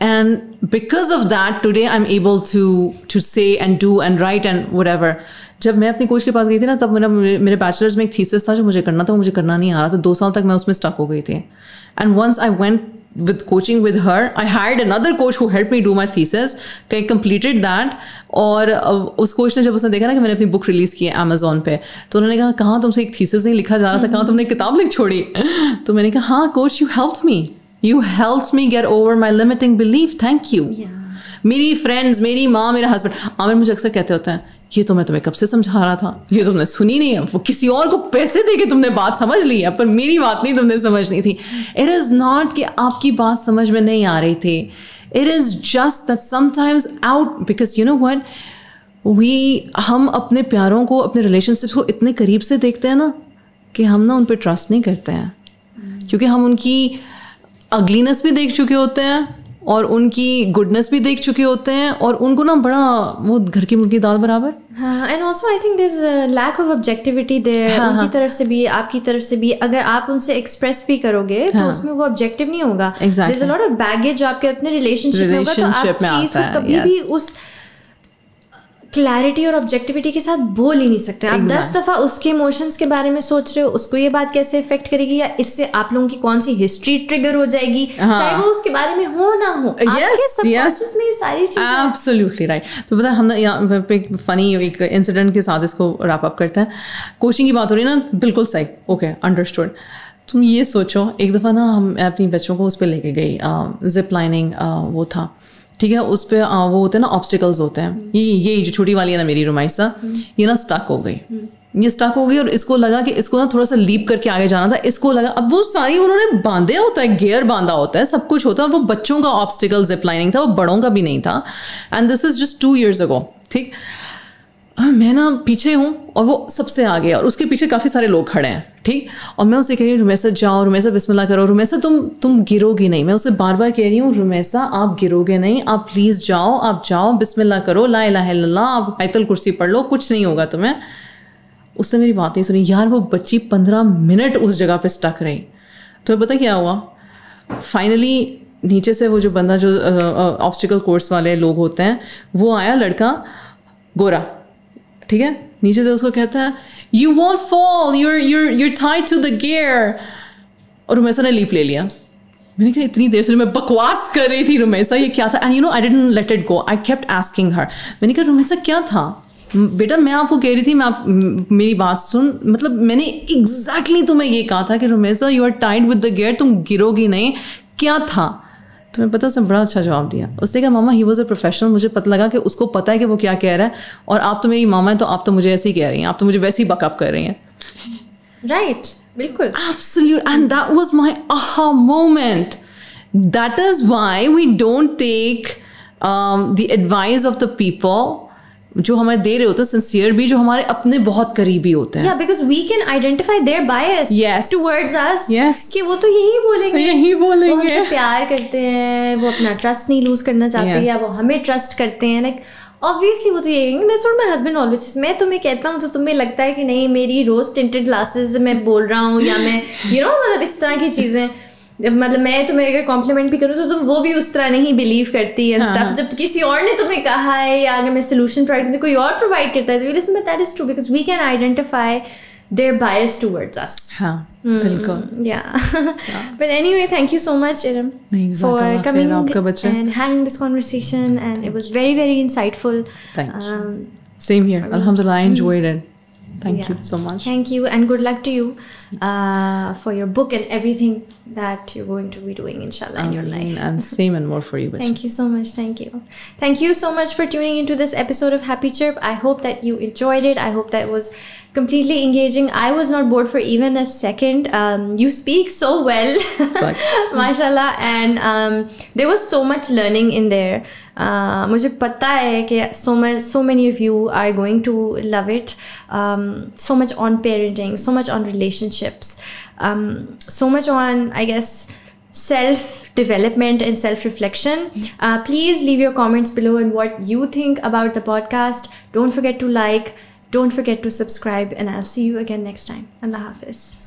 And because of that, today I'm able to to say and do and write and whatever. जब मैं अपनी coach के पास गई थी ना तब मेरा मेरे बैचलर्स में एक थीसिस था जो मुझे करना था वो मुझे करना नहीं आ रहा था। दो साल तक मैं उसमें स्टक हो गई थी। And once I went with coaching with her i hired another coach who helped me do my thesis i completed that और उस कोच ने जब उसने देखा ना कि मैंने अपनी बुक रिलीज़ की है अमेजोन पे तो उन्होंने कहा कहाँ तुमसे एक थीसिस नहीं लिखा जा रहा था? कहाँ तुमने किताब लिख छोड़ी? तो मैंने कहा हाँ coach you help me you help me get over my limiting believe thank you मेरी फ्रेंड्स मेरी माँ मेरा हस्बैंड आमिर मुझे अक्सर कहते होते हैं ये तो मैं तुम्हें कब से समझा रहा था? ये तुमने सुनी नहीं है। वो किसी और को पैसे दे के तुमने बात समझ ली है, पर मेरी बात नहीं तुमने समझनी थी। इट इज़ नॉट कि आपकी बात समझ में नहीं आ रही थी। It is just that sometimes out because you know what we हम अपने प्यारों को, अपने रिलेशनशिप्स को इतने करीब से देखते हैं ना, कि हम ना उन पर ट्रस्ट नहीं करते हैं। क्योंकि हम उनकी अगलीनेस भी देख चुके होते हैं और उनकी गुडनेस भी देख चुके होते हैं और उनको ना बड़ा वो घर की मुर्गी दाल बराबर। हाँ and also I think this lack of objectivity there हाँ, उनकी हाँ. तरफ़ से भी आपकी तरफ़ से भी अगर आप उनसे एक्सप्रेस भी करोगे तो हाँ. उसमें वो ऑब्जेक्टिव नहीं होगा। Lot of a lot of baggage जो आपके अपने रिलेशनशिप में होगा तो आप चीज़ कभी भी उस क्लैरिटी और ऑब्जेक्टिविटी के साथ बोल ही नहीं सकते। आप दस दफ़ा उसके इमोशंस के बारे में सोच रहे हो उसको ये बात कैसे इफ़ेक्ट करेगी या इससे आप लोगों की कौन सी हिस्ट्री ट्रिगर हो जाएगी? हाँ. चाहे वो उसके बारे में हो ना हो आपके yes. में सारी चीज़ें एब्सोल्युटली राइट तो पता है हमने यहाँ पे फनी एक इंसिडेंट के साथ इसको रैप अप करते हैं। कोचिंग की बात हो रही है ना बिल्कुल सही। ओके अंडरस्टूड तुम ये सोचो एक दफ़ा ना हम अपनी बच्चों को उस पर लेके गई जिप लाइनिंग वो था। ठीक है उस पर वो होते हैं ना ऑब्स्टिकल्स होते हैं। ये ये जो छोटी वाली है ना मेरी रुमाइसा ये ना स्टक हो गई। ये स्टक हो गई और इसको लगा कि इसको ना थोड़ा सा लीप करके आगे जाना था। इसको लगा अब वो सारी उन्होंने बांधे होता है गेयर बांधा होता है सब कुछ होता है वो बच्चों का ऑब्स्टिकल जिप लाइनिंग था वो बड़ों का भी नहीं था। And this is just two years ago ठीक? मैं ना पीछे हूँ और वो सबसे आगे है और उसके पीछे काफ़ी सारे लोग खड़े हैं, ठीक? और मैं उसे कह रही हूँ, रुमैसा, जाओ, रुमैसा, बिस्मिल्लाह करो। रुमैसा, तुम तुम गिरोगे नहीं। मैं उसे बार बार कह रही हूँ, रुमैसा, आप गिरोगे नहीं, आप प्लीज़ जाओ, आप जाओ, बिस्मिल्लाह करो, ला इल्लल्लाह, आप आयतल कुर्सी पढ़ लो, कुछ नहीं होगा तुम्हें। उससे मेरी बात नहीं सुनी। यार, वो बच्ची पंद्रह मिनट उस जगह पर स्टक रही। तो पता क्या हुआ? फाइनली नीचे से वो जो बंदा जो ऑब्स्टिकल कोर्स वाले लोग होते हैं, वो आया, लड़का, गोरा। ठीक है? नीचे से उसको कहता है you won't fall your your your tie to the gear और रुमैसा ने लीप ले लिया। मैंने कहा, इतनी देर से मैं बकवास कर रही थी रुमैसा, ये क्या था? And you know I didn't let it go I kept asking her मैंने कहा, रुमैसा, क्या था? बेटा, मैं आपको कह रही थी, मैं आप मेरी बात सुन। मतलब मैंने एग्जैक्टली exactly तुम्हें ये कहा था कि Rumaisa you are tied with the gear तुम गिरोगी नहीं। क्या था? तो मैं पता उसने बड़ा अच्छा जवाब दिया। उसने कहा मामा ही वॉज़ अ प्रोफेशनल मुझे पता लगा कि उसको पता है कि वो क्या कह रहा है और आप तो मेरी मामा है तो आप तो मुझे ऐसे ही कह रही हैं आप तो मुझे वैसे ही बकअप कर रही हैं। राइट बिल्कुल। Absolute and that was my aha moment that is why we don't take the advice of the people जो हमें दे रहे होते हैं सिंसियर भी जो हमारे अपने बहुत करीबी होते हैं। Yeah because we can identify their bias yes. towards us yes. कि वो तो यही बोलेंगे। यही बोलेंगे। वो हमसे प्यार करते हैं वो अपना ट्रस्ट नहीं लूज करना चाहते Yes. या वो हमें ट्रस्ट करते हैं लाइक ऑब्वियसली वो तो ये कहेंगे that's what my husband always मैं तुम्हें कहता हूँ तो तुम्हें लगता है कि नहीं मेरी रोज टिंटेड ग्लासेस में बोल रहा हूँ या मैं यू नो मतलब इस तरह की चीज़ें। जब मतलब मैं तुम्हें अगर कॉम्प्लीमेंट भी करूँ तो तुम वो भी उस तरह नहीं बिलीव करती एंड हाँ, स्टफ हाँ। जब किसी और ने तुम्हें कहा है या अगर मैं सोल्यूशन प्रोवाइड करती हूँ कोई और प्रोवाइड करता है तो listen that is true because we can identify their bias towards us हाँ बिल्कुल yeah but anyway thank you so much Iram नहीं, for जज़ाकल्लाह coming खैर, आपका बच्चा। and having this conversation and it was very very insightful Thank you. um, Same here. Alhamdulillah, I enjoyed it. Thank Yeah. you so much. thank you and good luck to you uh, for your book and everything that you're going to be doing inshallah in your Ameen. life And same and more for you. Bacha. Thank you so much. Thank you. Thank you so much for tuning into this episode of Happy Chirp. I hope that you enjoyed it. I hope that it was completely engaging. I was not bored for even a second. Um, you speak so well, like- mashallah, and um, there was so much learning in there. Uh, मुझे पता है कि so much, so many of you are going to love it. Um, so much on parenting, so much on relationships, um, so much on, I guess, self development and self reflection. Uh, please leave your comments below and what you think about the podcast. Don't forget to like, don't forget to subscribe, and I'll see you again next time. Allah Hafiz.